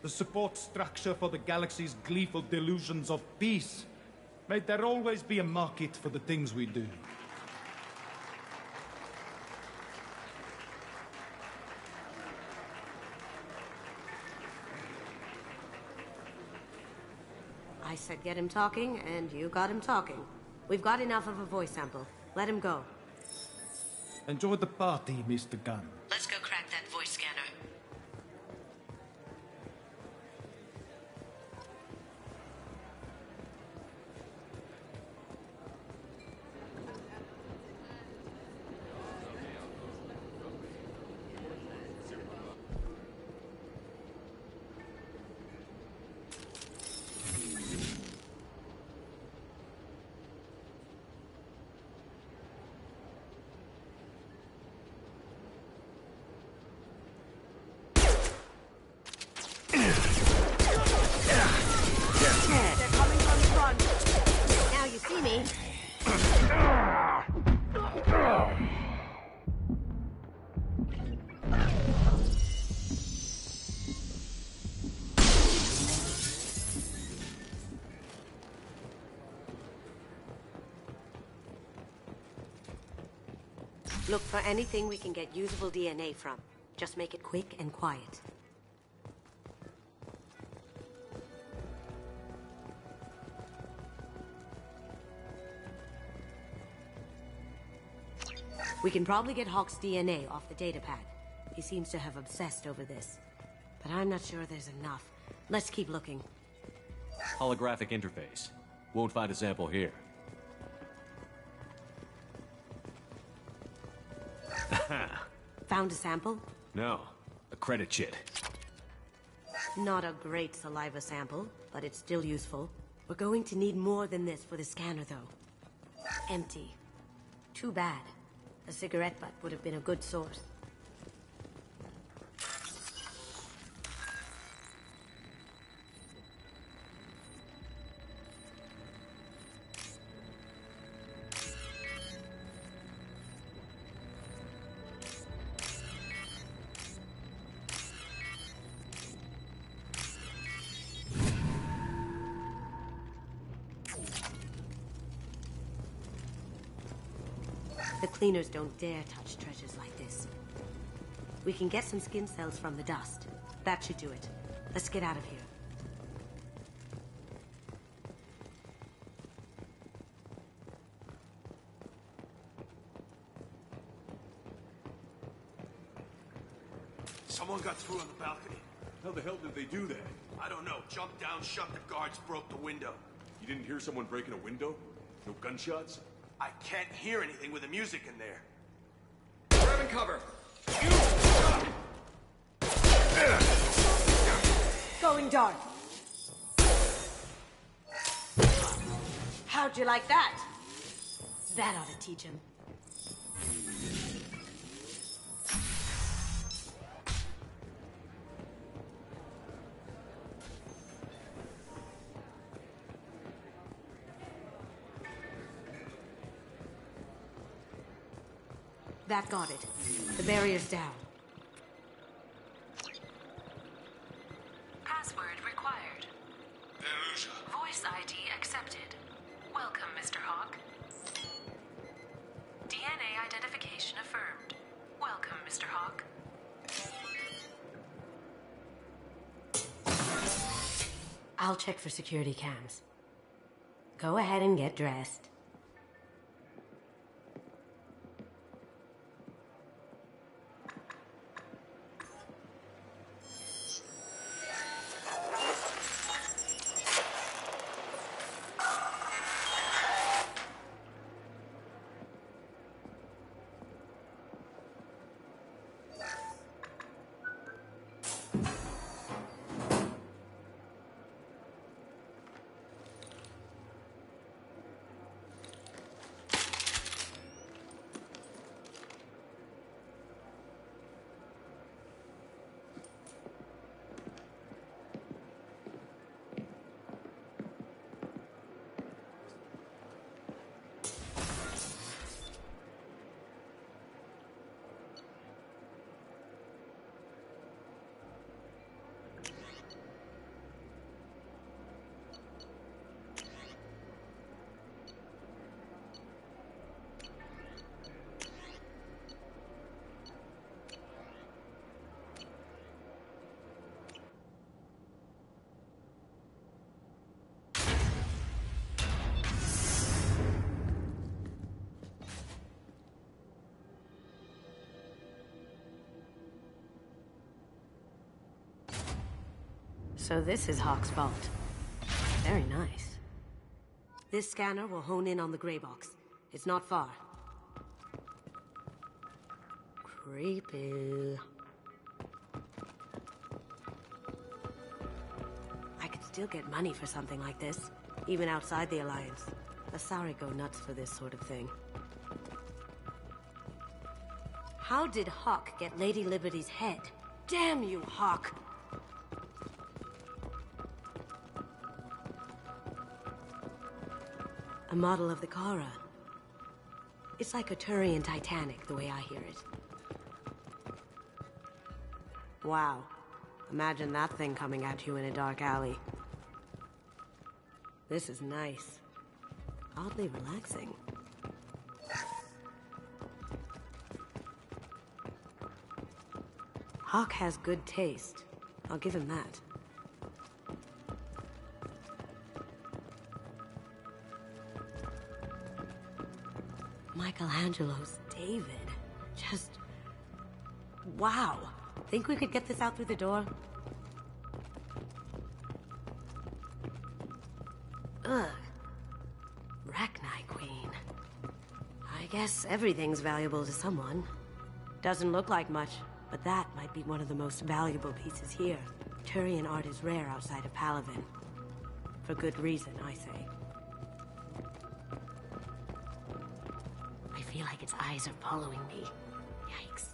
the support structure for the galaxy's gleeful delusions of peace. May there always be a market for the things we do. I said get him talking, and you got him talking. We've got enough of a voice sample. Let him go. Enjoy the party, Mr. Gunn. Let's Look for anything we can get usable DNA from. Just make it quick and quiet. We can probably get Hock's DNA off the datapad. He seems to have obsessed over this. But I'm not sure there's enough. Let's keep looking. Holographic interface. Won't find a sample here. Found a sample? no, a credit chit. Not a great saliva sample, but it's still useful. We're going to need more than this for the scanner, though. Empty. Too bad. A cigarette butt would have been a good source. Cleaners don't dare touch treasures like this. We can get some skin cells from the dust. That should do it. Let's get out of here. Someone got through on the balcony. How the hell did they do that? I don't know. Jumped down, shut the guards, broke the window. You didn't hear someone breaking a window? No gunshots? I can't hear anything with the music in there. Grab and cover. Going dark. How'd you like that? That ought to teach him. That got it. The barrier's down. Password required. Voice ID accepted. Welcome, Mr. Hock. DNA identification affirmed. Welcome, Mr. Hock. I'll check for security cams. Go ahead and get dressed. So this is Hock's vault. Very nice. This scanner will hone in on the gray box. It's not far. Creepy. I could still get money for something like this, even outside the Alliance. Asari go nuts for this sort of thing. How did Hock get Lady Liberty's head? Damn you, Hock! A model of the Kara. It's like a Turian Titanic, the way I hear it. Wow. Imagine that thing coming at you in a dark alley. This is nice. Oddly relaxing. Hock has good taste. I'll give him that. Michelangelo's David. Just... Wow. Think we could get this out through the door? Ugh. Rachni Queen. I guess everything's valuable to someone. Doesn't look like much, but that might be one of the most valuable pieces here. Turian art is rare outside of Palaven. For good reason, I say. Like its eyes are following me. Yikes.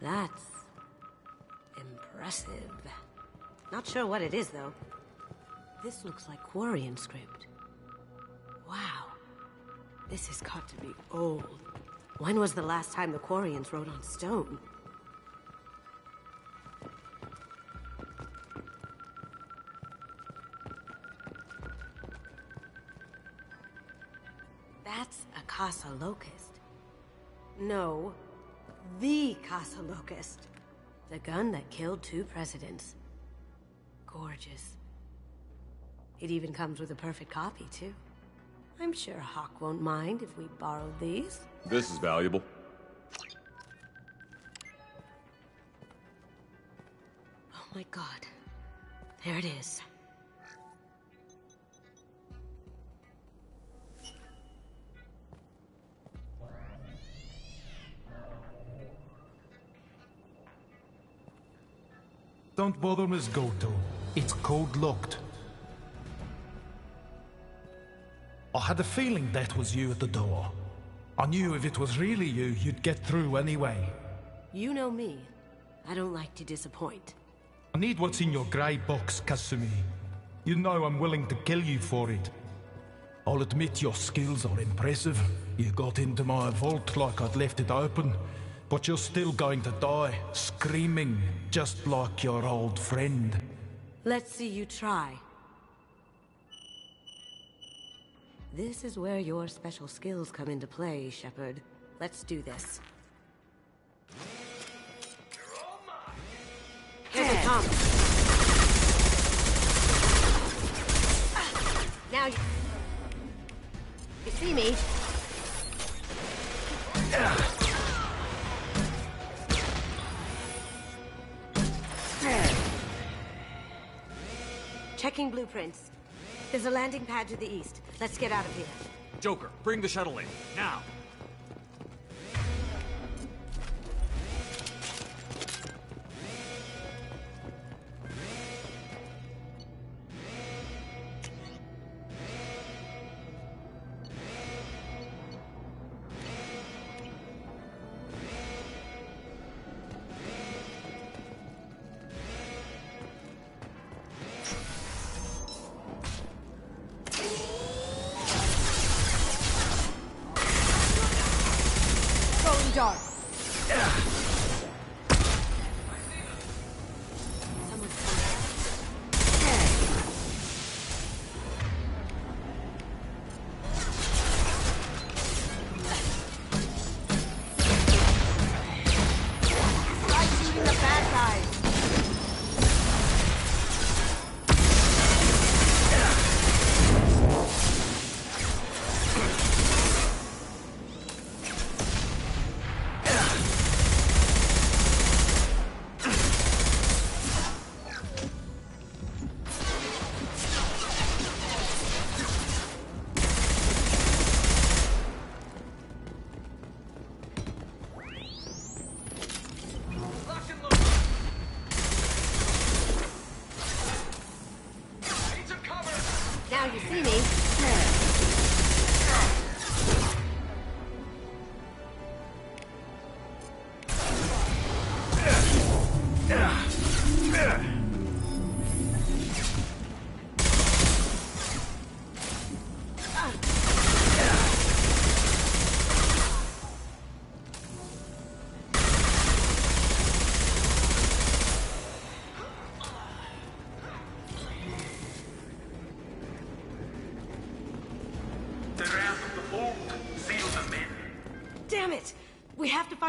That's... impressive. Not sure what it is, though. This looks like Quarian script. Wow. This has got to be old. When was the last time the Quarians wrote on stone? Locust. No, the Kassa Locust. The gun that killed two presidents. Gorgeous. It even comes with a perfect copy, too. I'm sure Hock won't mind if we borrowed these. This is valuable. Oh my god. There it is. Don't bother, Miss Goto. It's code locked. I had a feeling that was you at the door. I knew if it was really you, you'd get through anyway. You know me. I don't like to disappoint. I need what's in your grey box, Kasumi. You know I'm willing to kill you for it. I'll admit your skills are impressive. You got into my vault like I'd left it open, but you're still going to die, screaming, just like your old friend. Let's see you try. This is where your special skills come into play, Shepard. Let's do this. Here they come. Now you... You see me? Checking blueprints. There's a landing pad to the east. Let's get out of here. Joker, bring the shuttle in. Now!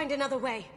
Find another way.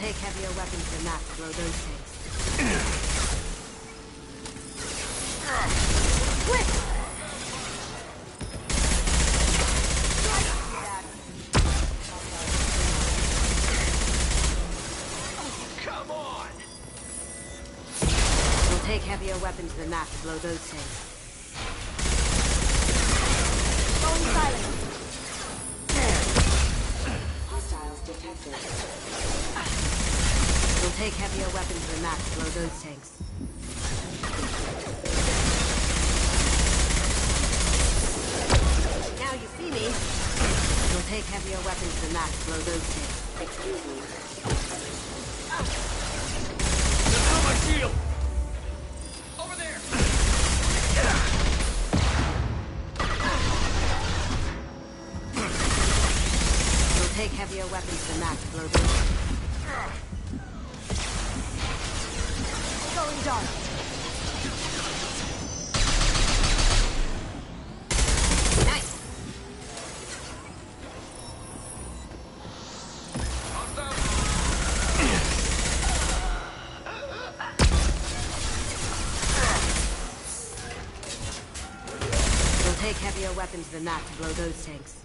Take heavier weapons than that to blow those things. Come on. Take heavier weapons than that to blow those things. Heavier weapons than that to blow those tanks. Excuse me. Than that to blow those tanks.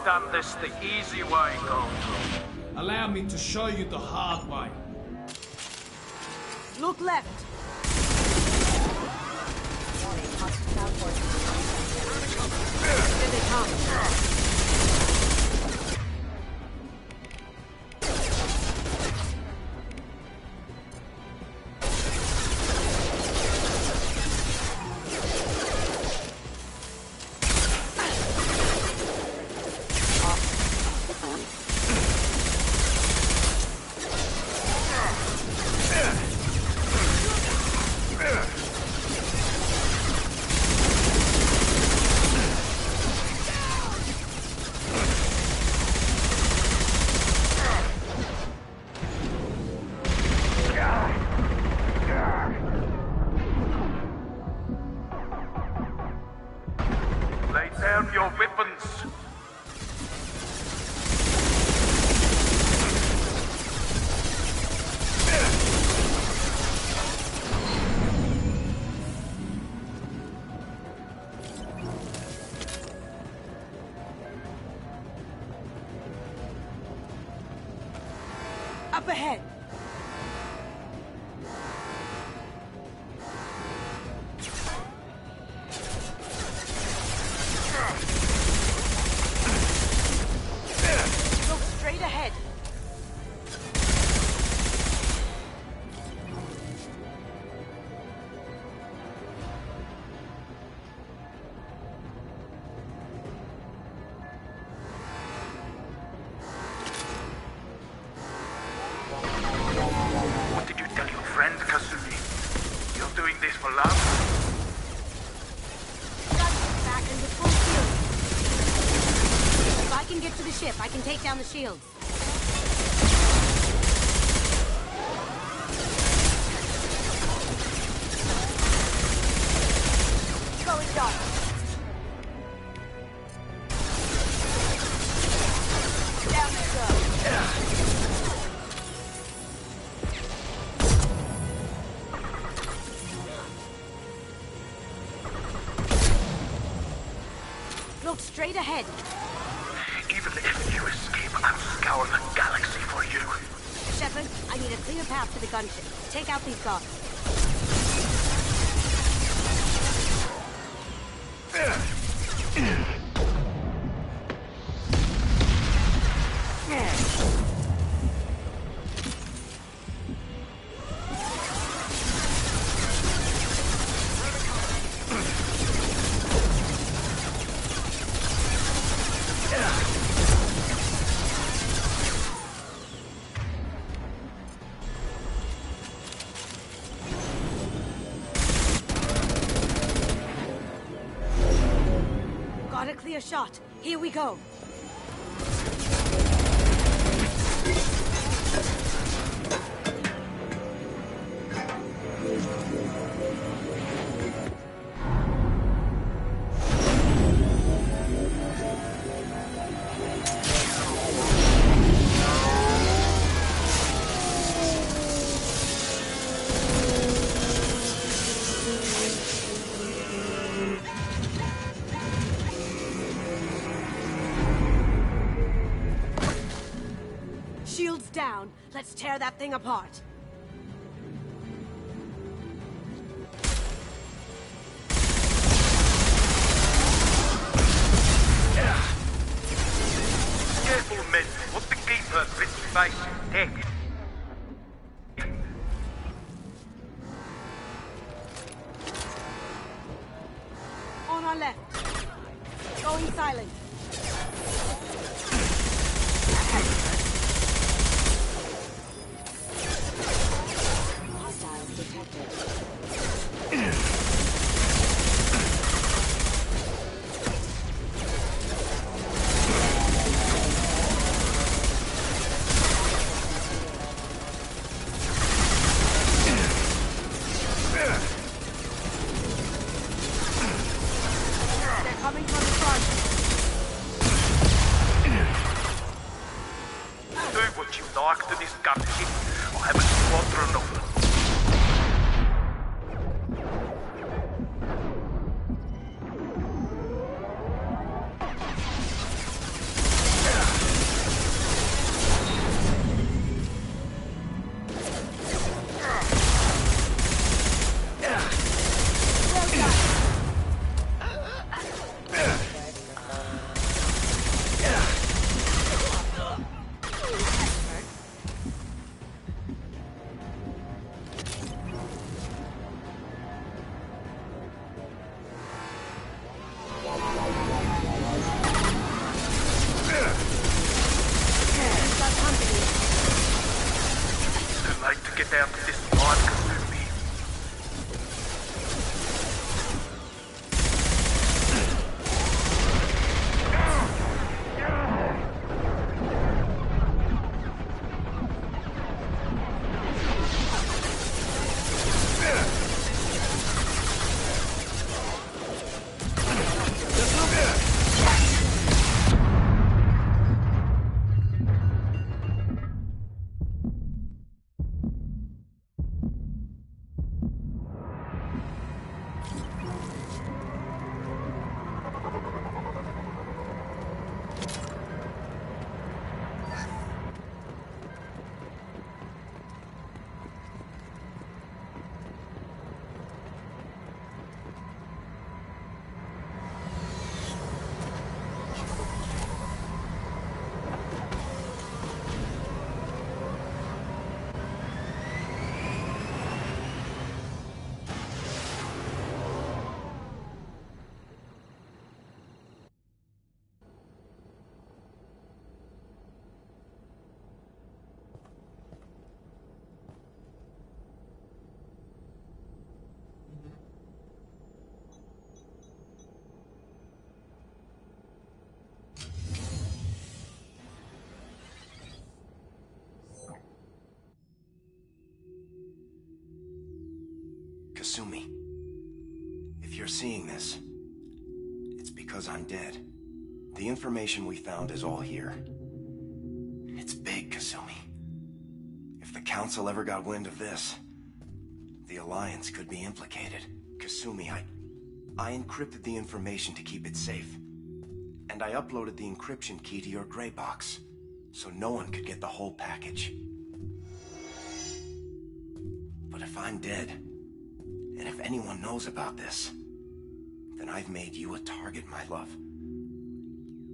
have done this the easy way, Gold. Allow me to show you the hard way. Look left. down the shields. Going dark. Down. Look straight ahead. Take out these guards. we go. Let's tear that thing apart. Kasumi, if you're seeing this, it's because I'm dead. The information we found is all here. It's big, Kasumi. If the Council ever got wind of this, the Alliance could be implicated. Kasumi, I... I encrypted the information to keep it safe. And I uploaded the encryption key to your gray box, so no one could get the whole package. But if I'm dead, if anyone knows about this, then I've made you a target, my love.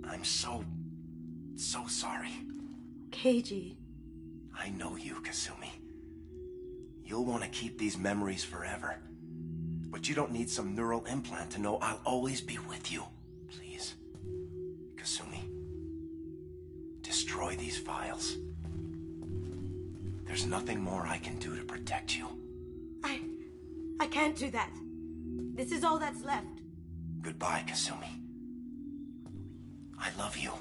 I'm so... so sorry. Keiji. I know you, Kasumi. You'll want to keep these memories forever. But you don't need some neural implant to know I'll always be with you. Please. Kasumi. Destroy these files. There's nothing more I can do to protect you. I... I can't do that. This is all that's left. Goodbye, Kasumi. I love you.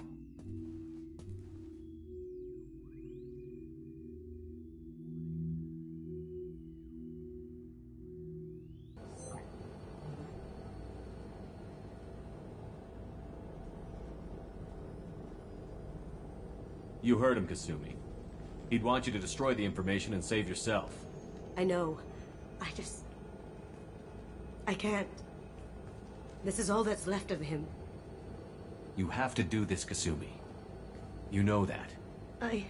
You heard him, Kasumi. He'd want you to destroy the information and save yourself. I know. I just... I can't. This is all that's left of him. You have to do this, Kasumi. You know that. I...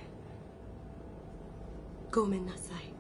Gomen nasai,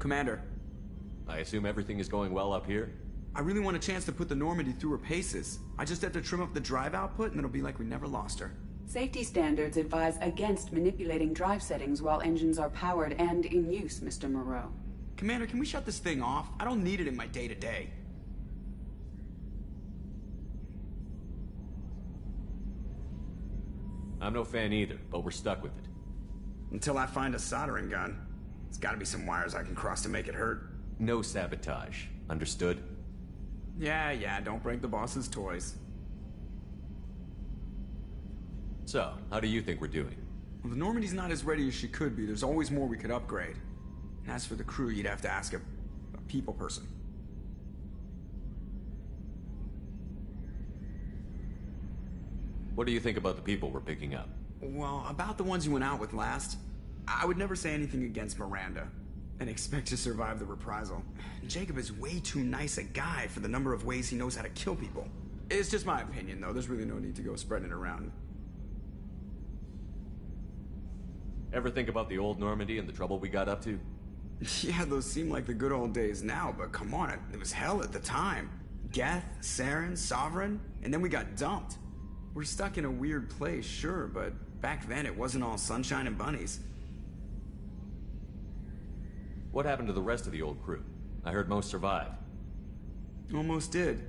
Commander. I assume everything is going well up here? I really want a chance to put the Normandy through her paces. I just have to trim up the drive output and it'll be like we never lost her. Safety standards advise against manipulating drive settings while engines are powered and in use, Mr. Moreau. Commander, can we shut this thing off? I don't need it in my day-to-day. -day. I'm no fan either, but we're stuck with it. Until I find a soldering gun. There's gotta be some wires I can cross to make it hurt. No sabotage. Understood? Yeah, yeah, don't break the boss's toys. So, how do you think we're doing? Well, the Normandy's not as ready as she could be. There's always more we could upgrade. And as for the crew, you'd have to ask a, a people person. What do you think about the people we're picking up? Well, about the ones you went out with last, I would never say anything against Miranda and expect to survive the reprisal. Jacob is way too nice a guy for the number of ways he knows how to kill people. It's just my opinion, though. There's really no need to go spreading it around. Ever think about the old Normandy and the trouble we got up to? <laughs> Yeah, those seem like the good old days now, but come on, it was hell at the time. Geth, Saren, Sovereign, and then we got dumped. We're stuck in a weird place, sure, but back then it wasn't all sunshine and bunnies. What happened to the rest of the old crew? I heard most survived. Almost did.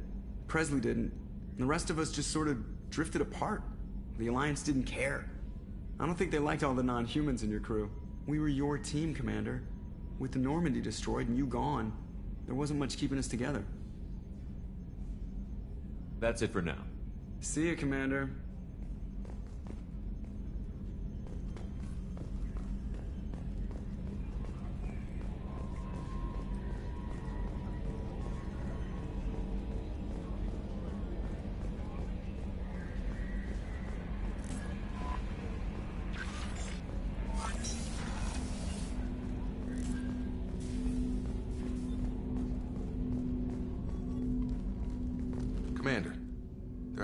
Pressly didn't. The rest of us just sort of drifted apart. The Alliance didn't care. I don't think they liked all the non-humans in your crew. We were your team, Commander. With the Normandy destroyed and you gone, there wasn't much keeping us together. That's it for now. See you, Commander.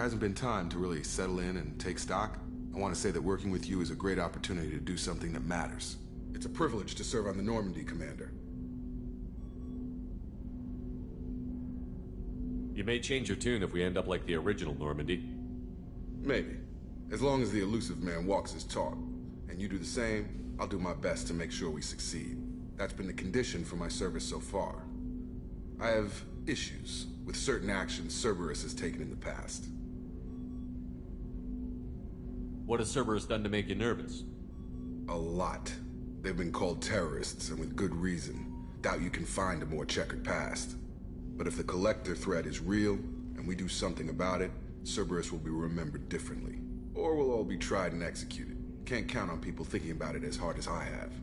Hasn't been time to really settle in and take stock, I want to say that working with you is a great opportunity to do something that matters. It's a privilege to serve on the Normandy, Commander. You may change your tune if we end up like the original Normandy. Maybe. As long as the Illusive Man walks his talk. And you do the same, I'll do my best to make sure we succeed. That's been the condition for my service so far. I have issues with certain actions Cerberus has taken in the past. What has Cerberus done to make you nervous? A lot. They've been called terrorists, and with good reason. Doubt you can find a more checkered past. But if the Collector threat is real, and we do something about it, Cerberus will be remembered differently. Or we'll all be tried and executed. Can't count on people thinking about it as hard as I have.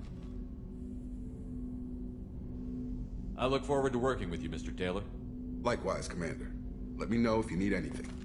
I look forward to working with you, Mr. Taylor. Likewise, Commander. Let me know if you need anything.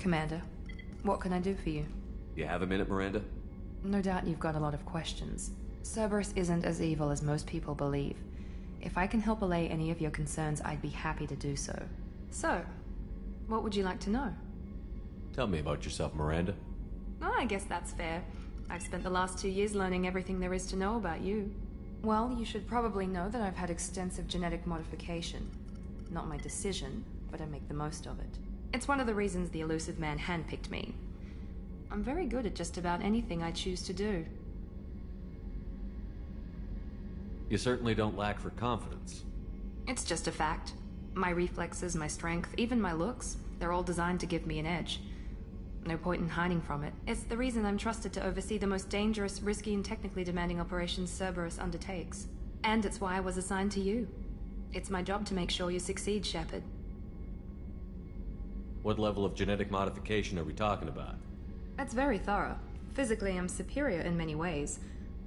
Commander, what can I do for you? You have a minute, Miranda? No doubt you've got a lot of questions. Cerberus isn't as evil as most people believe. If I can help allay any of your concerns, I'd be happy to do so. So, what would you like to know? Tell me about yourself, Miranda. Oh, I guess that's fair. I've spent the last two years learning everything there is to know about you. Well, you should probably know that I've had extensive genetic modification. Not my decision, but I make the most of it. It's one of the reasons the Illusive Man handpicked me. I'm very good at just about anything I choose to do. You certainly don't lack for confidence. It's just a fact. My reflexes, my strength, even my looks, they're all designed to give me an edge. No point in hiding from it. It's the reason I'm trusted to oversee the most dangerous, risky, and technically demanding operations Cerberus undertakes. And it's why I was assigned to you. It's my job to make sure you succeed, Shepard. What level of genetic modification are we talking about? That's very thorough. Physically, I'm superior in many ways.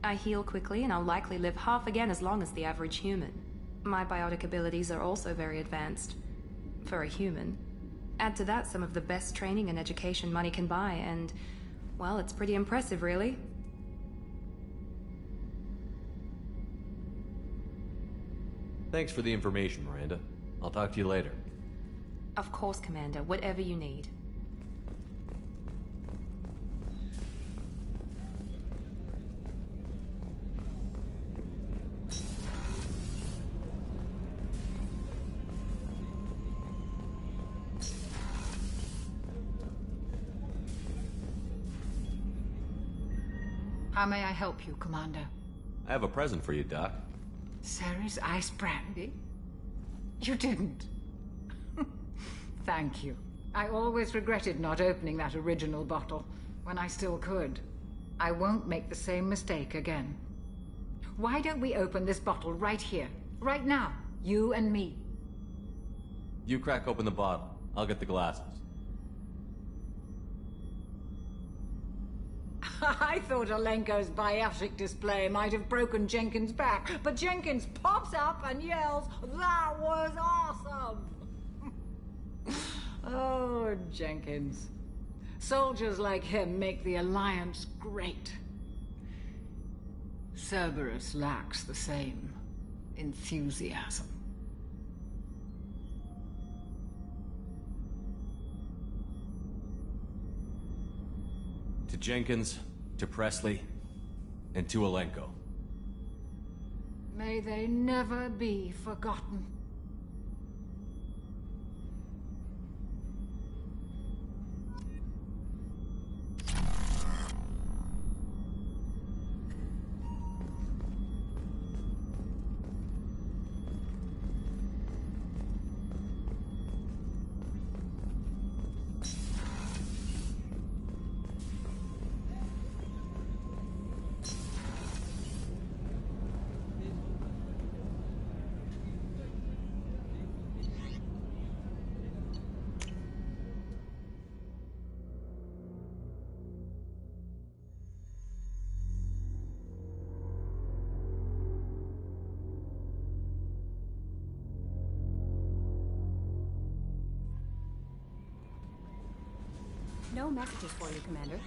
I heal quickly, and I'll likely live half again as long as the average human. My biotic abilities are also very advanced. For a human. Add to that some of the best training and education money can buy, and, well, it's pretty impressive, really. Thanks for the information, Miranda. I'll talk to you later. Of course, Commander, whatever you need. How may I help you, Commander? I have a present for you, Doc. Serrice Ice brandy? You didn't. Thank you. I always regretted not opening that original bottle when I still could. I won't make the same mistake again. Why don't we open this bottle right here, right now, you and me? You crack open the bottle. I'll get the glasses. <laughs> I thought Alenko's biotic display might have broken Jenkins' back, but Jenkins pops up and yells, That was awesome! Oh, Jenkins. Soldiers like him make the Alliance great. Cerberus lacks the same enthusiasm. To Jenkins, to Pressly, and to Alenko. May they never be forgotten. No messages for you, Commander.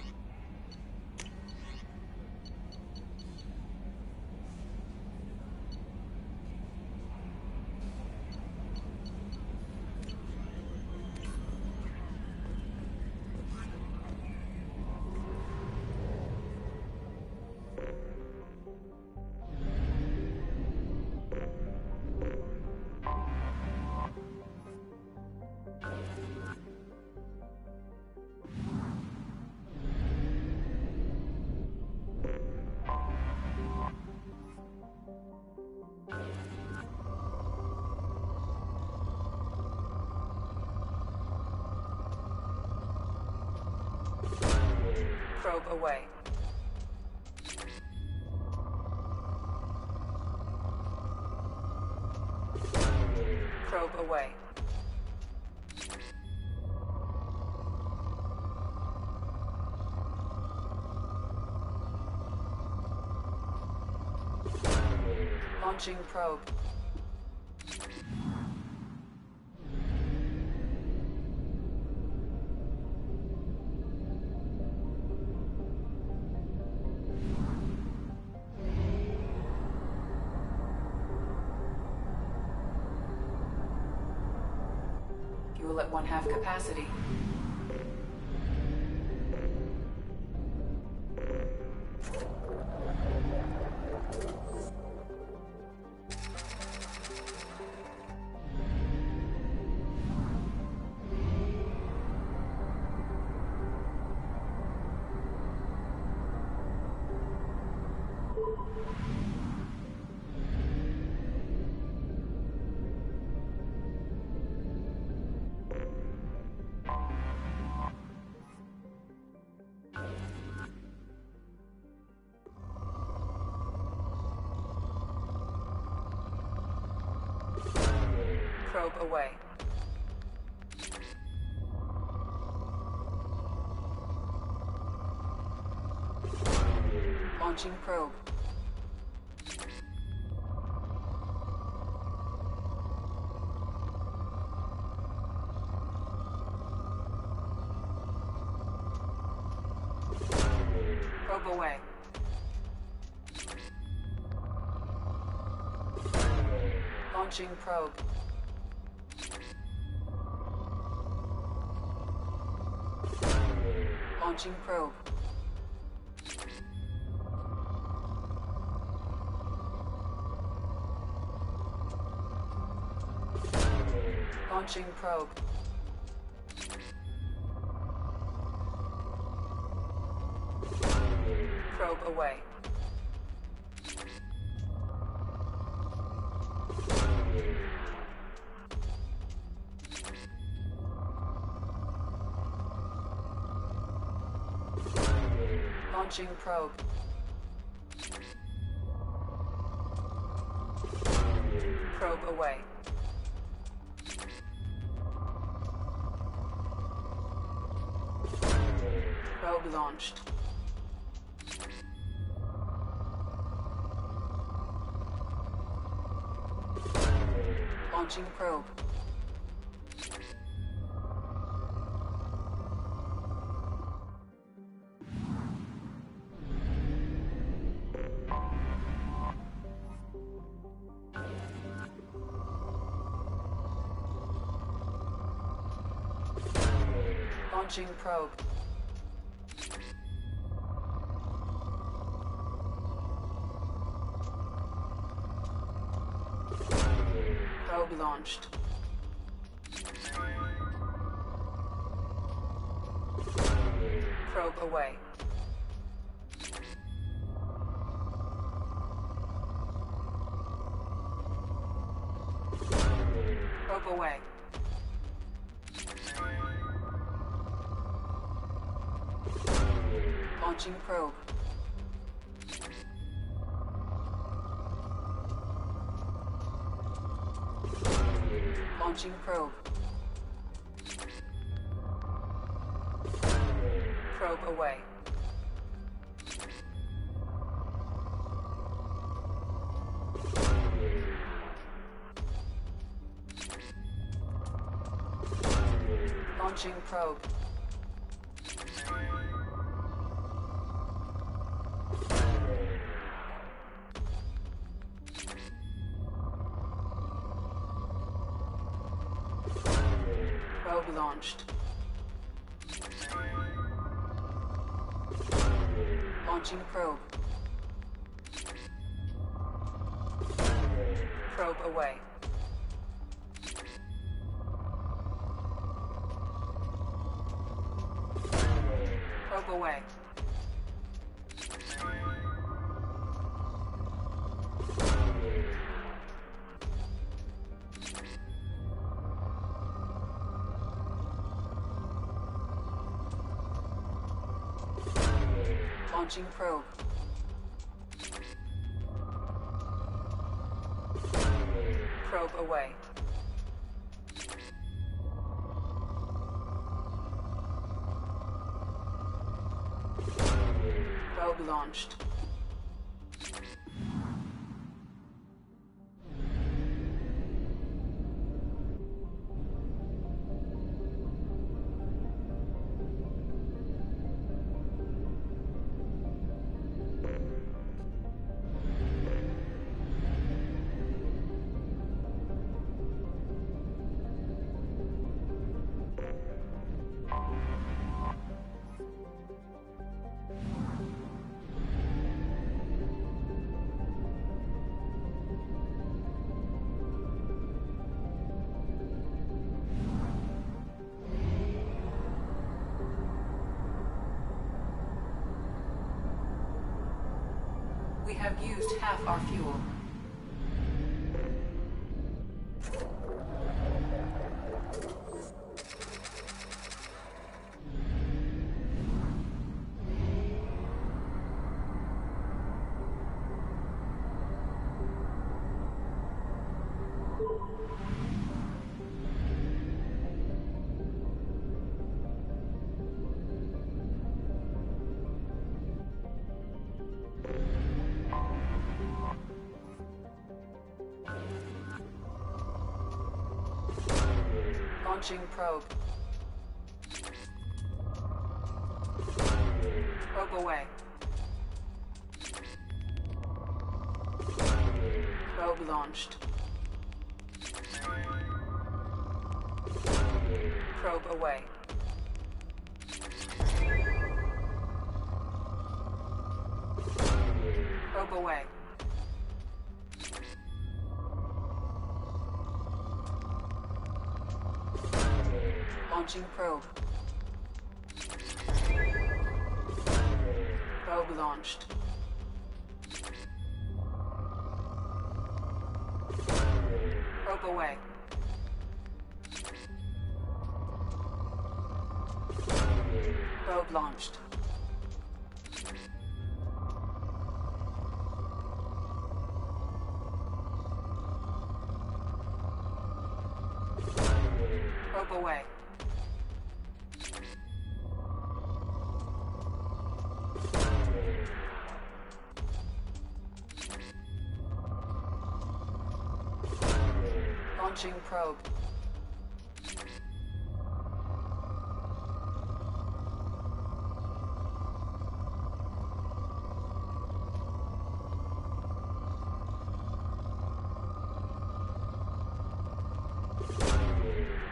Away. Probe away. Launching probe. Capacity. Away. Launching probe. Probe away. Launching probe. Launching probe. Launching probe. Launching probe. Probe away. Probe launched. Launching probe. Launching probe. Probe launched. Probe away. Probe. Launching probe. Probe away. Launched. Launching probe. Probe away. Probe away. Launching probe. Probe away. Probe launched. Have used half our fuel. Probe. Probe away. Probe launched. Probe away. Probe away. Launching probe. Probe launched. Probe away. Probe launched. Probe away. Launching probe.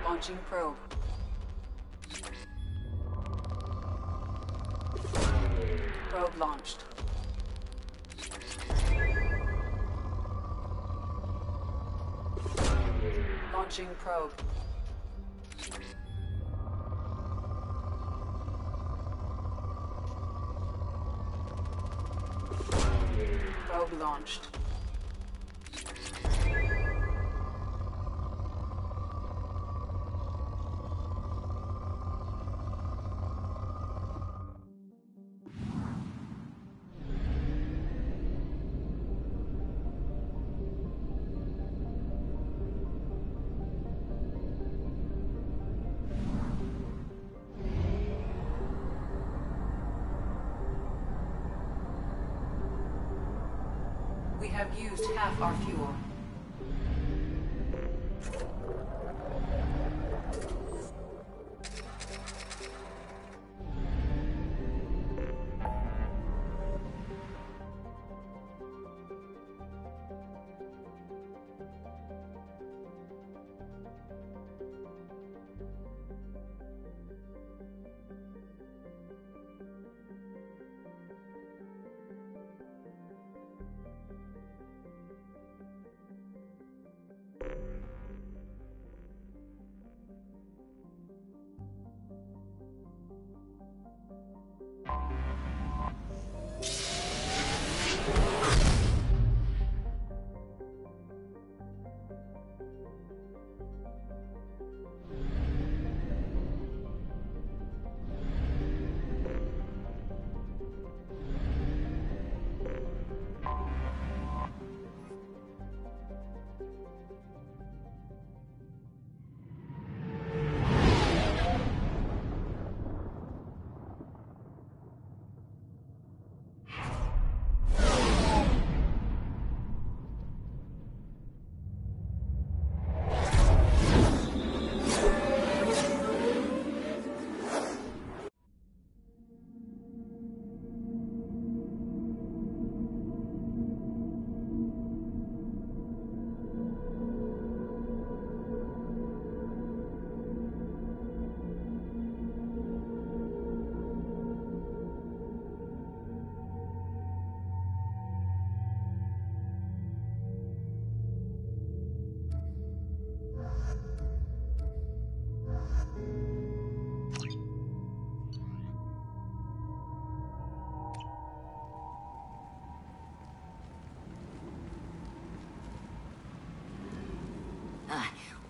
Launching probe. Probe launched. Launching probe. Probe launched. Have used half our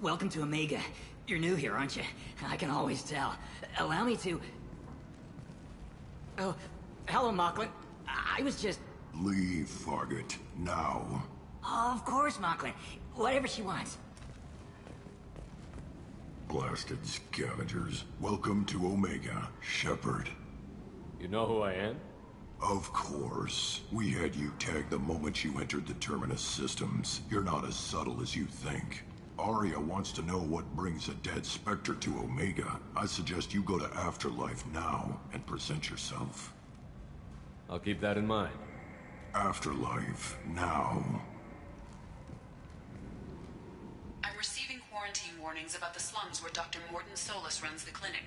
welcome to Omega. You're new here, aren't you? I can always tell. Allow me to... Oh, hello, Mocklin. I was just... Leave, Fargate. Now. of course, Mocklin. Whatever she wants. Blasted scavengers. Welcome to Omega, Shepard. You know who I am? Of course. We had you tagged the moment you entered the Terminus systems. You're not as subtle as you think. Aria wants to know what brings a dead Spectre to Omega. I suggest you go to Afterlife now and present yourself. I'll keep that in mind. Afterlife now. I'm receiving quarantine warnings about the slums where Dr. Mordin Solus runs the clinic.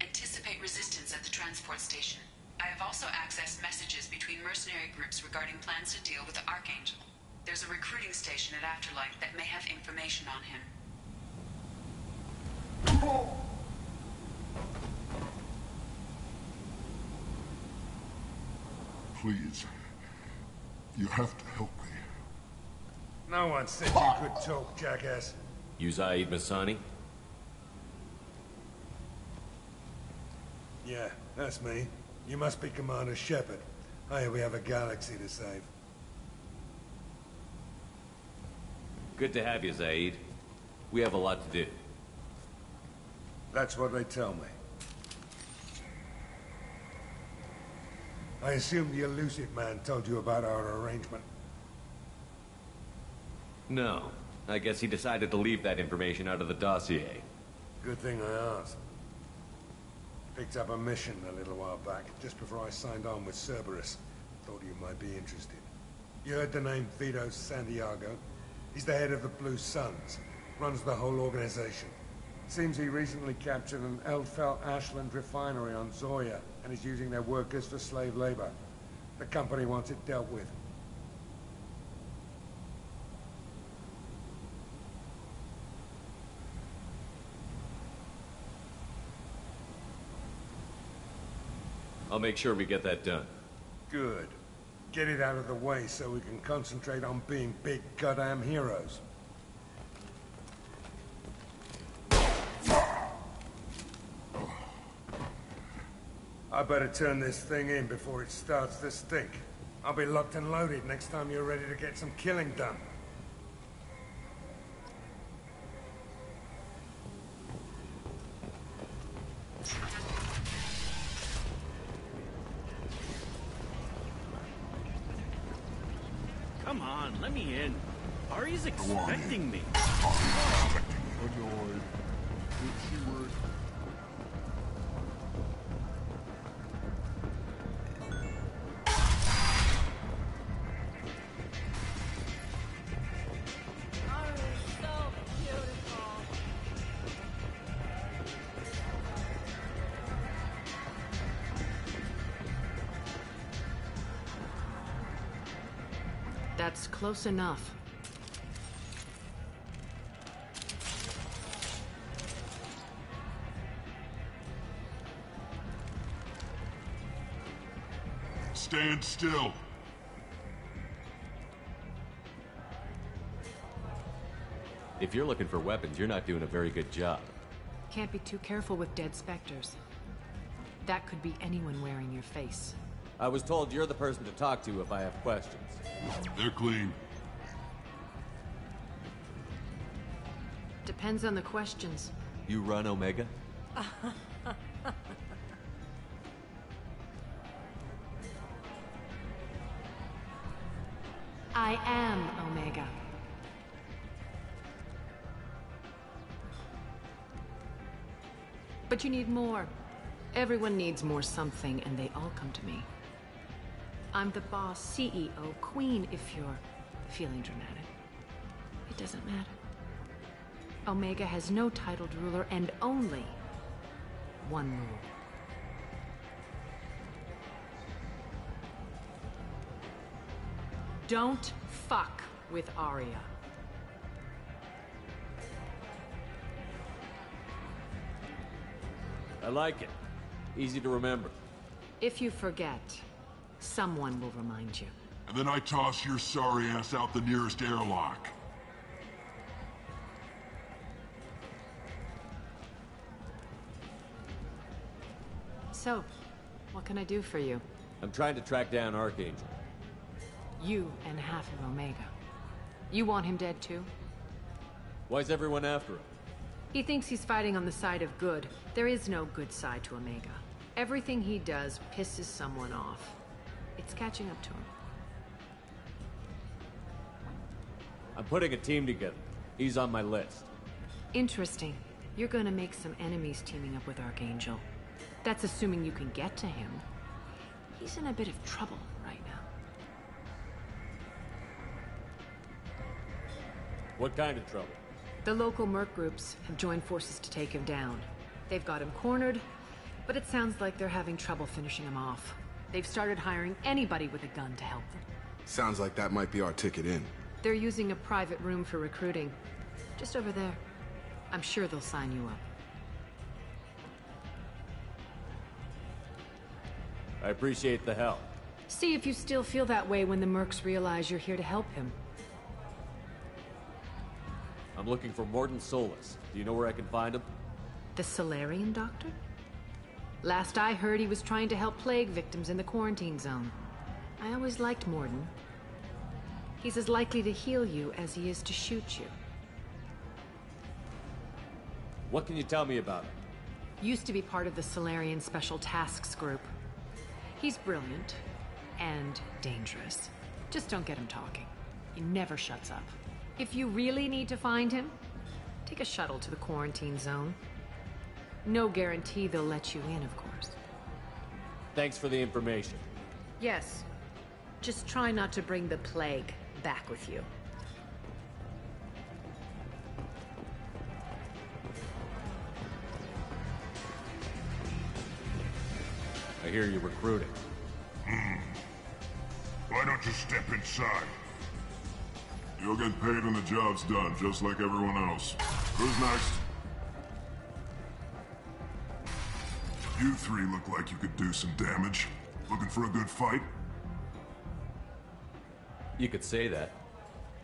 Anticipate resistance at the transport station. I have also accessed messages between mercenary groups regarding plans to deal with the Archangel. There's a recruiting station at Afterlife that may have information on him. Please. You have to help me. No one said you could talk, jackass. You Zaeed Massani? Yeah, that's me. You must be Commander Shepard. Hey, we have a galaxy to save. Good to have you, Zaeed. We have a lot to do. That's what they tell me. I assume the Illusive Man told you about our arrangement. No. I guess he decided to leave that information out of the dossier. Good thing I asked. Picked up a mission a little while back, just before I signed on with Cerberus. Thought you might be interested. You heard the name Vido Santiago? He's the head of the Blue Suns. Runs the whole organization. Seems he recently captured an Eldfell Ashland refinery on Zorya and is using their workers for slave labor. The company wants it dealt with. I'll make sure we get that done. Good. Get it out of the way so we can concentrate on being big goddamn heroes. I better turn this thing in before it starts to stink. I'll be locked and loaded next time you're ready to get some killing done. Come on, let me in. Expecting me. That's close enough. Stand still. If you're looking for weapons, you're not doing a very good job. Can't be too careful with dead specters. That could be anyone wearing your face. I was told you're the person to talk to if I have questions. They're clean. Depends on the questions. You run Omega? <laughs> But you need more. Everyone needs more something, and they all come to me. I'm the boss, CEO, queen, if you're feeling dramatic. It doesn't matter. Omega has no titled ruler and only one rule. Don't fuck with Aria. I like it. Easy to remember. If you forget, someone will remind you. And then I toss your sorry ass out the nearest airlock. So, what can I do for you? I'm trying to track down Archangel. You and half of Omega. You want him dead too? Why's everyone after him? He thinks he's fighting on the side of good. There is no good side to Omega. Everything he does pisses someone off. It's catching up to him. I'm putting a team together. He's on my list. Interesting. You're gonna make some enemies teaming up with Archangel. That's assuming you can get to him. He's in a bit of trouble right now. What kind of trouble? The local merc groups have joined forces to take him down. They've got him cornered, but it sounds like they're having trouble finishing him off. They've started hiring anybody with a gun to help them. Sounds like that might be our ticket in. They're using a private room for recruiting. Just over there. I'm sure they'll sign you up. I appreciate the help. See if you still feel that way when the mercs realize you're here to help him. I'm looking for Mordin Solus. Do you know where I can find him? The Salarian doctor? Last I heard, he was trying to help plague victims in the quarantine zone. I always liked Mordin. He's as likely to heal you as he is to shoot you. What can you tell me about him? Used to be part of the Salarian Special Tasks Group. He's brilliant and dangerous. Just don't get him talking. He never shuts up. If you really need to find him, take a shuttle to the quarantine zone. No guarantee they'll let you in, of course. Thanks for the information. Yes. Just try not to bring the plague back with you. I hear you're recruiting. Hmm. Why don't you step inside? You'll get paid when the job's done, just like everyone else. Who's next? You three look like you could do some damage. Looking for a good fight? You could say that.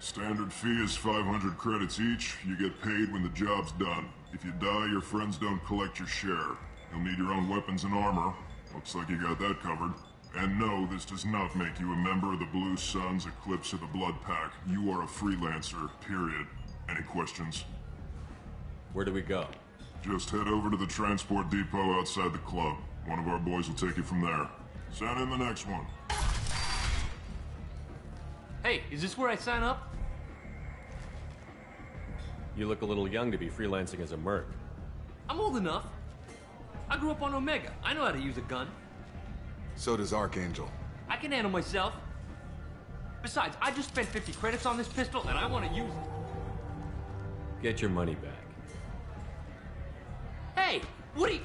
Standard fee is 500 credits each. You get paid when the job's done. If you die, your friends don't collect your share. You'll need your own weapons and armor. Looks like you got that covered. And no, this does not make you a member of the Blue Suns, Eclipse, or the Blood Pack. You are a freelancer, period. Any questions? Where do we go? Just head over to the transport depot outside the club. One of our boys will take you from there. Send in the next one. Hey, is this where I sign up? You look a little young to be freelancing as a merc. I'm old enough. I grew up on Omega. I know how to use a gun. So does Archangel. I can handle myself. Besides, I just spent 50 credits on this pistol and I want to use it. Get your money back. Hey, what are you...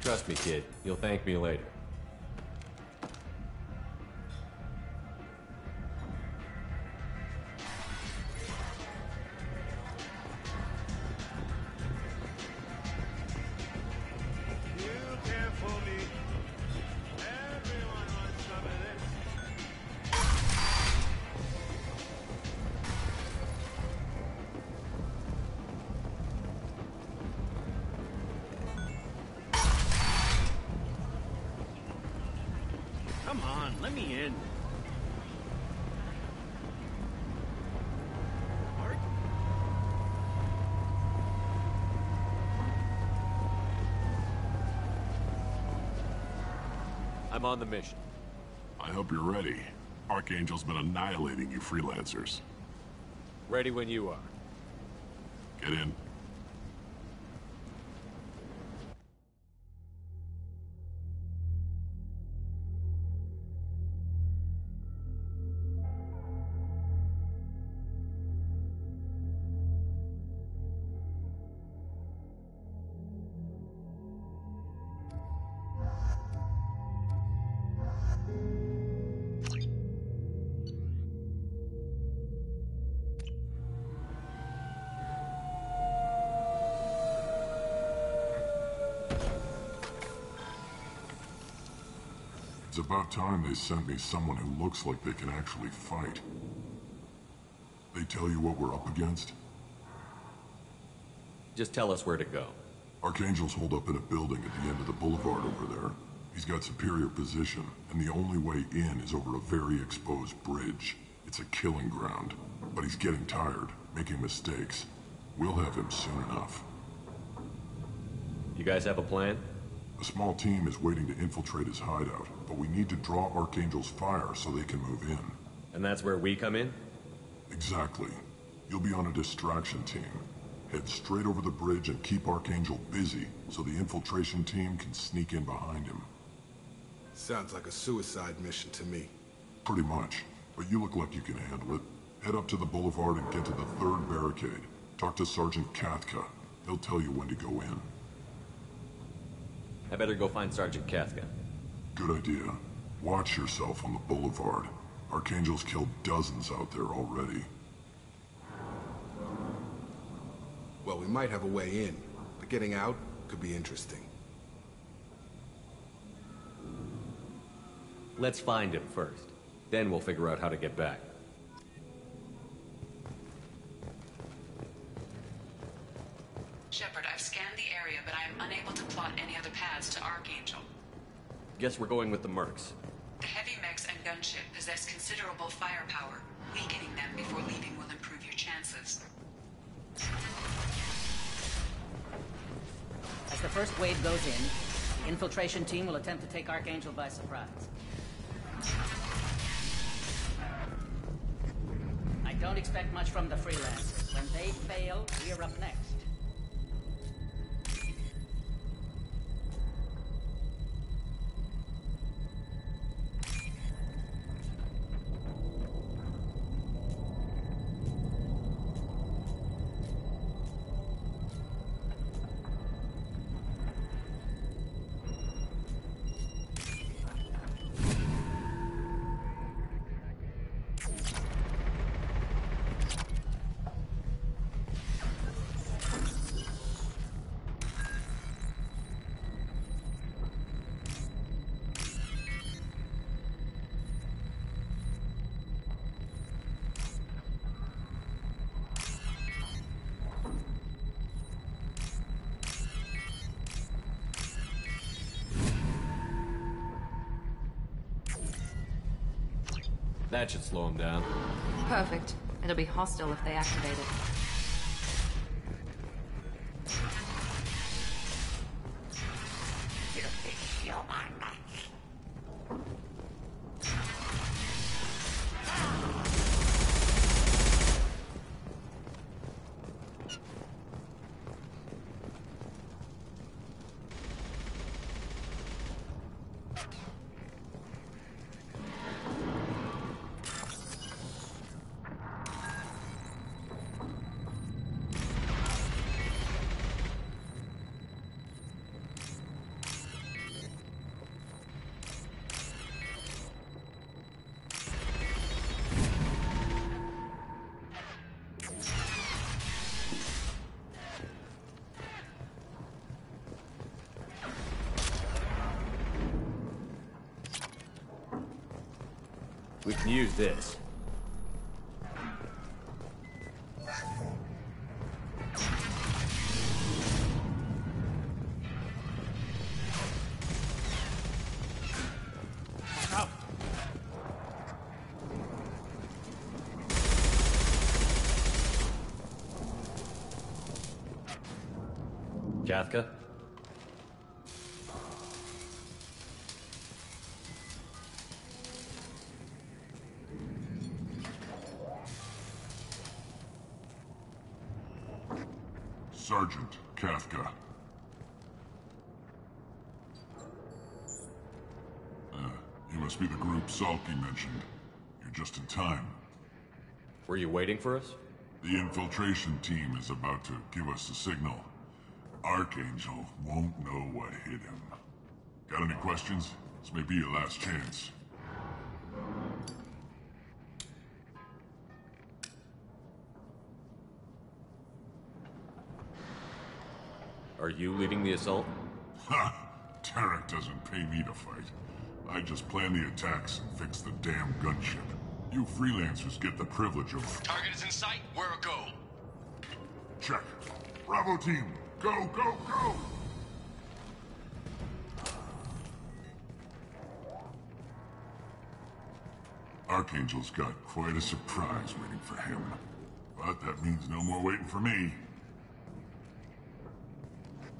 Trust me, kid. You'll thank me later. I'm on the mission. I hope you're ready. Archangel's been annihilating you freelancers. Ready when you are. Get in. About time they sent me someone who looks like they can actually fight. They tell you what we're up against? Just tell us where to go. Archangel's holed up in a building at the end of the boulevard over there. He's got superior position, and the only way in is over a very exposed bridge. It's a killing ground. But he's getting tired, making mistakes. We'll have him soon enough. You guys have a plan? A small team is waiting to infiltrate his hideout, but we need to draw Archangel's fire so they can move in. And that's where we come in? Exactly. You'll be on a distraction team. Head straight over the bridge and keep Archangel busy so the infiltration team can sneak in behind him. Sounds like a suicide mission to me. Pretty much. But you look like you can handle it. Head up to the boulevard and get to the third barricade. Talk to Sergeant Cathka. He'll tell you when to go in. I better go find Sergeant Cathka. Good idea. Watch yourself on the boulevard. Archangel's killed dozens out there already. Well, we might have a way in, but getting out could be interesting. Let's find him first. Then we'll figure out how to get back. Guess we're going with the Mercs. The heavy mechs and gunship possess considerable firepower. Weakening them before leaving will improve your chances. As the first wave goes in, the infiltration team will attempt to take Archangel by surprise. I don't expect much from the freelancers. When they fail, we're up next. That should slow him down. Perfect. It'll be hostile if they activate it. We can use this. Mentioned. You're just in time. Were you waiting for us? The infiltration team is about to give us the signal. Archangel won't know what hit him. Got any questions? This may be your last chance. Are you leading the assault? Ha! Tarak doesn't pay me to fight. I just plan the attacks and fix the damn gunship. You freelancers get the privilege of... Target is in sight. Where a go? Check. Bravo team, go, go, go! Archangel's got quite a surprise waiting for him. But that means no more waiting for me.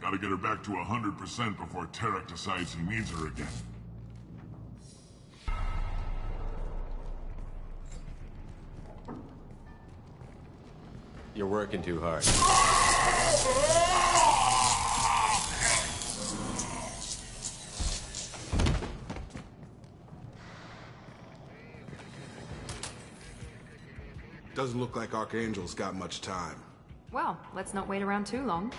Gotta get her back to 100% before Tarak decides he needs her again. You're working too hard. Doesn't look like Archangel's got much time. Well, let's not wait around too long.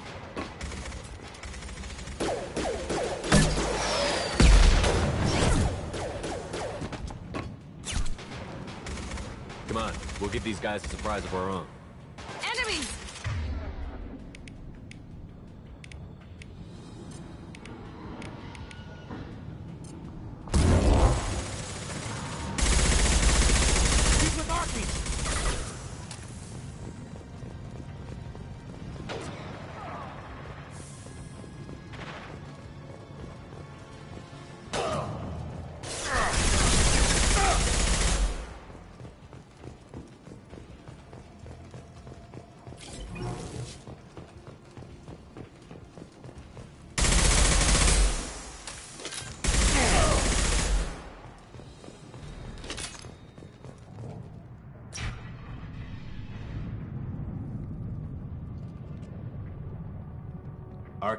Come on, we'll give these guys a surprise of our own.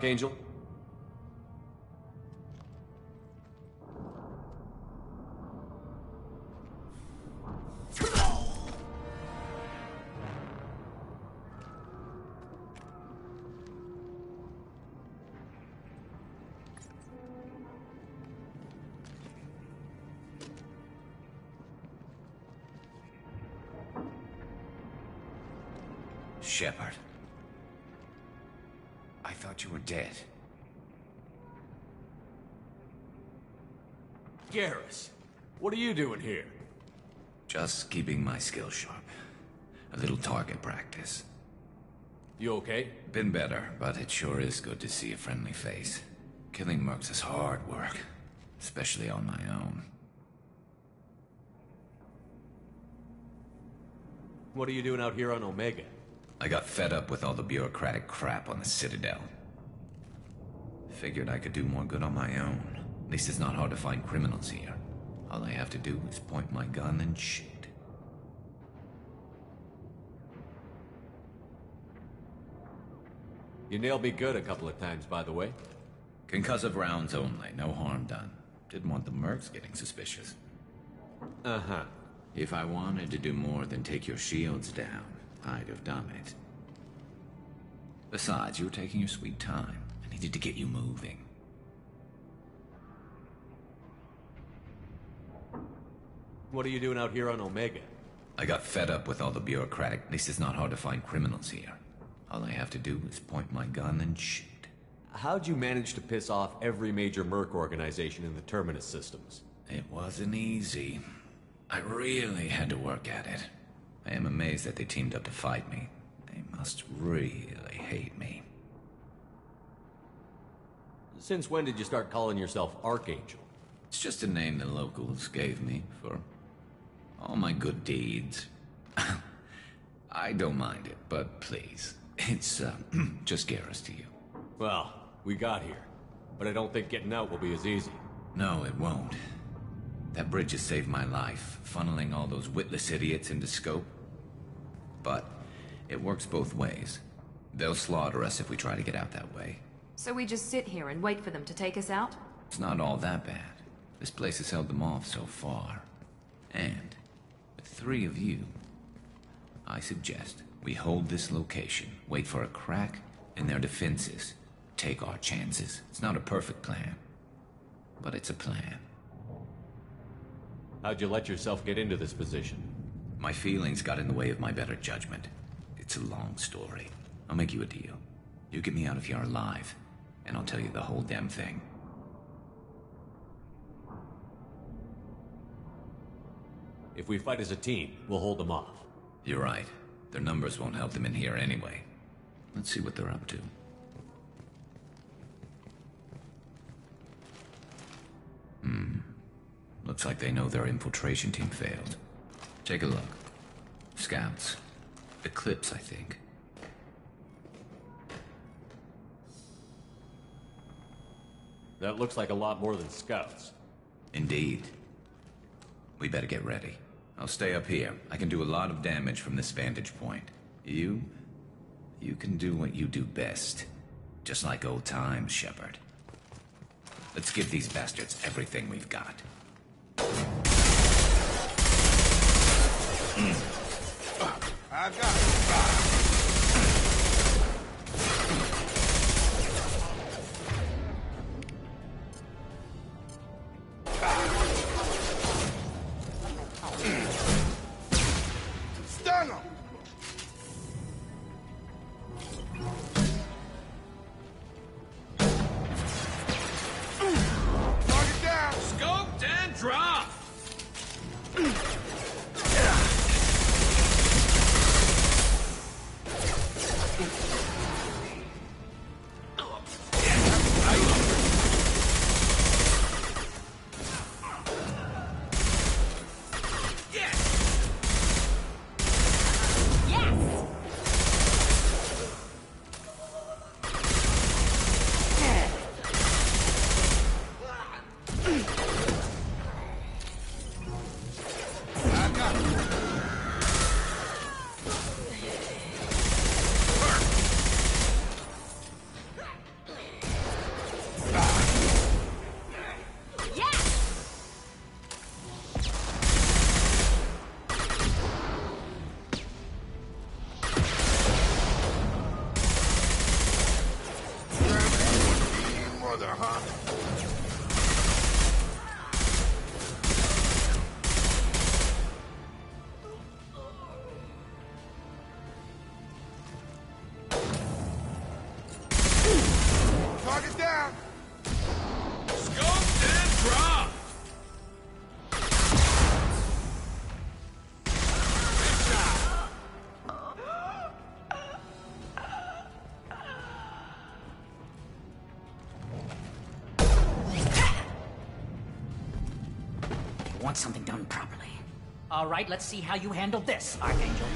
Archangel? What are you doing here? Just keeping my skills sharp. A little target practice. You okay? Been better, but it sure is good to see a friendly face. Killing mercs is hard work, especially on my own. What are you doing out here on Omega? I got fed up with all the bureaucratic crap on the Citadel. Figured I could do more good on my own. At least it's not hard to find criminals here. All I have to do is point my gun and shoot. You nailed me good a couple of times, by the way. Concussive rounds only, no harm done. Didn't want the mercs getting suspicious. Uh-huh. If I wanted to do more than take your shields down, I'd have done it. Besides, you were taking your sweet time. I needed to get you moving. What are you doing out here on Omega? I got fed up with all the bureaucratic. At least it's not hard to find criminals here. All I have to do is point my gun and shoot. How'd you manage to piss off every major merc organization in the Terminus systems? It wasn't easy. I really had to work at it. I am amazed that they teamed up to fight me. They must really hate me. Since when did you start calling yourself Archangel? It's just a name the locals gave me for all my good deeds. <laughs> I don't mind it, but please, it's uh, <clears throat> just Garrus to you. Well, we got here, but I don't think getting out will be as easy. No, it won't. That bridge has saved my life, funneling all those witless idiots into scope. But it works both ways. They'll slaughter us if we try to get out that way. So we just sit here and wait for them to take us out? It's not all that bad. This place has held them off so far. And, with three of you, I suggest we hold this location, wait for a crack in their defenses, take our chances. It's not a perfect plan, but it's a plan. How'd you let yourself get into this position? My feelings got in the way of my better judgment. It's a long story. I'll make you a deal. You get me out of here alive, and I'll tell you the whole damn thing. If we fight as a team, we'll hold them off. You're right. Their numbers won't help them in here anyway. Let's see what they're up to. Hmm. Looks like they know their infiltration team failed. Take a look. Scouts. Eclipse, I think. That looks like a lot more than scouts. Indeed. We better get ready. I'll stay up here. I can do a lot of damage from this vantage point. You, You can do what you do best. Just like old times, Shepard. Let's give these bastards everything we've got. I've got it. All right, let's see how you handle this, Archangel.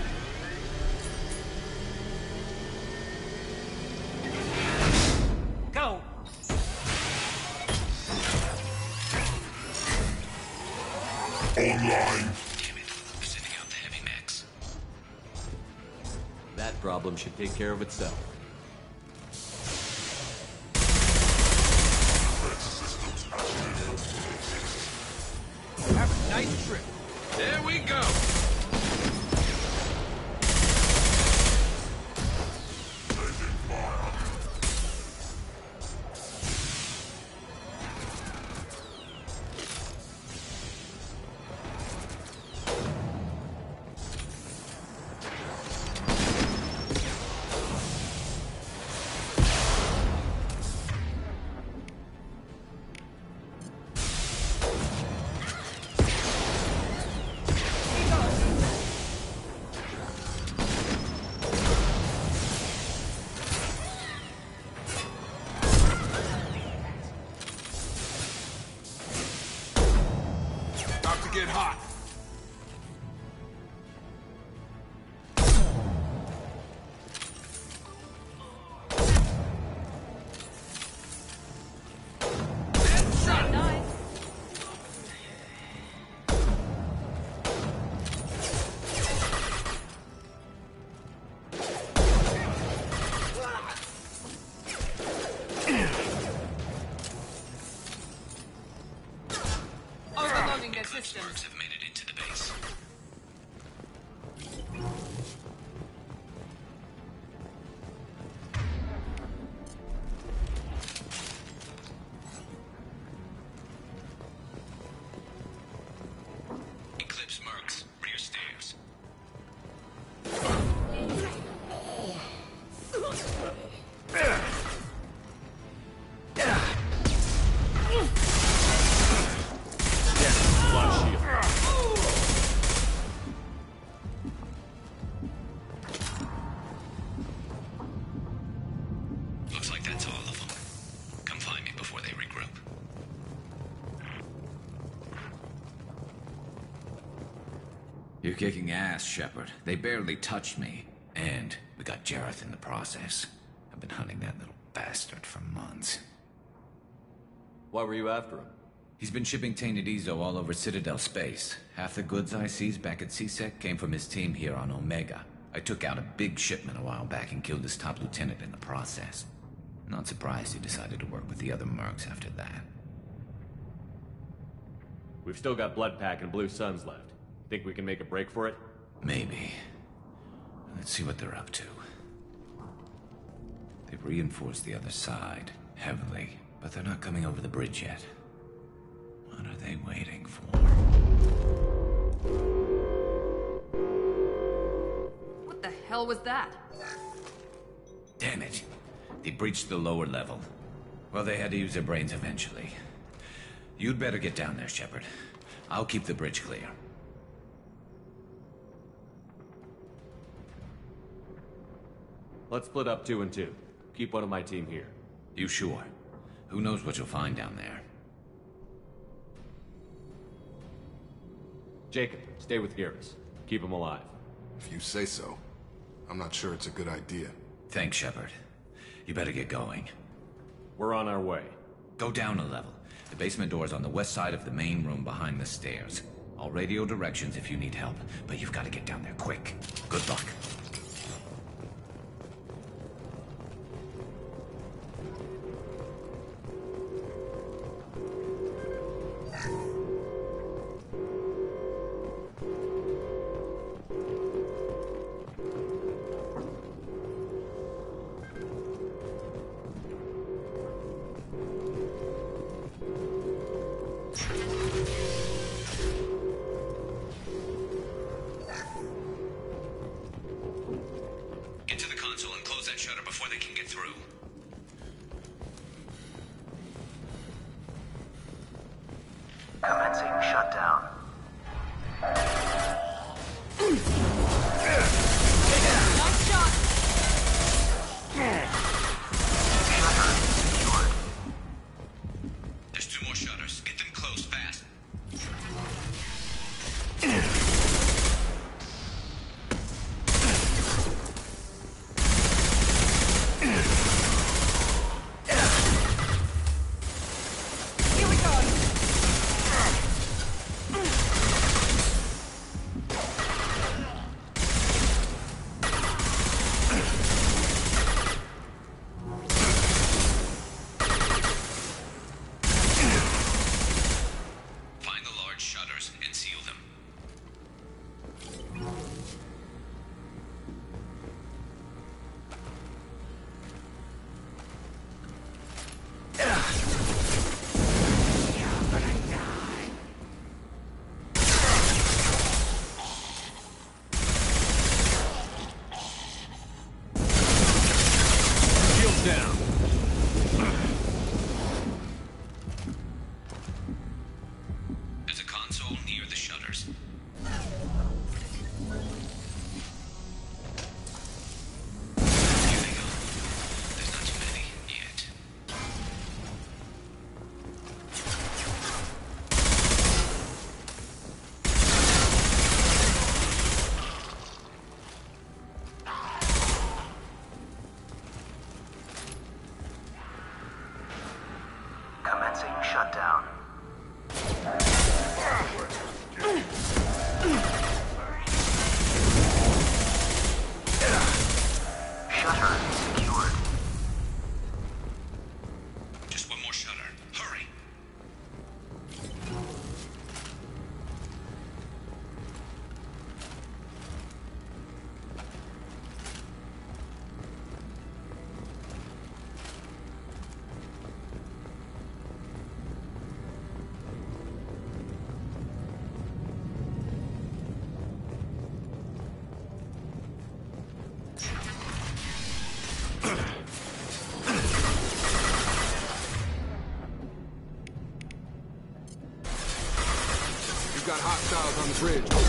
Go! Online. Sending out the heavy mechs. That problem should take care of itself. Kicking ass, Shepard. They barely touched me. And we got Jaroth in the process. I've been hunting that little bastard for months. Why were you after him? He's been shipping tainted Ezo all over Citadel space. Half the goods I seized back at C-Sec came from his team here on Omega. I took out a big shipment a while back and killed his top lieutenant in the process. Not surprised he decided to work with the other mercs after that. We've still got Bloodpack and Blue Suns left. Think we can make a break for it? Maybe. Let's see what they're up to. They've reinforced the other side, heavily, but they're not coming over the bridge yet. What are they waiting for? What the hell was that? Damn it. They breached the lower level. Well, they had to use their brains eventually. You'd better get down there, Shepard. I'll keep the bridge clear. Let's split up two and two. Keep one of my team here. You sure? Who knows what you'll find down there? Jacob, stay with Garrus. Keep him alive. If you say so. I'm not sure it's a good idea. Thanks, Shepard. You better get going. We're on our way. Go down a level. The basement door is on the west side of the main room behind the stairs. I'll radio directions if you need help, but you've got to get down there quick. Good luck. Hostiles on the bridge.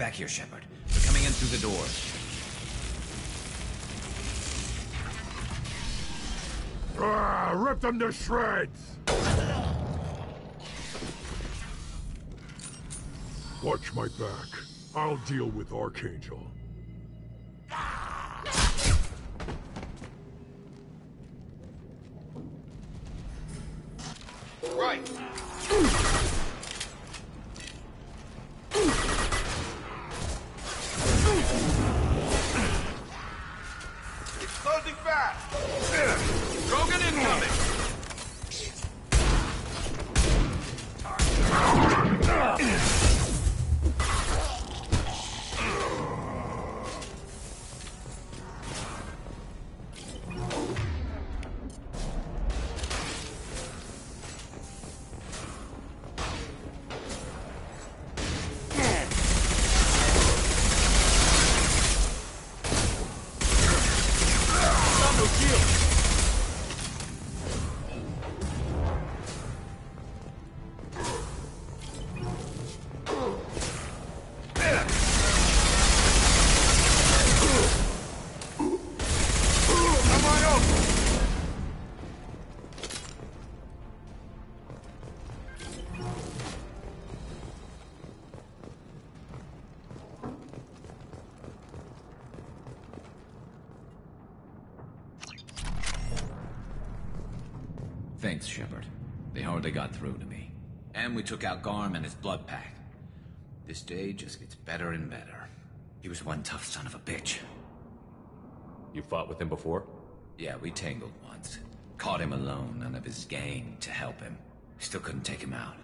Back here, Shepard. They're coming in through the doors. Ah, rip them to shreds! Watch my back. I'll deal with Archangel. Shepard. They hardly got through to me. And we took out Garm and his blood pack. This day just gets better and better. He was one tough son of a bitch. You fought with him before? Yeah, we tangled once. Caught him alone, none of his gang to help him. Still couldn't take him out.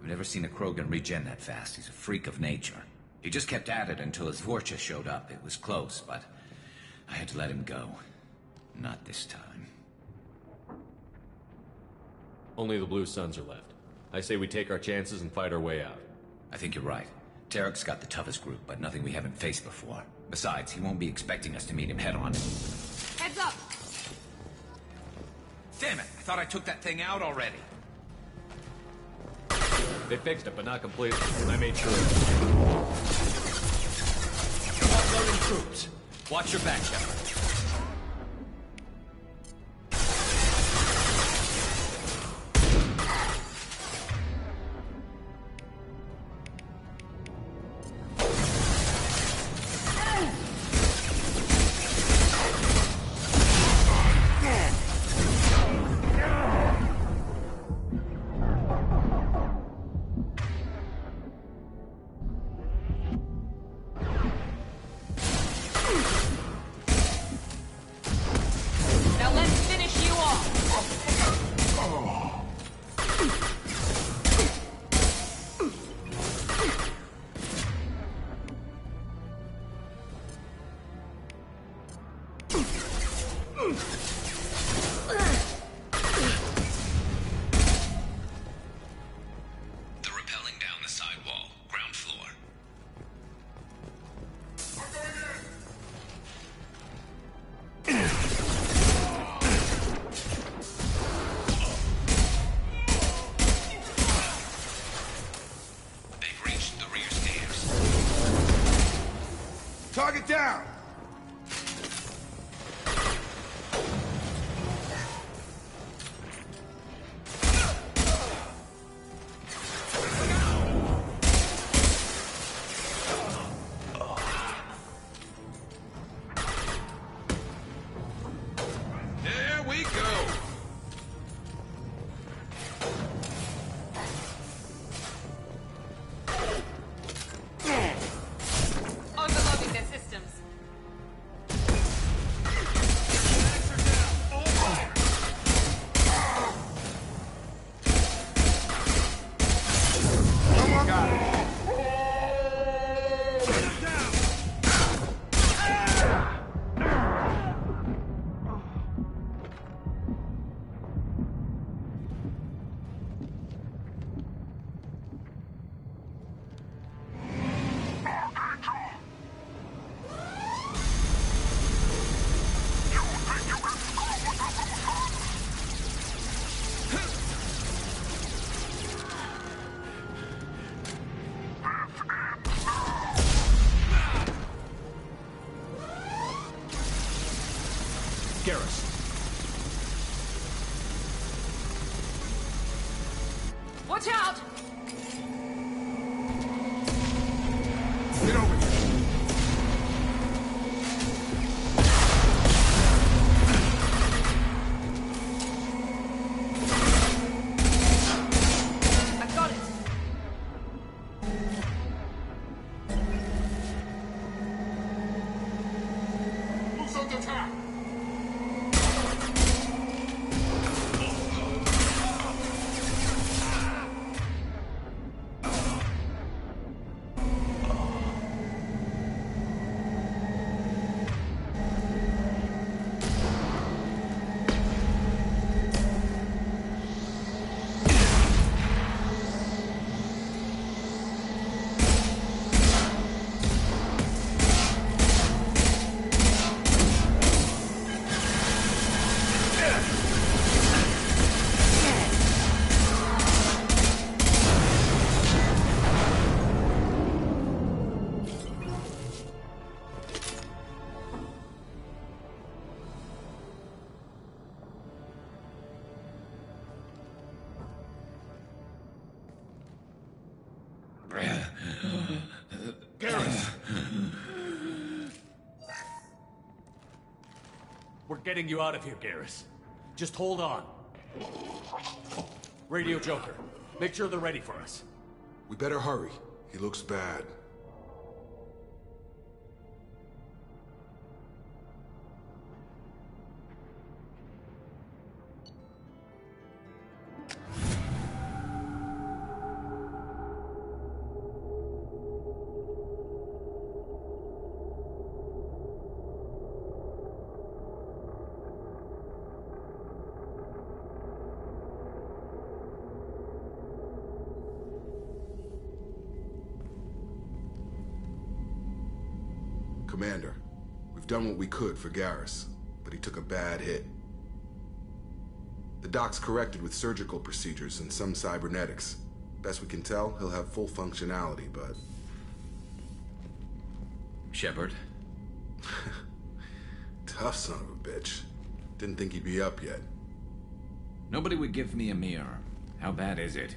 I've never seen a Krogan regen that fast. He's a freak of nature. He just kept at it until his Vorcha showed up. It was close, but I had to let him go. Not this time. Only the Blue Suns are left. I say we take our chances and fight our way out. I think you're right. Tarak's got the toughest group, but nothing we haven't faced before. Besides, he won't be expecting us to meet him head on. Heads up. Damn it! I thought I took that thing out already. They fixed it, but not completely. I made sure. Uploading troops. Watch your back, Shepard. Getting you out of here, Garrus. Just hold on. Radio Joker, make sure they're ready for us. We better hurry. He looks bad. Done what we could for Garrus, but he took a bad hit. The doc's corrected with surgical procedures and some cybernetics. Best we can tell, he'll have full functionality, but Shepard, <laughs> tough son of a bitch. Didn't think he'd be up yet. nobody would give me a mirror. How bad is it?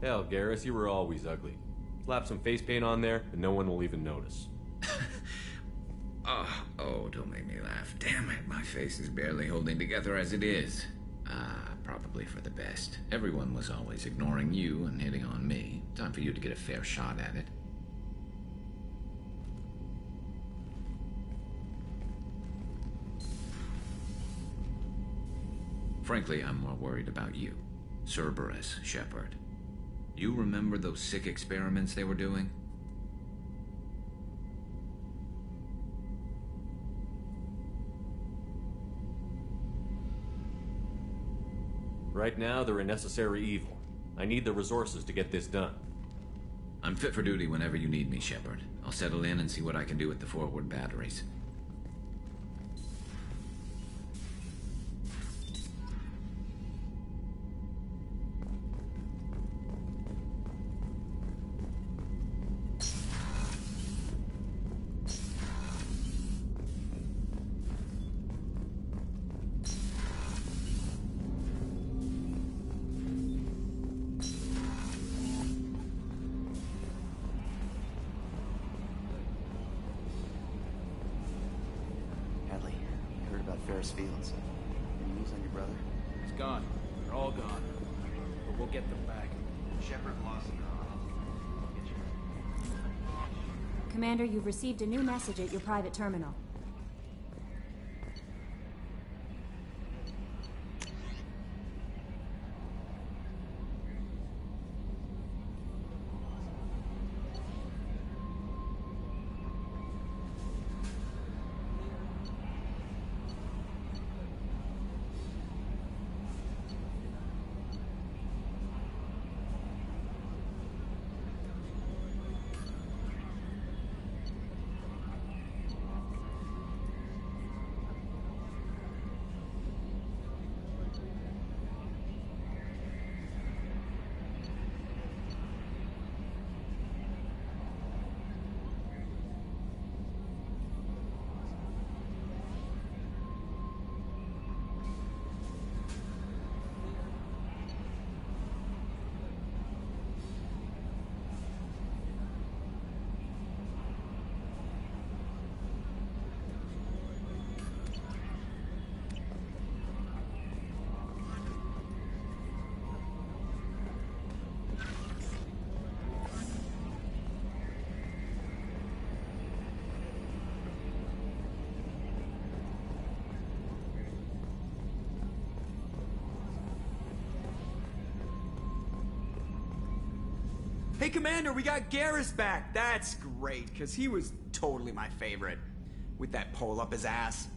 Hell, Garrus, you were always ugly. Slap some face paint on there, and no one will even notice. <laughs> Oh, oh, don't make me laugh. Damn it, my face is barely holding together as it is. Ah, probably for the best. Everyone was always ignoring you and hitting on me. Time for you to get a fair shot at it. Frankly, I'm more worried about you. Cerberus, Shepard. You remember those sick experiments they were doing? Right now, they're a necessary evil. I need the resources to get this done. I'm fit for duty whenever you need me, Shepard. I'll settle in and see what I can do with the forward batteries. Received a new message at your private terminal. We got Garrus back. That's great, because he was totally my favorite. With that pole up his ass.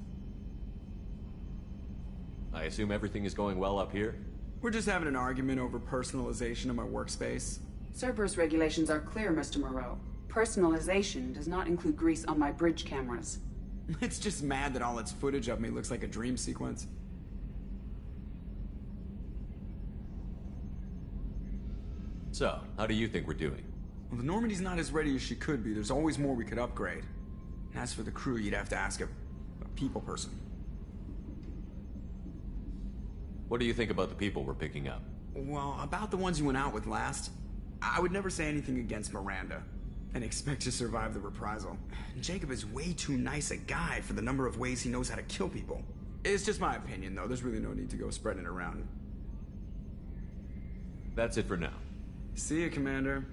I assume everything is going well up here? We're just having an argument over personalization of my workspace. Cerberus regulations are clear, Mr. Moreau. Personalization does not include grease on my bridge cameras. <laughs> It's just mad that all its footage of me looks like a dream sequence. So, how do you think we're doing? Well, the Normandy's not as ready as she could be. There's always more we could upgrade. And as for the crew, you'd have to ask a, a people person. What do you think about the people we're picking up? Well, about the ones you went out with last, I would never say anything against Miranda and expect to survive the reprisal. Jacob is way too nice a guy for the number of ways he knows how to kill people. It's just my opinion, though. There's really no need to go spreading it around. That's it for now. See you, Commander.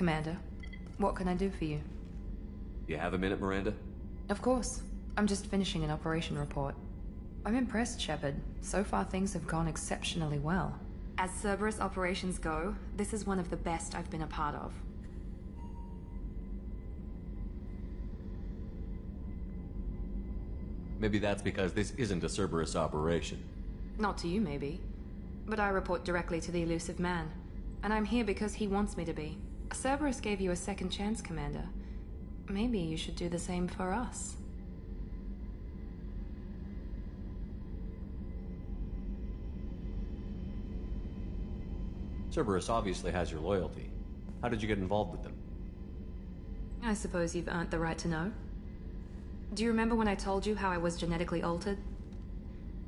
Commander, what can I do for you? You have a minute, Miranda? Of course. I'm just finishing an operation report. I'm impressed, Shepard. So far, things have gone exceptionally well. As Cerberus operations go, this is one of the best I've been a part of. Maybe that's because this isn't a Cerberus operation. Not to you, maybe. But I report directly to the Illusive Man. And I'm here because he wants me to be. Cerberus gave you a second chance, Commander. Maybe you should do the same for us. Cerberus obviously has your loyalty. How did you get involved with them? I suppose you've earned the right to know. Do you remember when I told you how I was genetically altered?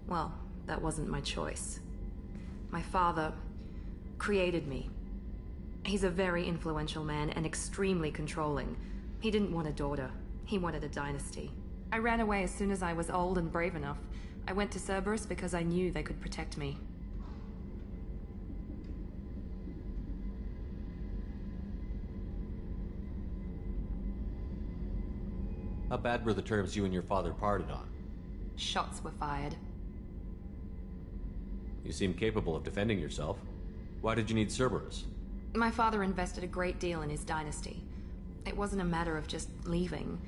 Well, that wasn't my choice. My father created me. He's a very influential man and extremely controlling. He didn't want a daughter. He wanted a dynasty. I ran away as soon as I was old and brave enough. I went to Cerberus because I knew they could protect me. How bad were the terms you and your father parted on? Shots were fired. You seem capable of defending yourself. Why did you need Cerberus? My father invested a great deal in his dynasty. It wasn't a matter of just leaving.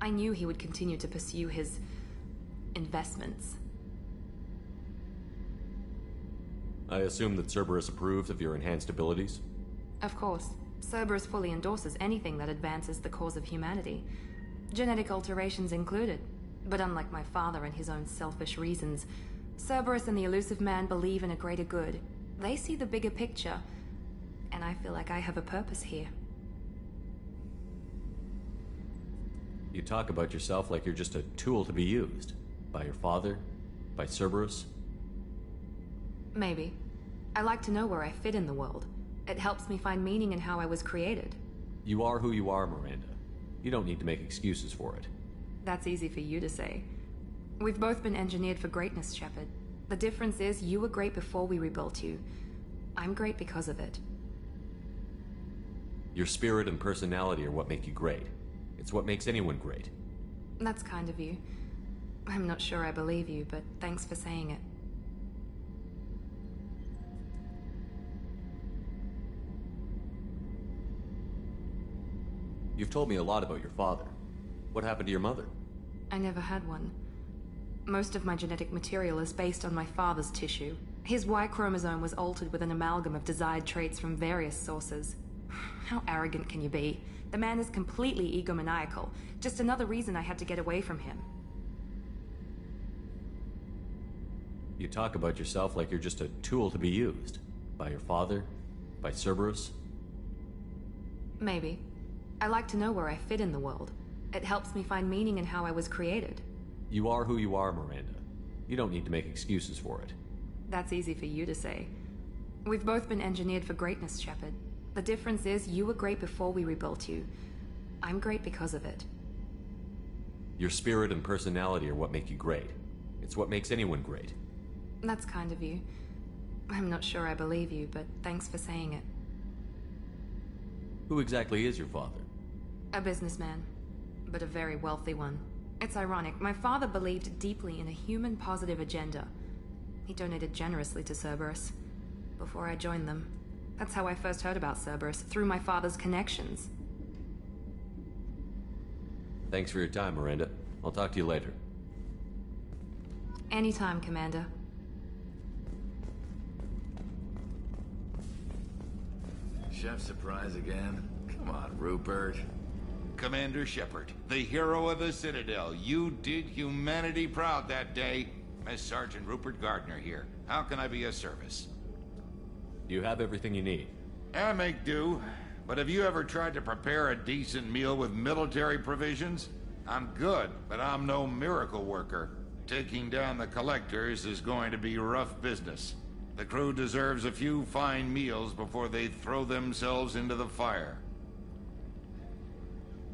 I knew he would continue to pursue his... investments. I assume that Cerberus approves of your enhanced abilities? Of course. Cerberus fully endorses anything that advances the cause of humanity. Genetic alterations included. But unlike my father and his own selfish reasons, Cerberus and the Illusive Man believe in a greater good. They see the bigger picture, and I feel like I have a purpose here. You talk about yourself like you're just a tool to be used. By your father? By Cerberus? Maybe. I like to know where I fit in the world. It helps me find meaning in how I was created. You are who you are, Miranda. You don't need to make excuses for it. That's easy for you to say. We've both been engineered for greatness, Shepard. The difference is you were great before we rebuilt you. I'm great because of it. Your spirit and personality are what make you great. It's what makes anyone great. That's kind of you. I'm not sure I believe you, but thanks for saying it. You've told me a lot about your father. What happened to your mother? I never had one. Most of my genetic material is based on my father's tissue. His Y chromosome was altered with an amalgam of desired traits from various sources. How arrogant can you be? The man is completely egomaniacal. Just another reason I had to get away from him. You talk about yourself like you're just a tool to be used. By your father? By Cerberus? Maybe. I like to know where I fit in the world. It helps me find meaning in how I was created. You are who you are, Miranda. You don't need to make excuses for it. That's easy for you to say. We've both been engineered for greatness, Shepard. The difference is you were great before we rebuilt you. I'm great because of it. Your spirit and personality are what make you great. It's what makes anyone great. That's kind of you. I'm not sure I believe you, but thanks for saying it. Who exactly is your father? A businessman, but a very wealthy one. It's ironic, my father believed deeply in a human positive agenda. He donated generously to Cerberus before I joined them. That's how I first heard about Cerberus, through my father's connections. Thanks for your time, Miranda. I'll talk to you later. Anytime, Commander. Chef surprise again? Come on, Rupert. Commander Shepard, the hero of the Citadel. You did humanity proud that day. As Sergeant Rupert Gardner here. How can I be of service? You have everything you need. I make do. But have you ever tried to prepare a decent meal with military provisions? I'm good, but I'm no miracle worker. Taking down the collectors is going to be rough business. The crew deserves a few fine meals before they throw themselves into the fire.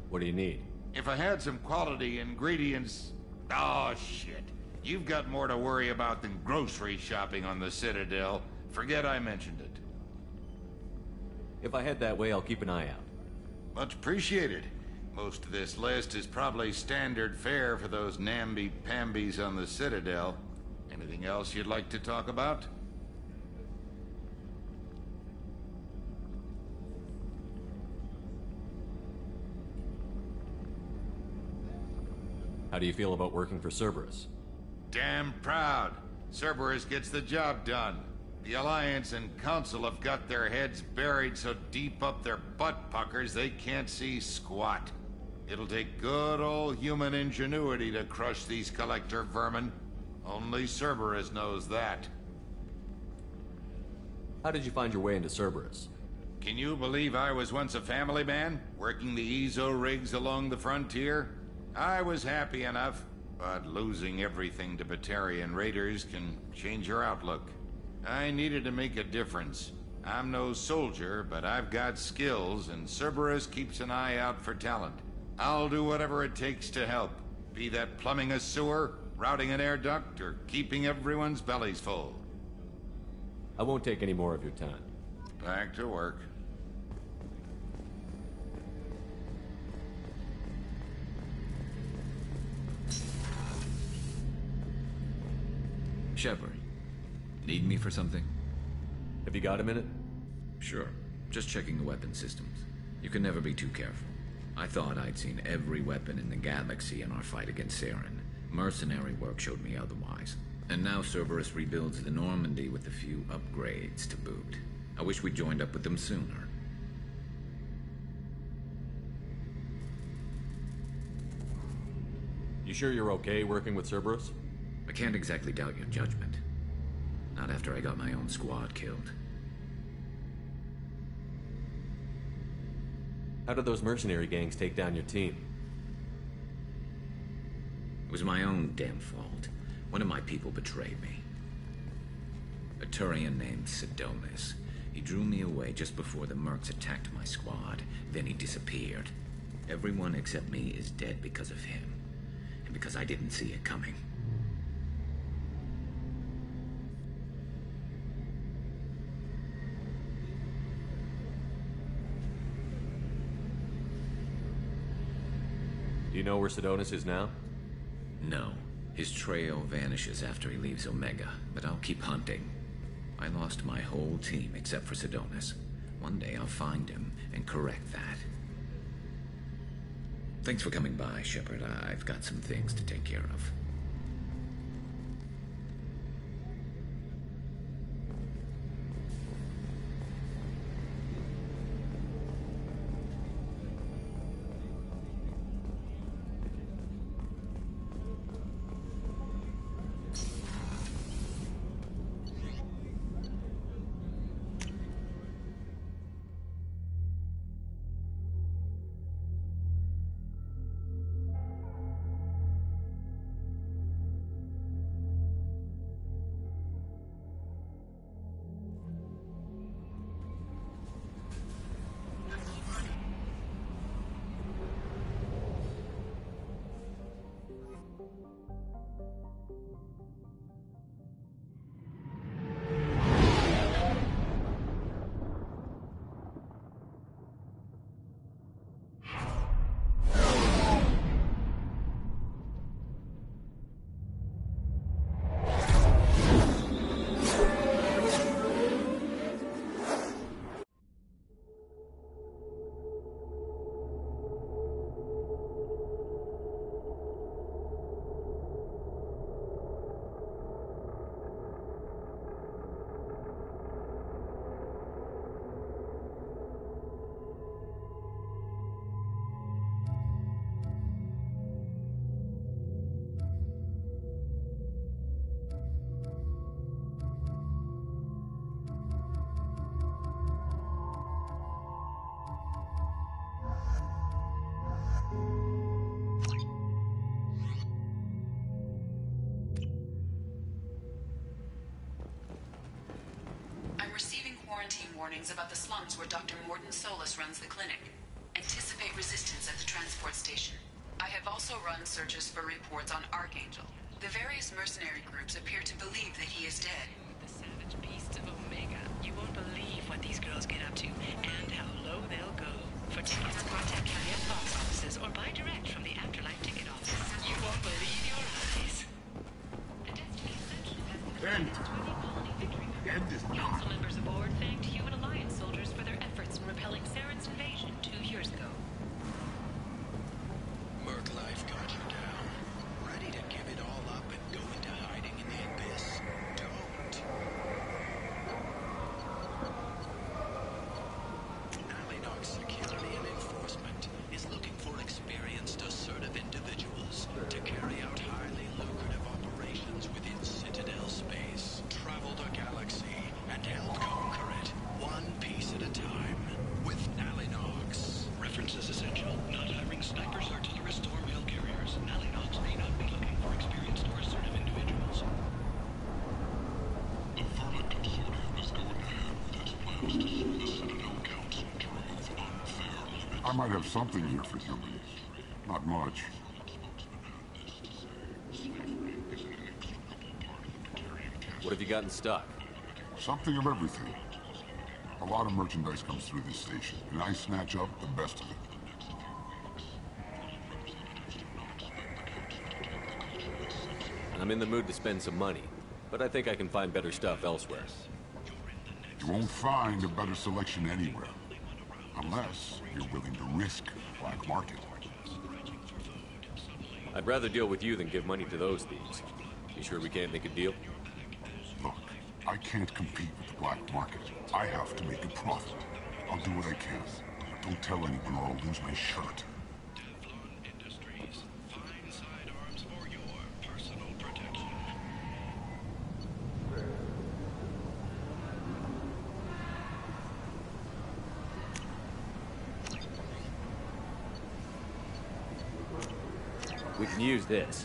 What do you need? If I had some quality ingredients... Oh, shit. You've got more to worry about than grocery shopping on the Citadel. Forget I mentioned it. If I head that way, I'll keep an eye out. Much appreciated. Most of this list is probably standard fare for those namby-pambies on the Citadel. Anything else you'd like to talk about? How do you feel about working for Cerberus? Damn proud. Cerberus gets the job done. The Alliance and Council have got their heads buried so deep up their butt puckers they can't see squat. It'll take good old human ingenuity to crush these collector vermin. Only Cerberus knows that. How did you find your way into Cerberus? Can you believe I was once a family man, working the eezo rigs along the frontier? I was happy enough, but losing everything to Batarian raiders can change your outlook. I needed to make a difference. I'm no soldier, but I've got skills, and Cerberus keeps an eye out for talent. I'll do whatever it takes to help. Be that plumbing a sewer, routing an air duct, or keeping everyone's bellies full. I won't take any more of your time. Back to work. Shepard, need me for something? Have you got a minute? Sure. Just checking the weapon systems. You can never be too careful. I thought I'd seen every weapon in the galaxy in our fight against Saren. Mercenary work showed me otherwise. And now Cerberus rebuilds the Normandy with a few upgrades to boot. I wish we'd joined up with them sooner. You sure you're okay working with Cerberus? I can't exactly doubt your judgment. Not after I got my own squad killed. How did those mercenary gangs take down your team? It was my own damn fault. One of my people betrayed me. A Turian named Sidonis. He drew me away just before the Mercs attacked my squad. Then he disappeared. Everyone except me is dead because of him. And because I didn't see it coming. Do you know where Sidonis is now? No. His trail vanishes after he leaves Omega, but I'll keep hunting. I lost my whole team except for Sidonis. One day I'll find him and correct that. Thanks for coming by, Shepard. I've got some things to take care of. Quarantine warnings about the slums where Dr. Mordin Solus runs the clinic. Anticipate resistance at the transport station. I have also run searches for reports on Archangel. The various mercenary groups appear to believe that he is dead. The savage beasts of Omega. You won't believe what these girls get up to and how low they'll go. For tickets, contact Caveat box offices or buy direct might have something here for humans. Not much. What have you got in stock? Something of everything. A lot of merchandise comes through this station, and I snatch up the best of it. I'm in the mood to spend some money, but I think I can find better stuff elsewhere. You won't find a better selection anywhere. Unless you're willing to risk black market. I'd rather deal with you than give money to those thieves. You sure we can't make a deal? Look, I can't compete with the black market. I have to make a profit. I'll do what I can. Don't tell anyone or I'll lose my shirt. We can use this.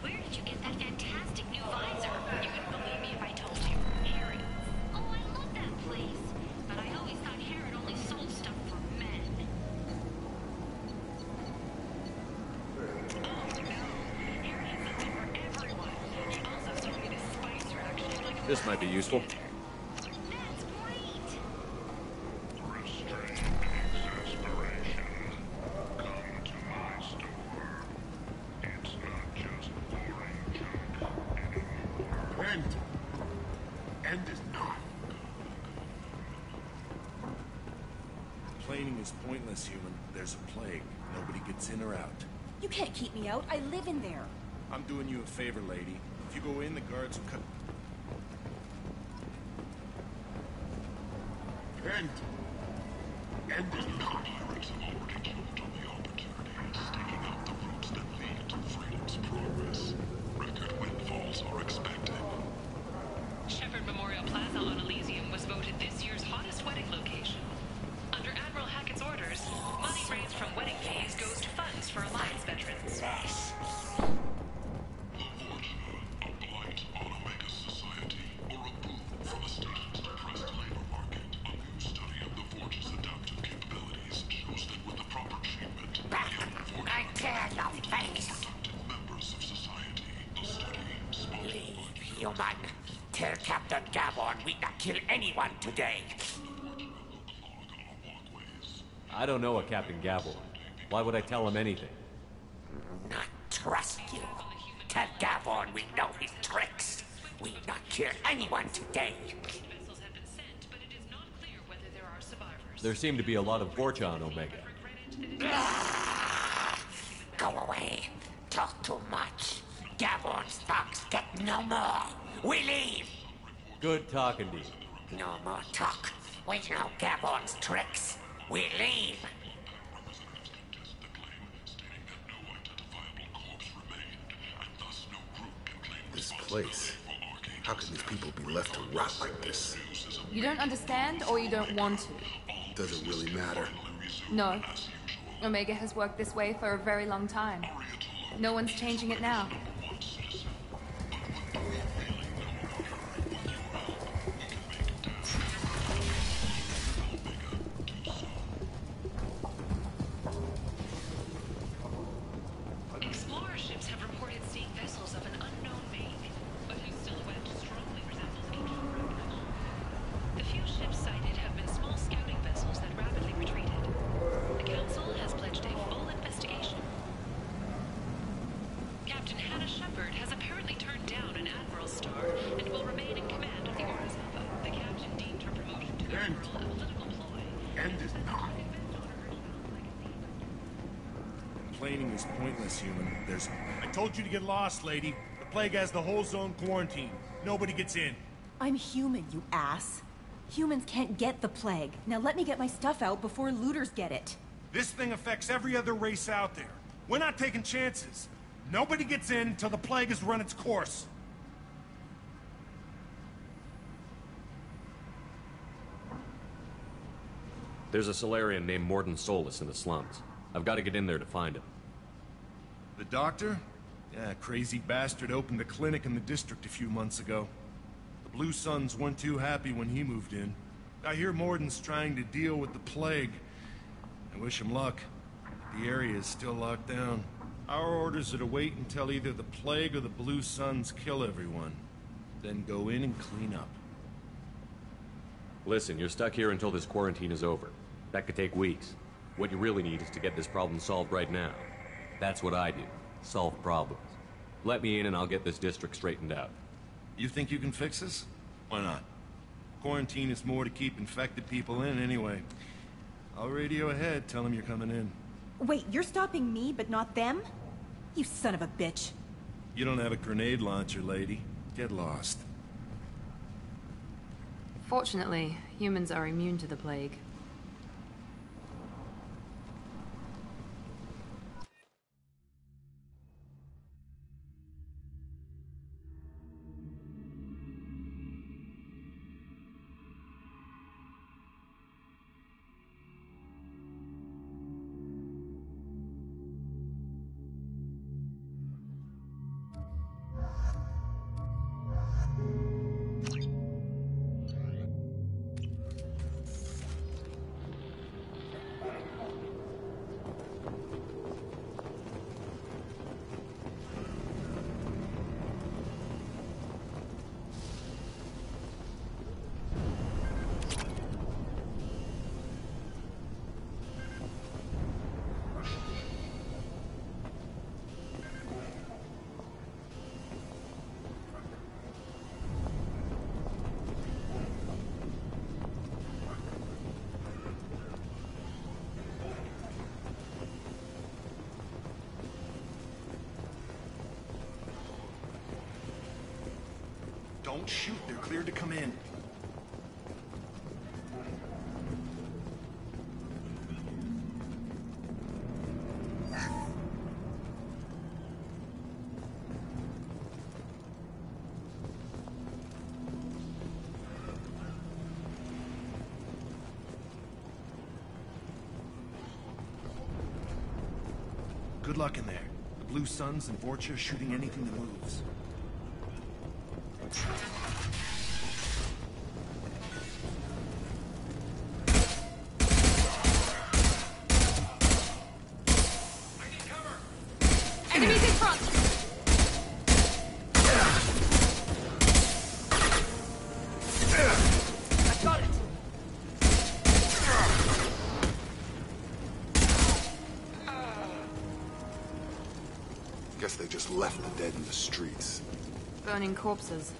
Where did you get that fantastic new visor? You wouldn't believe me if I told you. Harrot. Oh, I love that place. But I always thought Harrot only sold stuff for men. Oh, this might be useful. End. End is not. Complaining is pointless, human. There's a plague. Nobody gets in or out. You can't keep me out. I live in there. I'm doing you a favor, lady. If you go in, the guards will cut... End. Is not. Kill anyone today. I don't know a Captain Gavorn. Why would I tell him anything? Not trust you. Tell Gavorn we know his tricks. We not kill anyone today. There seem to be a lot of Vorcha on Omega. Go away. Talk too much. Gavorn's thugs get no more. We leave. Good talking to you. No more talk. We know Gavorn's tricks. We leave. This place. How can these people be left to rot like this? You don't understand or you don't want to? Doesn't really matter. No. Omega has worked this way for a very long time. No one's changing it now. Lady. The plague has the whole zone quarantined. Nobody gets in. I'm human, you ass. Humans can't get the plague. Now let me get my stuff out before looters get it. This thing affects every other race out there. We're not taking chances. Nobody gets in until the plague has run its course. There's a Salarian named Mordin Solus in the slums. I've got to get in there to find him. The doctor? Yeah, crazy bastard opened a clinic in the district a few months ago. The Blue Suns weren't too happy when he moved in. I hear Mordin's trying to deal with the plague. I wish him luck. The area is still locked down. Our orders are to wait until either the plague or the Blue Suns kill everyone. Then go in and clean up. Listen, you're stuck here until this quarantine is over. That could take weeks. What you really need is to get this problem solved right now. That's what I do. Solve problems. Let me in and I'll get this district straightened out. You think you can fix this? Why not? Quarantine is more to keep infected people in anyway. I'll radio ahead, tell them you're coming in. Wait, you're stopping me, but not them? You son of a bitch. You don't have a grenade launcher, lady. Get lost. Fortunately, humans are immune to the plague. Don't shoot. They're cleared to come in. Good luck in there. The Blue Suns and Vorcha shooting anything that moves. Left the dead in the streets. Burning corpses.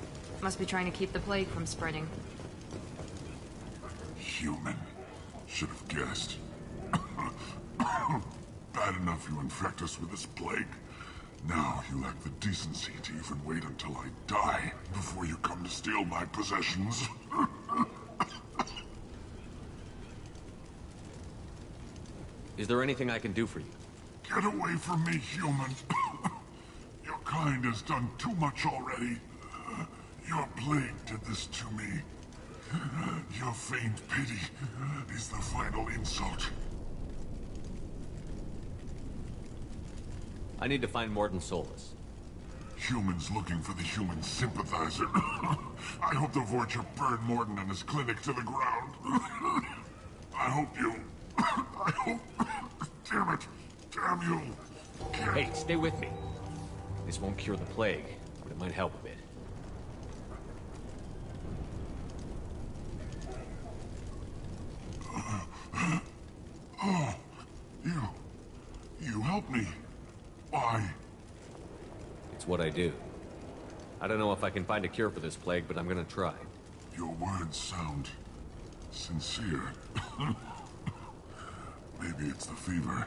Must be trying to keep the plague from spreading. Human. Should have guessed. <coughs> Bad enough you infect us with this plague. Now you lack the decency to even wait until I die before you come to steal my possessions. <laughs> Is there anything I can do for you? Get away from me, human. Kind has done too much already. Your plague did this to me. Your feigned pity is the final insult. I need to find Mordin Solus. Humans looking for the human sympathizer. I hope the Vorcha burned Mordin and his clinic to the ground. I hope you... I hope... Damn it. Damn you. Hey, stay with me. This won't cure the plague, but it might help a bit. Oh, you... You helped me. Why? It's what I do. I don't know if I can find a cure for this plague, but I'm gonna try. Your words sound... sincere. <laughs> Maybe it's the fever.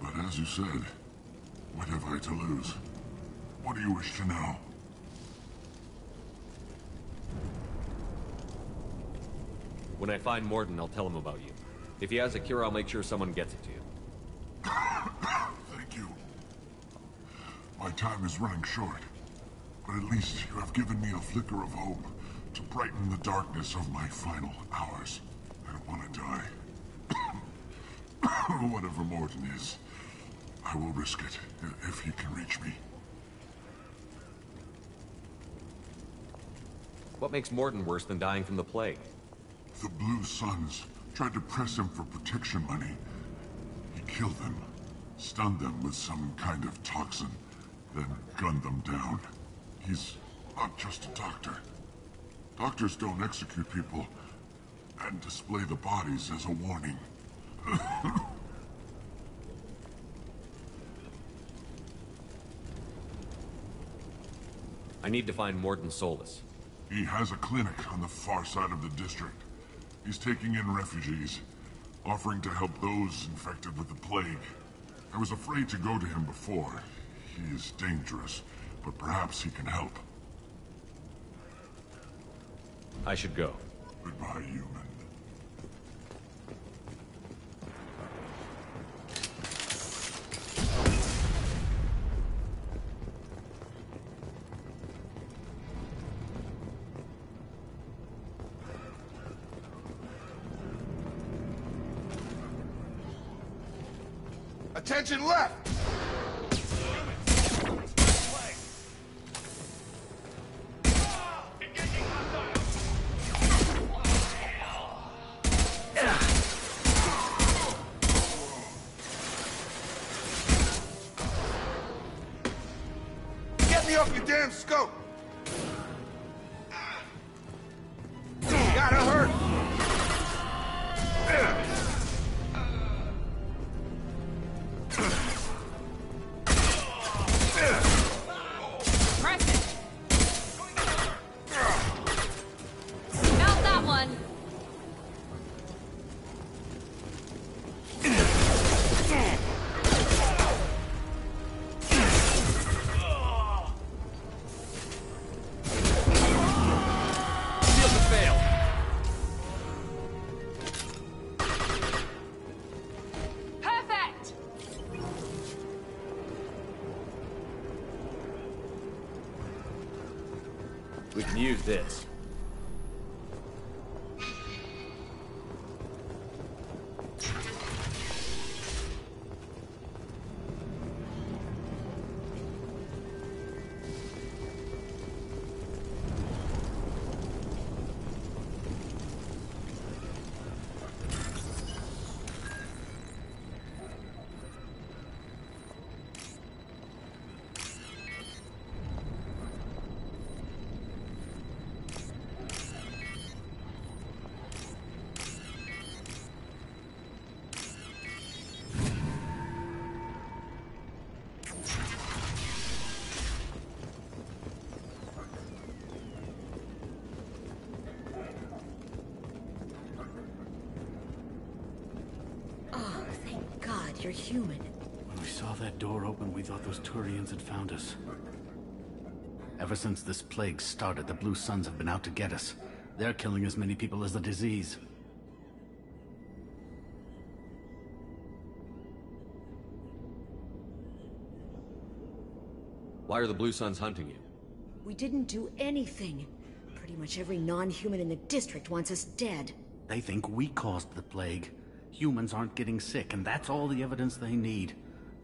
But as you said, what have I to lose? What do you wish to know? When I find Mordin, I'll tell him about you. If he has a cure, I'll make sure someone gets it to you. <coughs> Thank you. My time is running short. But at least you have given me a flicker of hope to brighten the darkness of my final hours. I don't want to die. <coughs> Whatever Mordin is, I will risk it if he can reach me. What makes Mordin worse than dying from the plague? The Blue Suns tried to press him for protection money. He killed them, stunned them with some kind of toxin, then gunned them down. He's not just a doctor. Doctors don't execute people and display the bodies as a warning. <laughs> I need to find Mordin Solus. He has a clinic on the far side of the district. He's taking in refugees, offering to help those infected with the plague. I was afraid to go to him before. He is dangerous, but perhaps he can help. I should go. Goodbye, human. Attention left! This. Thank you're human. When we saw that door open, we thought those Turians had found us. Ever since this plague started, the Blue Suns have been out to get us. They're killing as many people as the disease. Why are the Blue Suns hunting you? We didn't do anything. Pretty much every non-human in the district wants us dead. They think we caused the plague. Humans aren't getting sick, and that's all the evidence they need.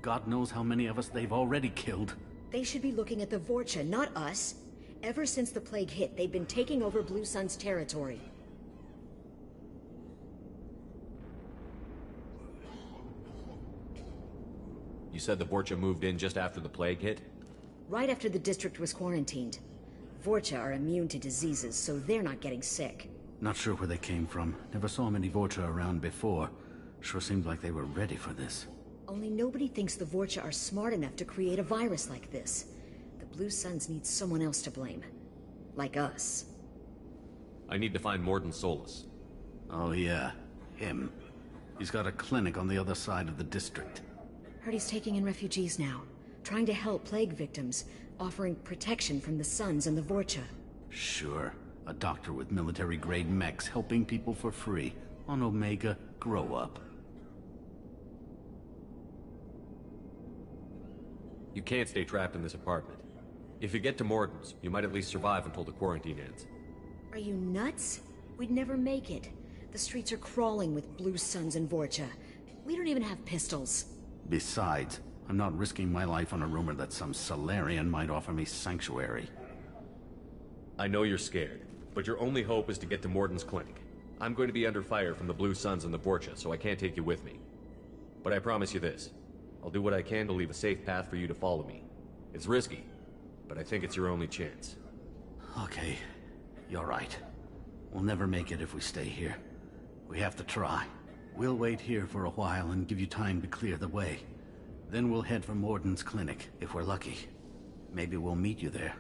God knows how many of us they've already killed. They should be looking at the Vorcha, not us. Ever since the plague hit, they've been taking over Blue Sun's territory. You said the Vorcha moved in just after the plague hit? Right after the district was quarantined. Vorcha are immune to diseases, so they're not getting sick. Not sure where they came from. Never saw many Vorcha around before. Sure seemed like they were ready for this. Only nobody thinks the Vorcha are smart enough to create a virus like this. The Blue Suns need someone else to blame. Like us. I need to find Mordin Solus. Oh yeah, him. He's got a clinic on the other side of the district. Heard he's taking in refugees now. Trying to help plague victims. Offering protection from the Suns and the Vorcha. Sure. A doctor with military-grade mechs helping people for free. On Omega, grow up. You can't stay trapped in this apartment. If you get to Mordin's, you might at least survive until the quarantine ends. Are you nuts? We'd never make it. The streets are crawling with Blue Suns and Vorcha. We don't even have pistols. Besides, I'm not risking my life on a rumor that some Salarian might offer me sanctuary. I know you're scared, but your only hope is to get to Mordin's clinic. I'm going to be under fire from the Blue Suns and the Vorcha, so I can't take you with me. But I promise you this. I'll do what I can to leave a safe path for you to follow me. It's risky, but I think it's your only chance. Okay, you're right. We'll never make it if we stay here. We have to try. We'll wait here for a while and give you time to clear the way. Then we'll head for Mordin's clinic, if we're lucky. Maybe we'll meet you there.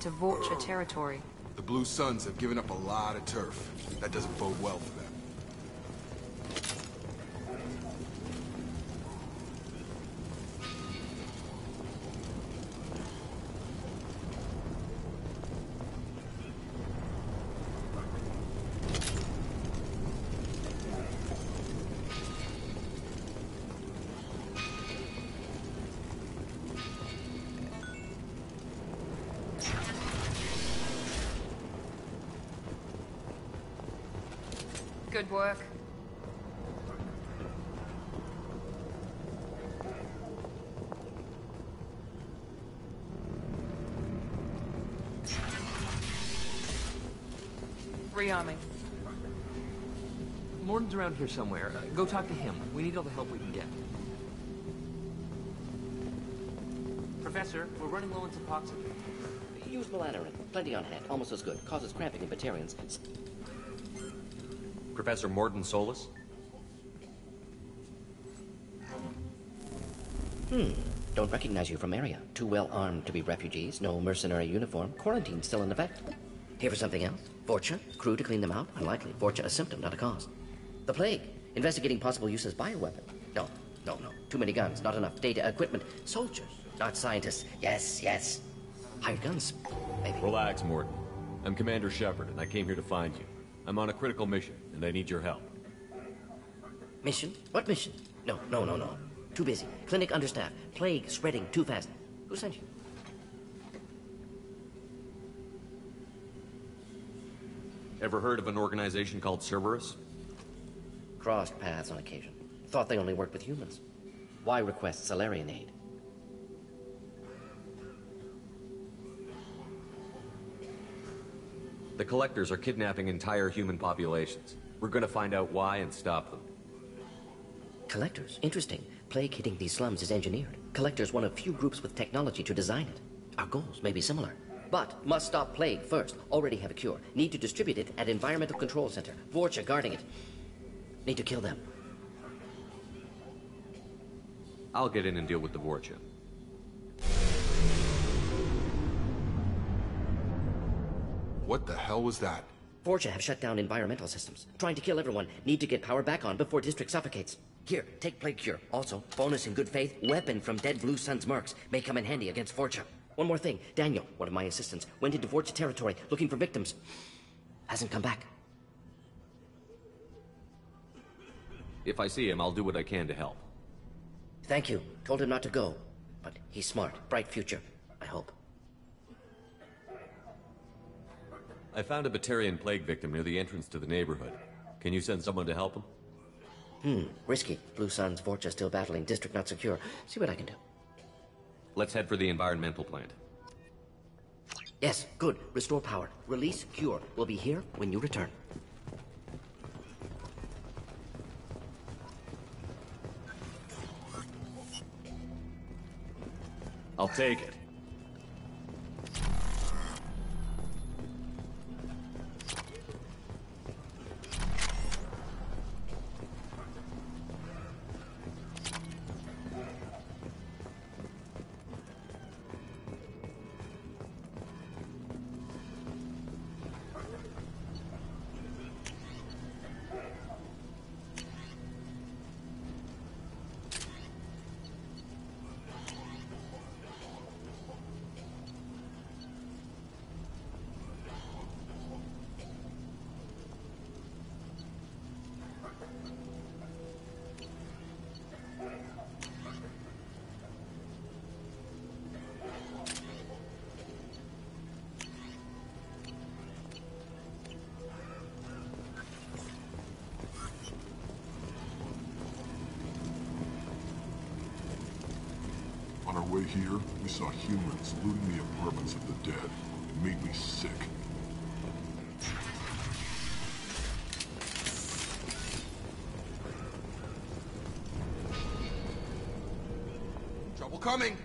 Into Vorcha territory. The Blue Suns have given up a lot of turf. That doesn't bode well Good work. Rearming. Mordin's around here somewhere. Uh, go talk to him. We need all the help we can get. Professor, we're running low on some Suboxone. Use Malanarin. Plenty on hand. Almost as good. Causes cramping in Batarians. Professor Mordin Solus? Hmm. Don't recognize you from area. Too well armed to be refugees. No mercenary uniform. Quarantine still in effect. Here for something else? Vorcha? Crew to clean them out? Unlikely. Vorcha a symptom, not a cause. The plague. Investigating possible use as bioweapon. No, no, no. Too many guns. Not enough data, equipment. Soldiers, not scientists. Yes, yes. Hired guns. Maybe. Relax, Mordin. I'm Commander Shepard, and I came here to find you. I'm on a critical mission, and I need your help. Mission? What mission? No, no, no, no. Too busy. Clinic understaffed. Plague spreading too fast. Who sent you? Ever heard of an organization called Cerberus? Crossed paths on occasion. Thought they only worked with humans. Why request Salarian aid? The Collectors are kidnapping entire human populations. We're gonna find out why and stop them. Collectors? Interesting. Plague hitting these slums is engineered. Collectors one of few groups with technology to design it. Our goals may be similar. But must stop plague first. Already have a cure. Need to distribute it at Environmental Control Center. Vorcha guarding it. Need to kill them. I'll get in and deal with the Vorcha. What the hell was that? Vorcha have shut down environmental systems. Trying to kill everyone. Need to get power back on before District suffocates. Here, take Plague Cure. Also, bonus in good faith, weapon from dead Blue Sun's marks. May come in handy against Vorcha. One more thing. Daniel, one of my assistants, went into Vorcha territory looking for victims. Hasn't come back. If I see him, I'll do what I can to help. Thank you. Told him not to go. But he's smart. Bright future. I found a Batarian plague victim near the entrance to the neighborhood. Can you send someone to help him? Hmm, risky. Blue Sun's Vorcha still battling. District not secure. See what I can do. Let's head for the environmental plant. Yes, good. Restore power. Release Cure. We'll be here when you return. I'll take it. Saw looting the apartments of the dead. It made me sick. Trouble coming!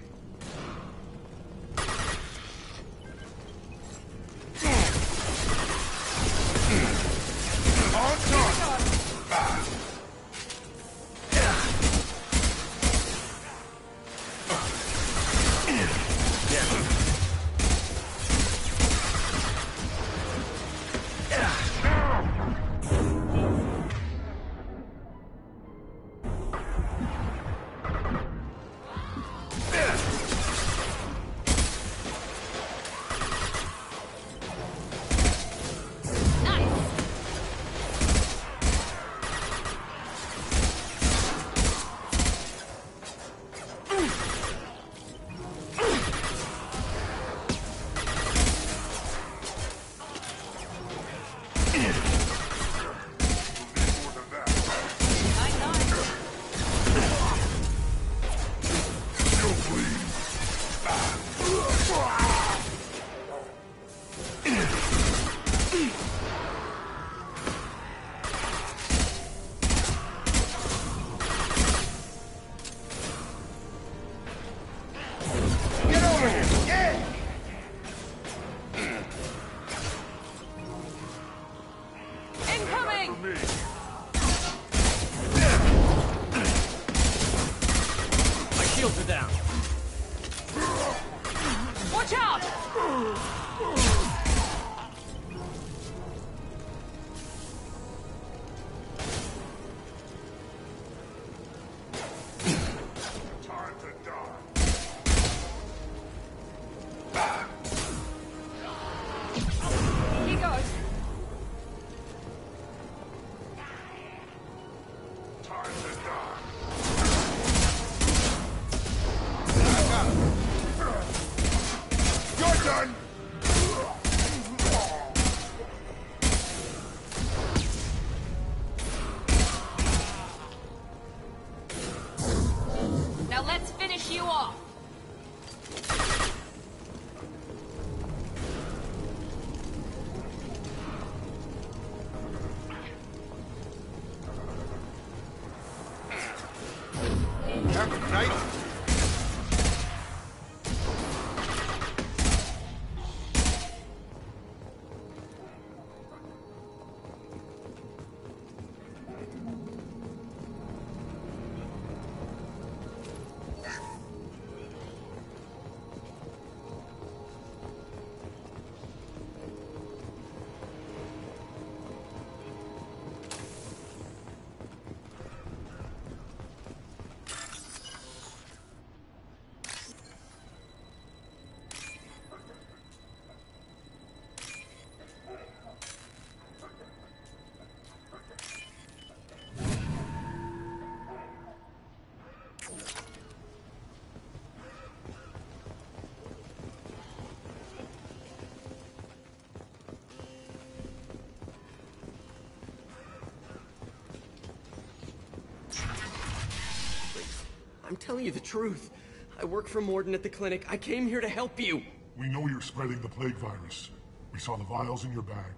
I'm telling you the truth. I work for Mordin at the clinic. I came here to help you. We know you're spreading the plague virus. We saw the vials in your bag.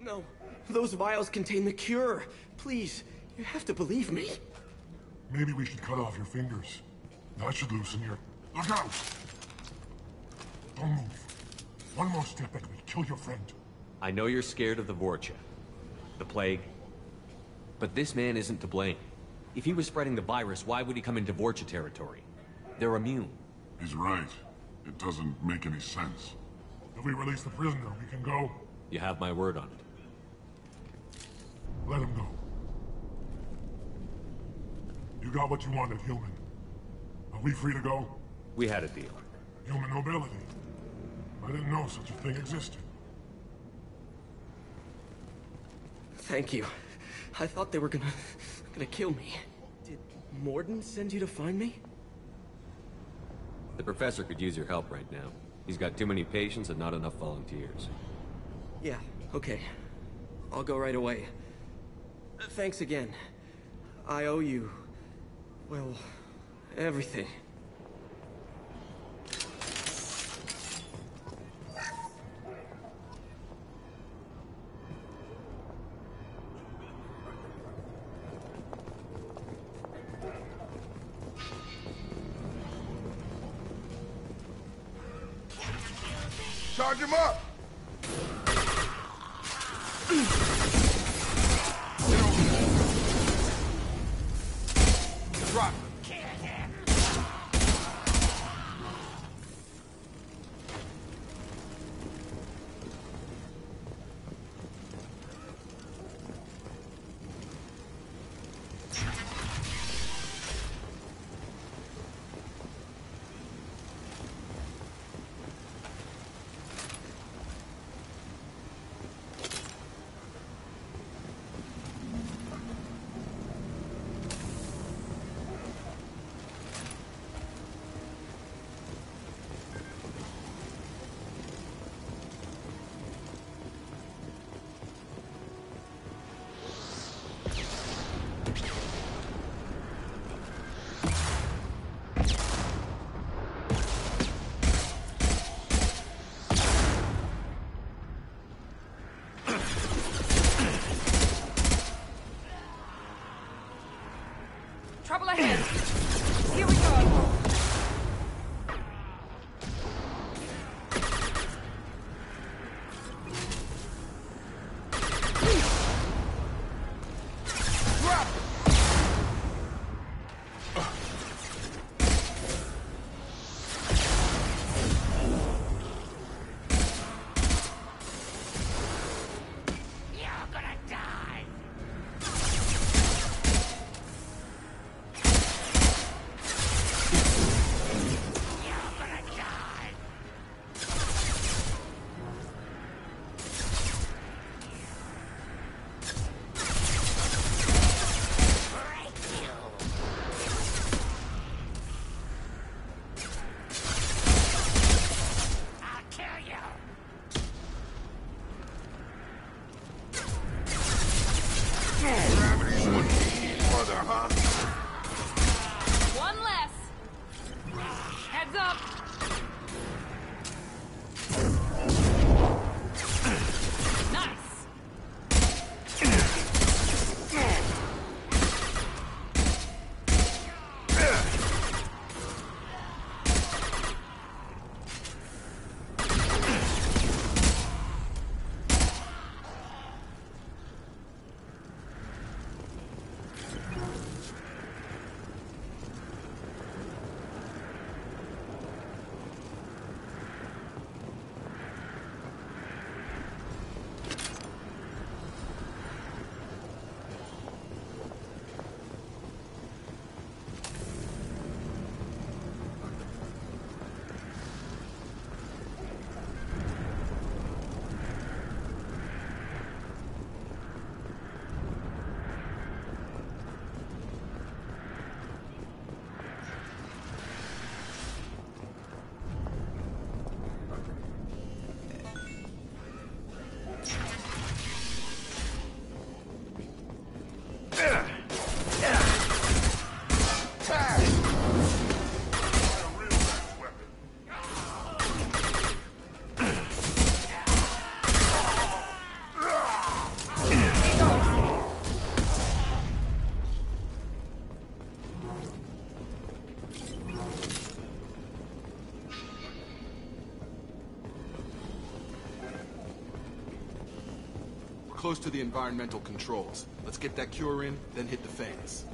No, those vials contain the cure. Please, you have to believe me. Maybe we should cut off your fingers. That should loosen your... Look out! Don't move. One more step and we kill your friend. I know you're scared of the Vorcha. The plague. But this man isn't to blame. If he was spreading the virus, why would he come into Vorcha territory? They're immune. He's right. It doesn't make any sense. If we release the prisoner, we can go. You have my word on it. Let him go. You got what you wanted, human. Are we free to go? We had a deal. Human nobility. I didn't know such a thing existed. Thank you. I thought they were gonna... gonna kill me. Did Mordin send you to find me? The professor could use your help right now. He's got too many patients and not enough volunteers. Yeah, okay. I'll go right away. Thanks again. I owe you... well, everything. close to the environmental controls. Let's get that cure in, then hit the fans.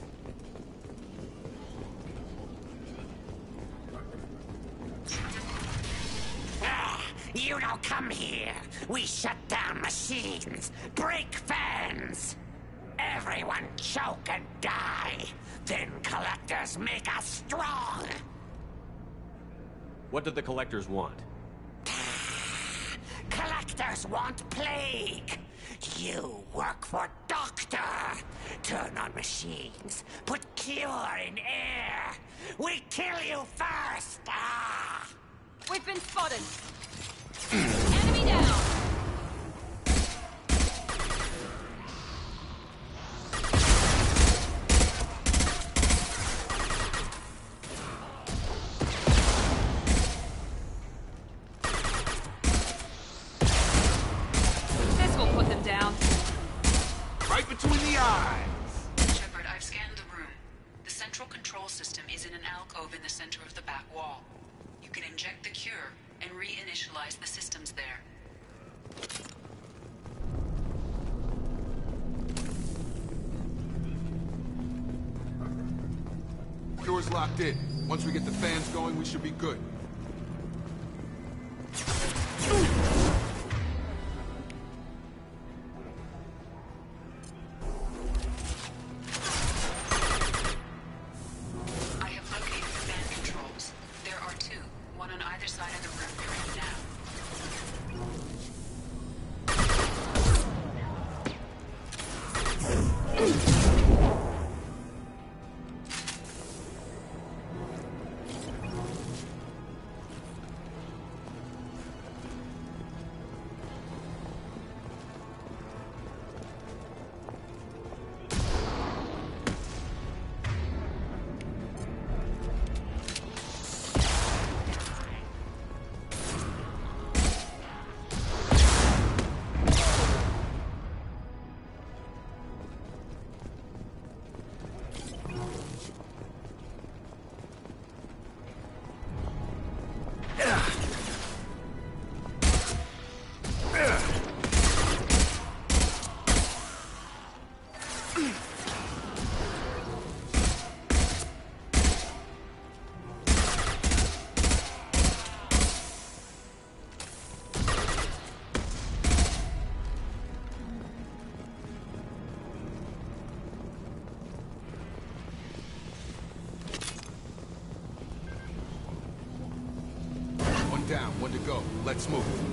Ah, you don't come here. We shut down machines, break fans. Everyone choke and die. Then collectors make us strong. What did the collectors want? Let's move.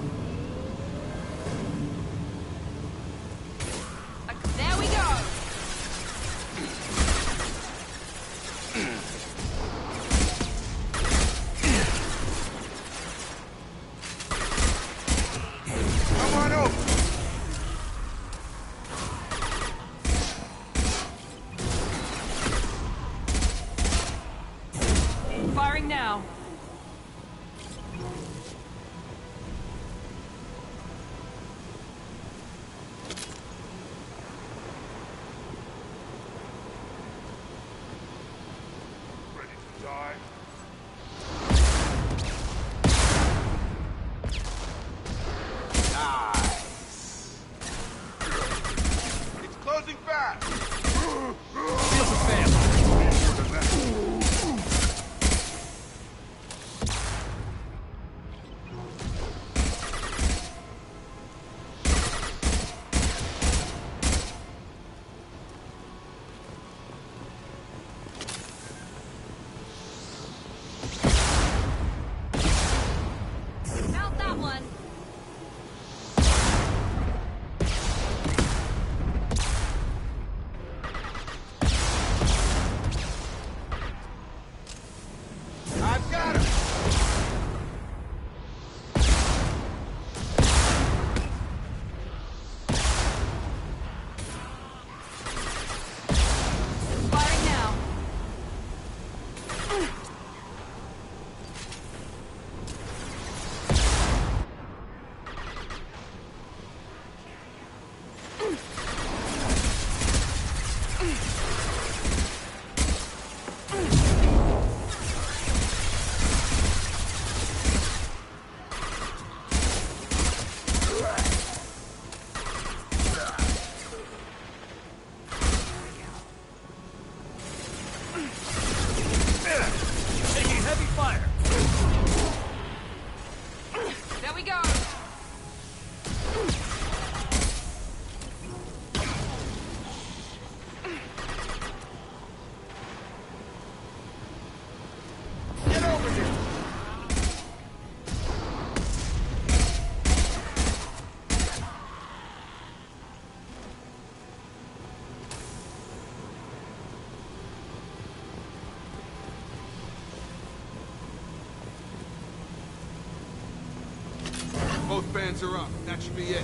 Hands are up. That should be it.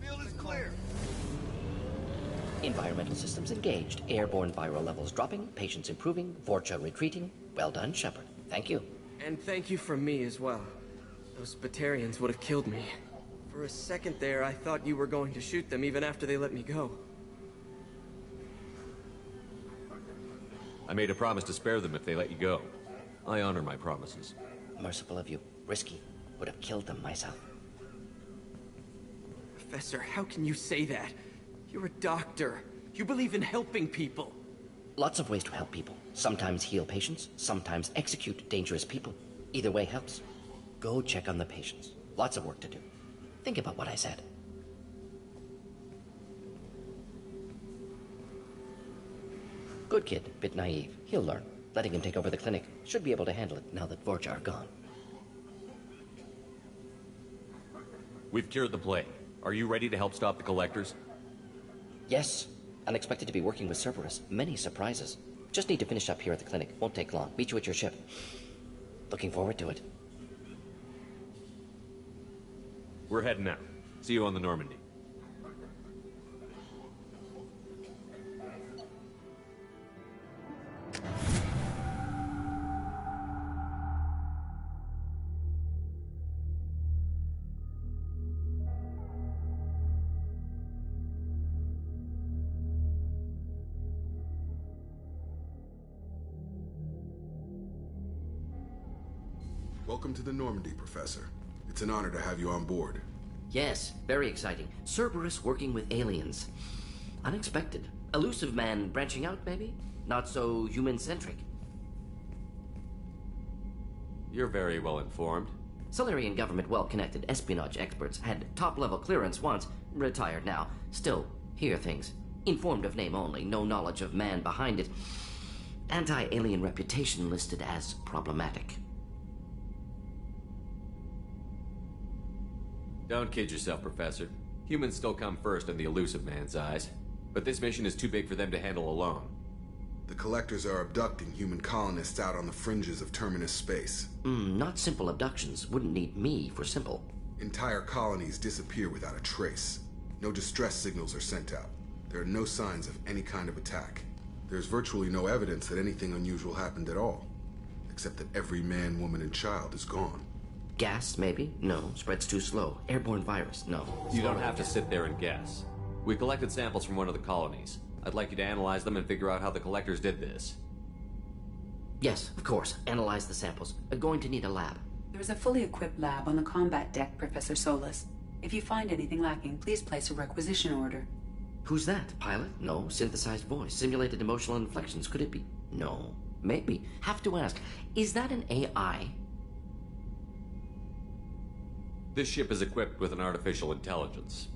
Field is clear. Environmental systems engaged. Airborne viral levels dropping. Patients improving. Vorcha retreating. Well done, Shepard. Thank you. And thank you from me as well. Those Batarians would have killed me. For a second there, I thought you were going to shoot them even after they let me go. I made a promise to spare them if they let you go. I honor my promises. Merciful of you. Risky. Would have killed them myself. Professor, how can you say that? You're a doctor. You believe in helping people. Lots of ways to help people. Sometimes heal patients, sometimes execute dangerous people. Either way helps. Go check on the patients. Lots of work to do. Think about what I said. Good kid, bit naive. He'll learn. Letting him take over the clinic. Should be able to handle it now that Vorcha are gone. We've cured the plague. Are you ready to help stop the collectors? Yes. Unexpected to be working with Cerberus. Many surprises. Just need to finish up here at the clinic. Won't take long. Meet you at your ship. Looking forward to it. We're heading out. See you on the Normandy. The Normandy, Professor. It's an honor to have you on board. Yes, very exciting. Cerberus working with aliens. Unexpected. Illusive Man branching out, maybe? Not so human centric. You're very well informed. Salarian government well connected espionage experts had top level clearance once, retired now. Still, hear things. Informed of name only, no knowledge of man behind it. Anti alien reputation listed as problematic. Don't kid yourself, Professor. Humans still come first in the Illusive Man's eyes. But this mission is too big for them to handle alone. The Collectors are abducting human colonists out on the fringes of Terminus space. Mm, not simple abductions. Wouldn't need me for simple. Entire colonies disappear without a trace. No distress signals are sent out. There are no signs of any kind of attack. There's virtually no evidence that anything unusual happened at all. Except that every man, woman, and child is gone. Gas, maybe? No. Spreads too slow. Airborne virus? No. You don't have to sit there and guess. We collected samples from one of the colonies. I'd like you to analyze them and figure out how the collectors did this. Yes, of course. Analyze the samples. Uh, going to need a lab. There is a fully equipped lab on the combat deck, Professor Solus. If you find anything lacking, please place a requisition order. Who's that? Pilot? No. Synthesized voice. Simulated emotional inflections. Could it be? No. Maybe. Have to ask. Is that an AI? This ship is equipped with an artificial intelligence.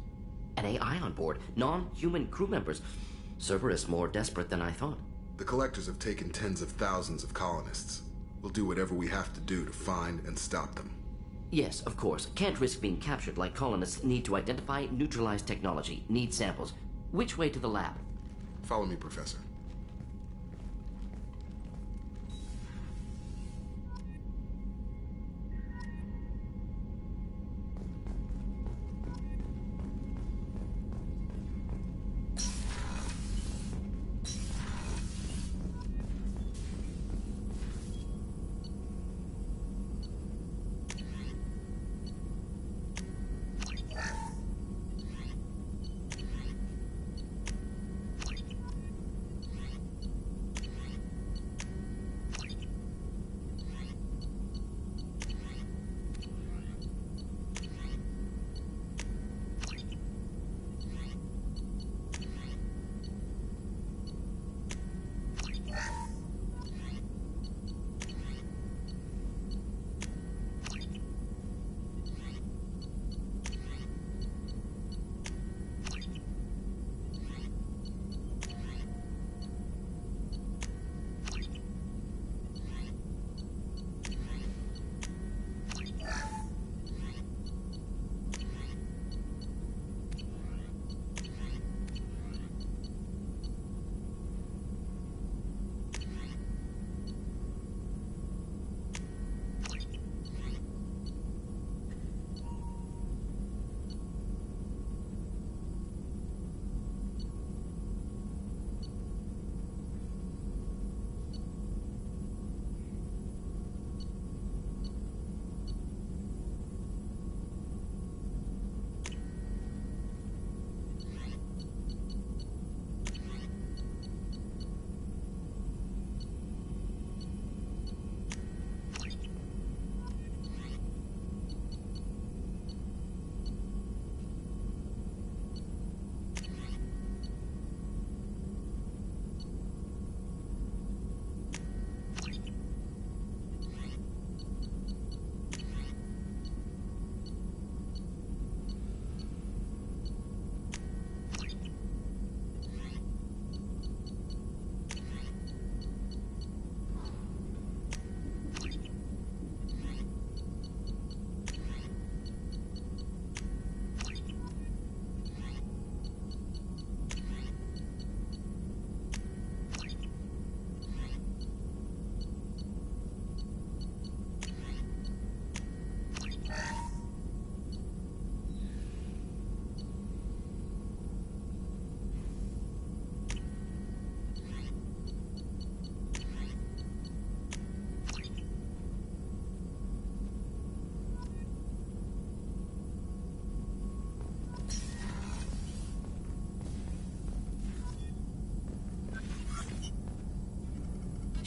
An AI on board. Non-human crew members. Cerberus more desperate than I thought. The Collectors have taken tens of thousands of colonists. We'll do whatever we have to do to find and stop them. Yes, of course. Can't risk being captured like colonists need to identify, neutralize technology, need samples. Which way to the lab? Follow me, Professor.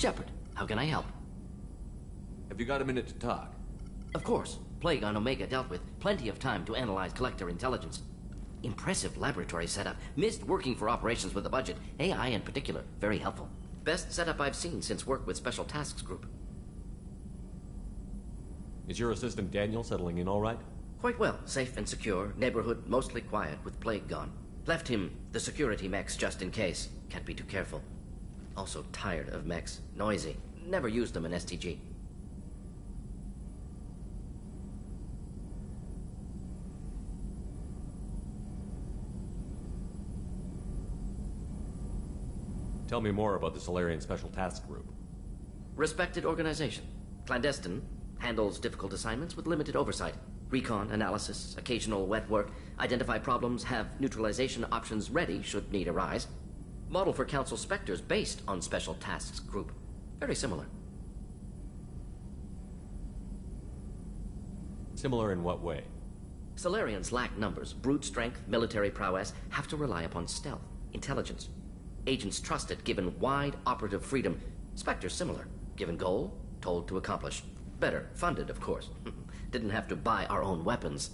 Shepard, how can I help? Have you got a minute to talk? Of course. Plague on Omega dealt with. Plenty of time to analyze collector intelligence. Impressive laboratory setup. Missed working for operations with a budget. AI in particular. Very helpful. Best setup I've seen since work with Special Tasks Group. Is your assistant Daniel settling in all right? Quite well. Safe and secure. Neighborhood mostly quiet with Plague gone. Left him the security mechs just in case. Can't be too careful. Also tired of mechs. Noisy. Never used them in STG. Tell me more about the Salarian Special Task Group. Respected organization. Clandestine. Handles difficult assignments with limited oversight. Recon, analysis, occasional wet work. Identify problems, have neutralization options ready should need arise. Model for Council Spectres based on Special Tasks Group. Very similar. Similar in what way? Salarians lack numbers, brute strength, military prowess, have to rely upon stealth, intelligence. Agents trusted, given wide operative freedom. Spectres similar, given goal, told to accomplish. Better, funded, of course. <laughs> Didn't have to buy our own weapons.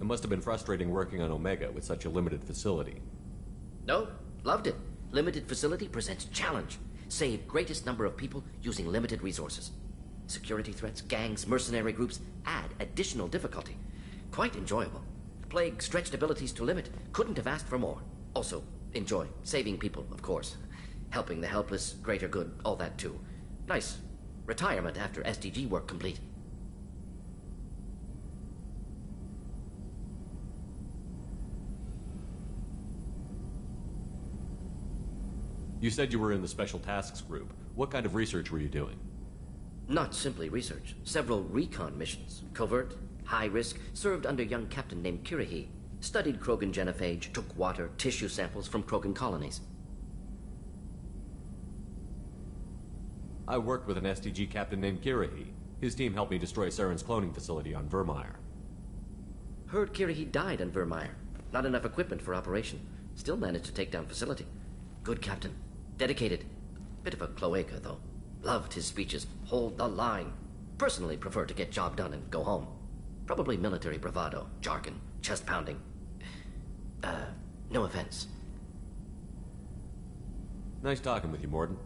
It must have been frustrating working on Omega with such a limited facility. No, loved it. Limited facility presents challenge. Save greatest number of people using limited resources. Security threats, gangs, mercenary groups add additional difficulty. Quite enjoyable. Plague stretched abilities to limit. Couldn't have asked for more. Also, enjoy. Saving people, of course. Helping the helpless, greater good, all that too. Nice. Retirement after STG work complete. You said you were in the Special Tasks Group. What kind of research were you doing? Not simply research. Several recon missions. Covert, high risk, served under young captain named Kirrahe. Studied Krogan genophage, took water, tissue samples from Krogan colonies. I worked with an STG captain named Kirrahe. His team helped me destroy Saren's cloning facility on Virmire. Heard Kirrahe died on Virmire. Not enough equipment for operation. Still managed to take down facility. Good captain. Dedicated. Bit of a cloaca, though. Loved his speeches. Hold the line. Personally prefer to get job done and go home. Probably military bravado, jargon, chest pounding. <sighs> Uh, no offense. Nice talking with you, Mordin.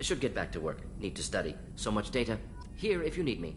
Should get back to work. Need to study. So much data. Here if you need me.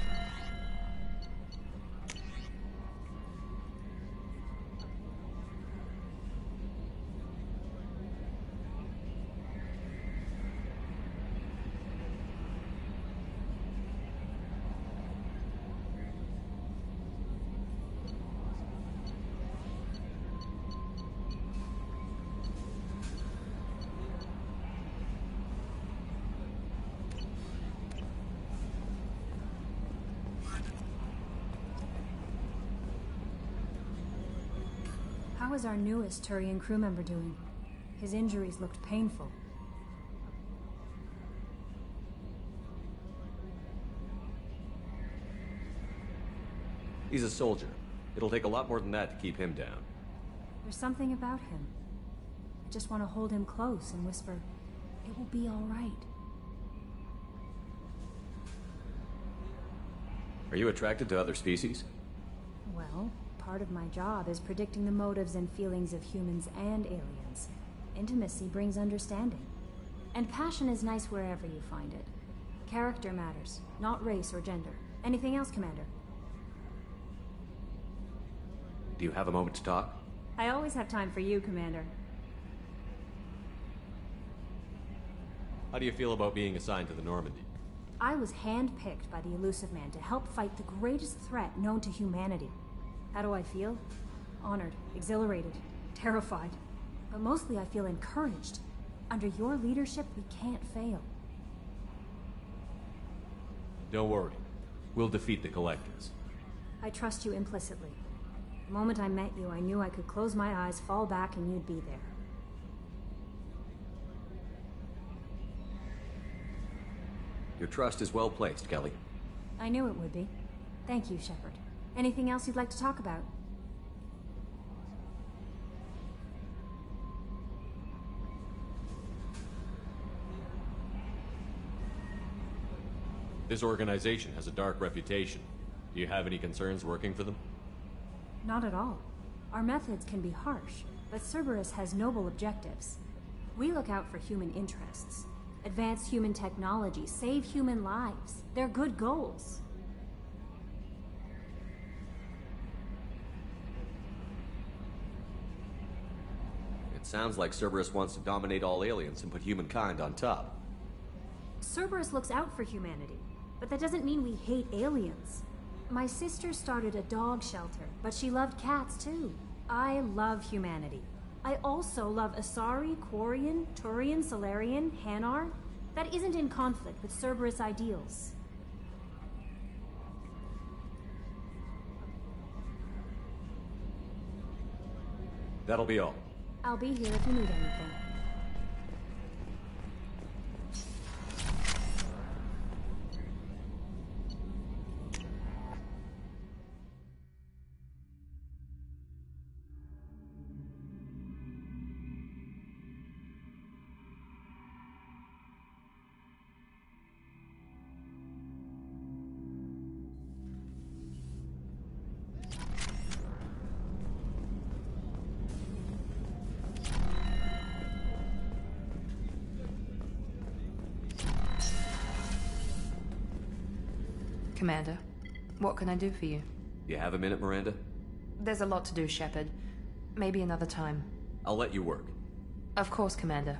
Is our newest Turian crew member doing? His injuries looked painful. He's a soldier. It'll take a lot more than that to keep him down. There's something about him. I just want to hold him close and whisper, it will be all right. Are you attracted to other species? Well, part of my job is predicting the motives and feelings of humans and aliens. Intimacy brings understanding. And passion is nice wherever you find it. Character matters, not race or gender. Anything else, Commander? Do you have a moment to talk? I always have time for you, Commander. How do you feel about being assigned to the Normandy? I was handpicked by the Illusive Man to help fight the greatest threat known to humanity. How do I feel? Honored, exhilarated, terrified. But mostly I feel encouraged. Under your leadership, we can't fail. Don't worry. We'll defeat the Collectors. I trust you implicitly. The moment I met you, I knew I could close my eyes, fall back, and you'd be there. Your trust is well placed, Kelly. I knew it would be. Thank you, Shepard. Anything else you'd like to talk about? This organization has a dark reputation. Do you have any concerns working for them? Not at all. Our methods can be harsh, but Cerberus has noble objectives. We look out for human interests. Advance human technology, save human lives. They're good goals. Sounds like Cerberus wants to dominate all aliens and put humankind on top. Cerberus looks out for humanity, but that doesn't mean we hate aliens. My sister started a dog shelter, but she loved cats too. I love humanity. I also love Asari, Quarian, Turian, Salarian, Hanar. That isn't in conflict with Cerberus ideals. That'll be all. I'll be here if you need anything. Commander, what can I do for you? You have a minute, Miranda? There's a lot to do, Shepard. Maybe another time. I'll let you work. Of course, Commander.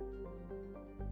うん。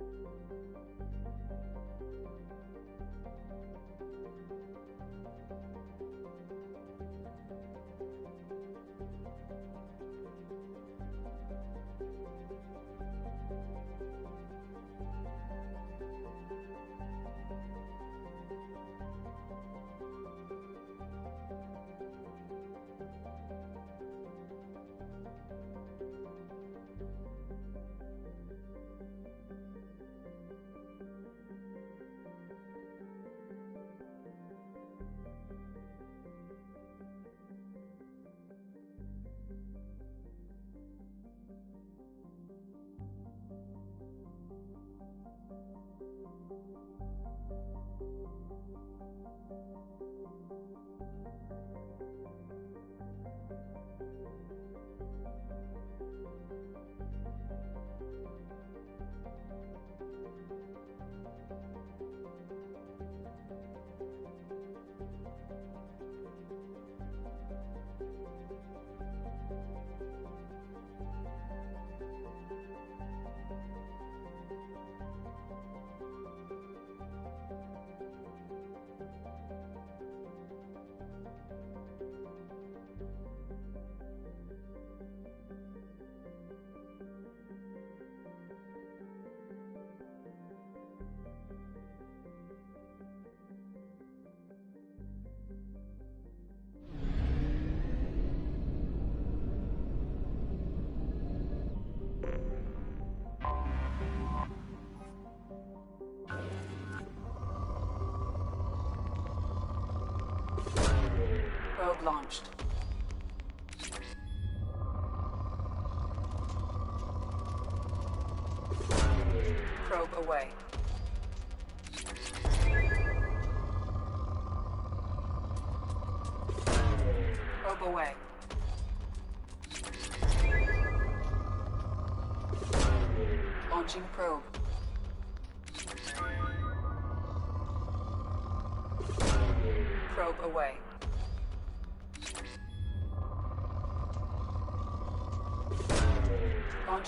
うん。Probe away. Probe away. Launching probe. Probe away.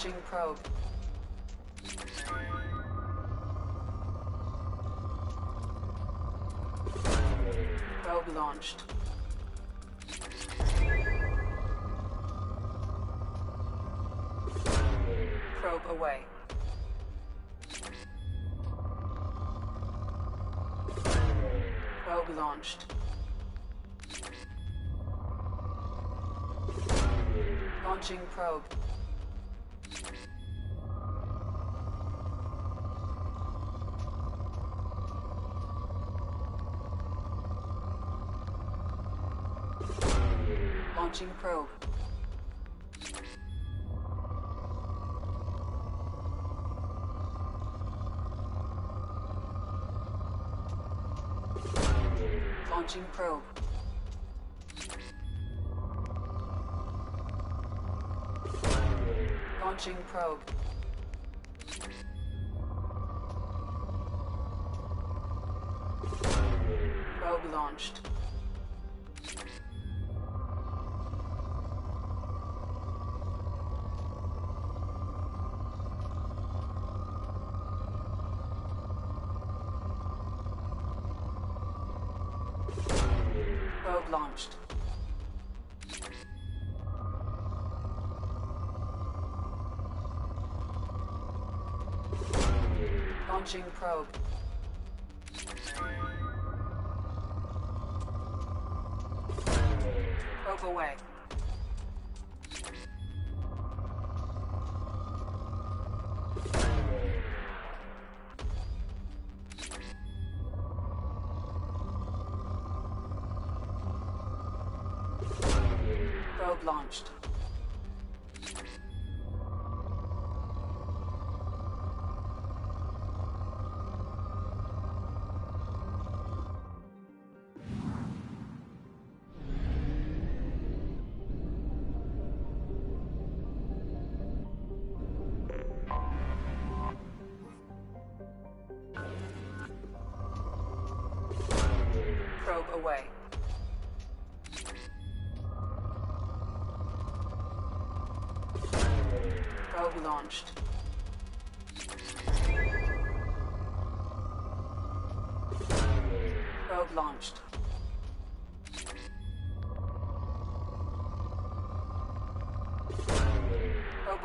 Launching probe. Probe launched. Probe away. Probe launched. Launching probe. Probe. Launching probe. Launching probe. Probe. Probe away. Launched.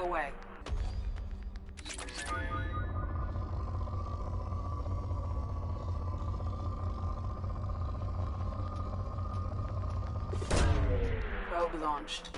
Away. Probe launched.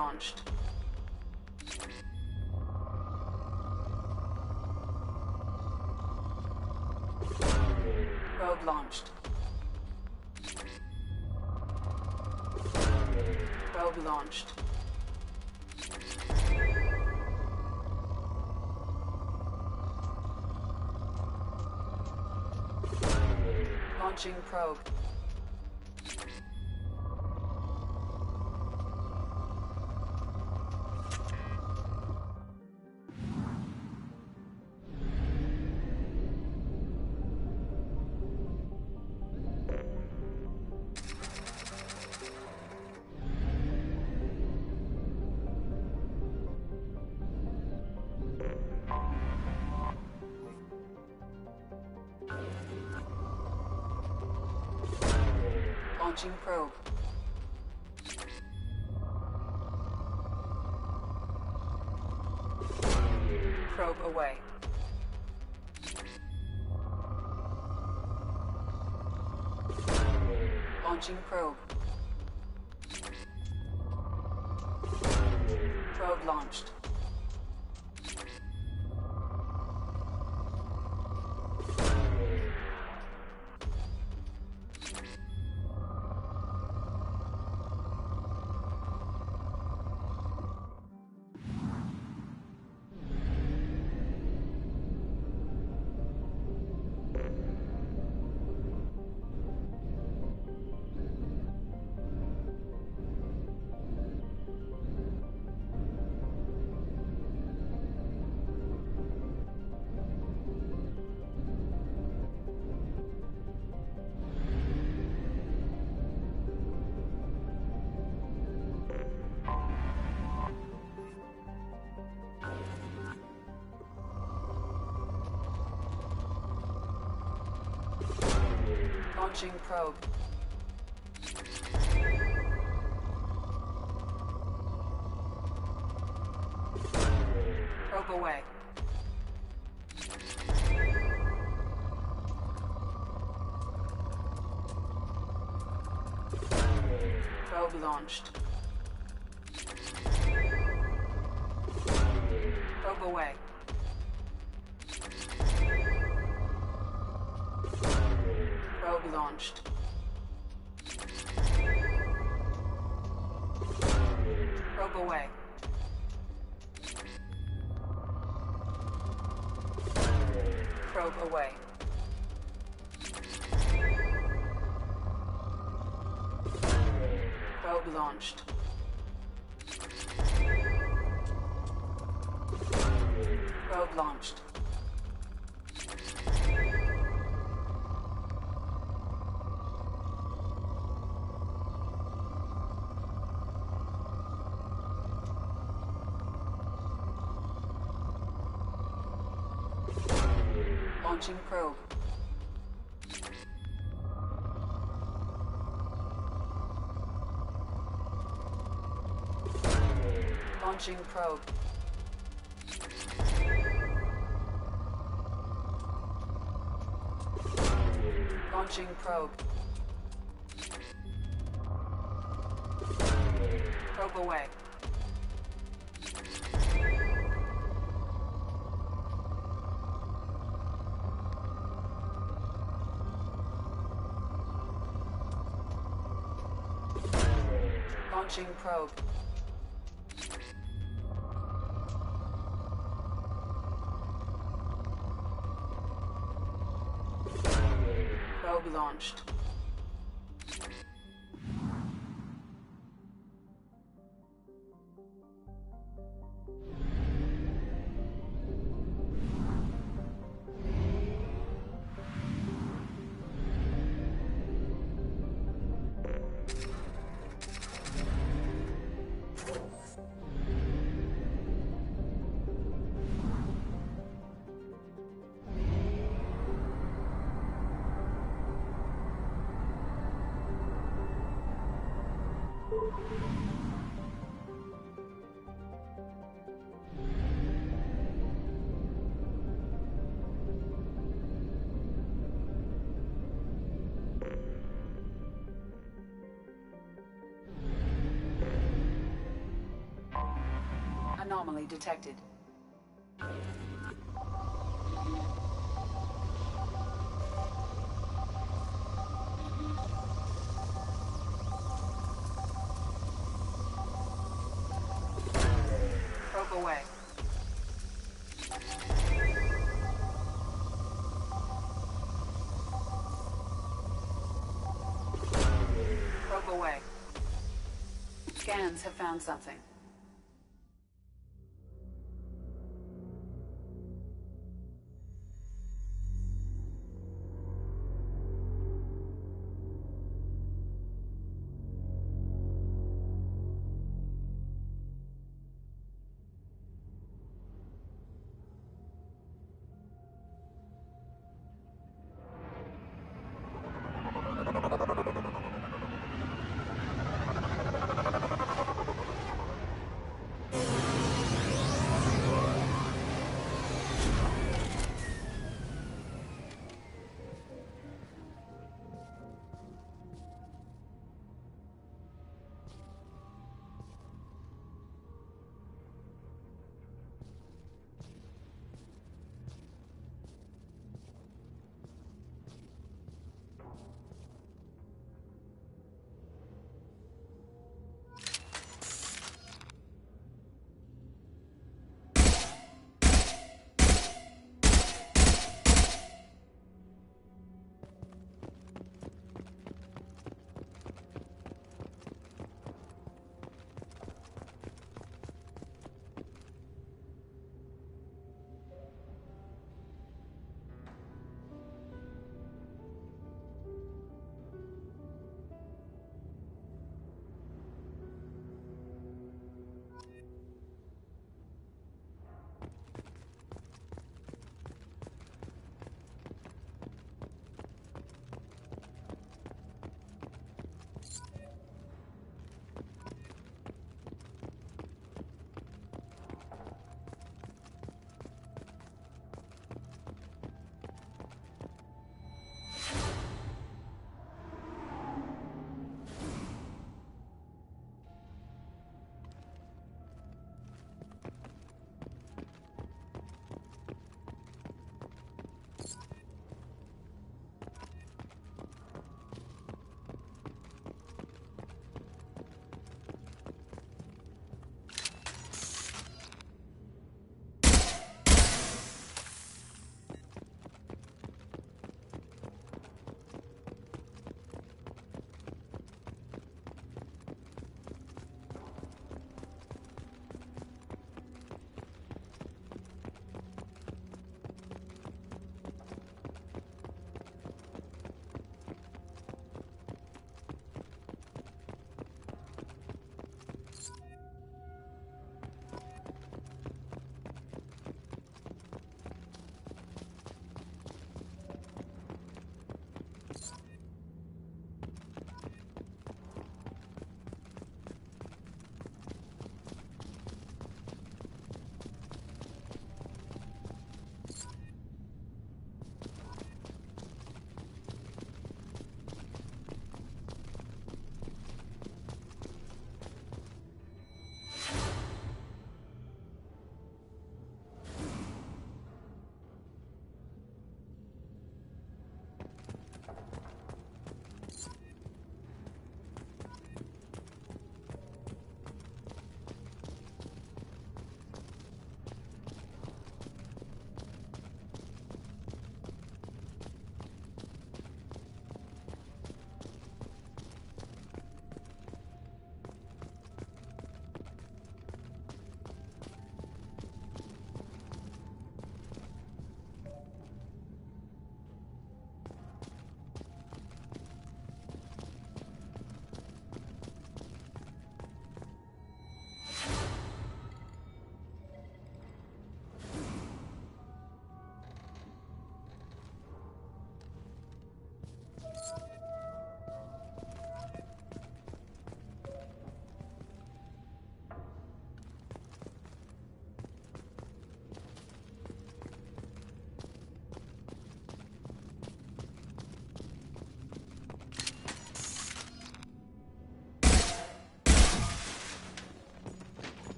Launched. Probe launched. Probe launched. Launching probe. Launching probe. Probe away. Probe launched. Probe away. Launched. Probe away. Probe away. Probe launched. Probe launched. Launching probe. Launching probe. Launching probe. Probe away. Launching probe. Anomaly detected. Probe away. Probe away. Scans have found something.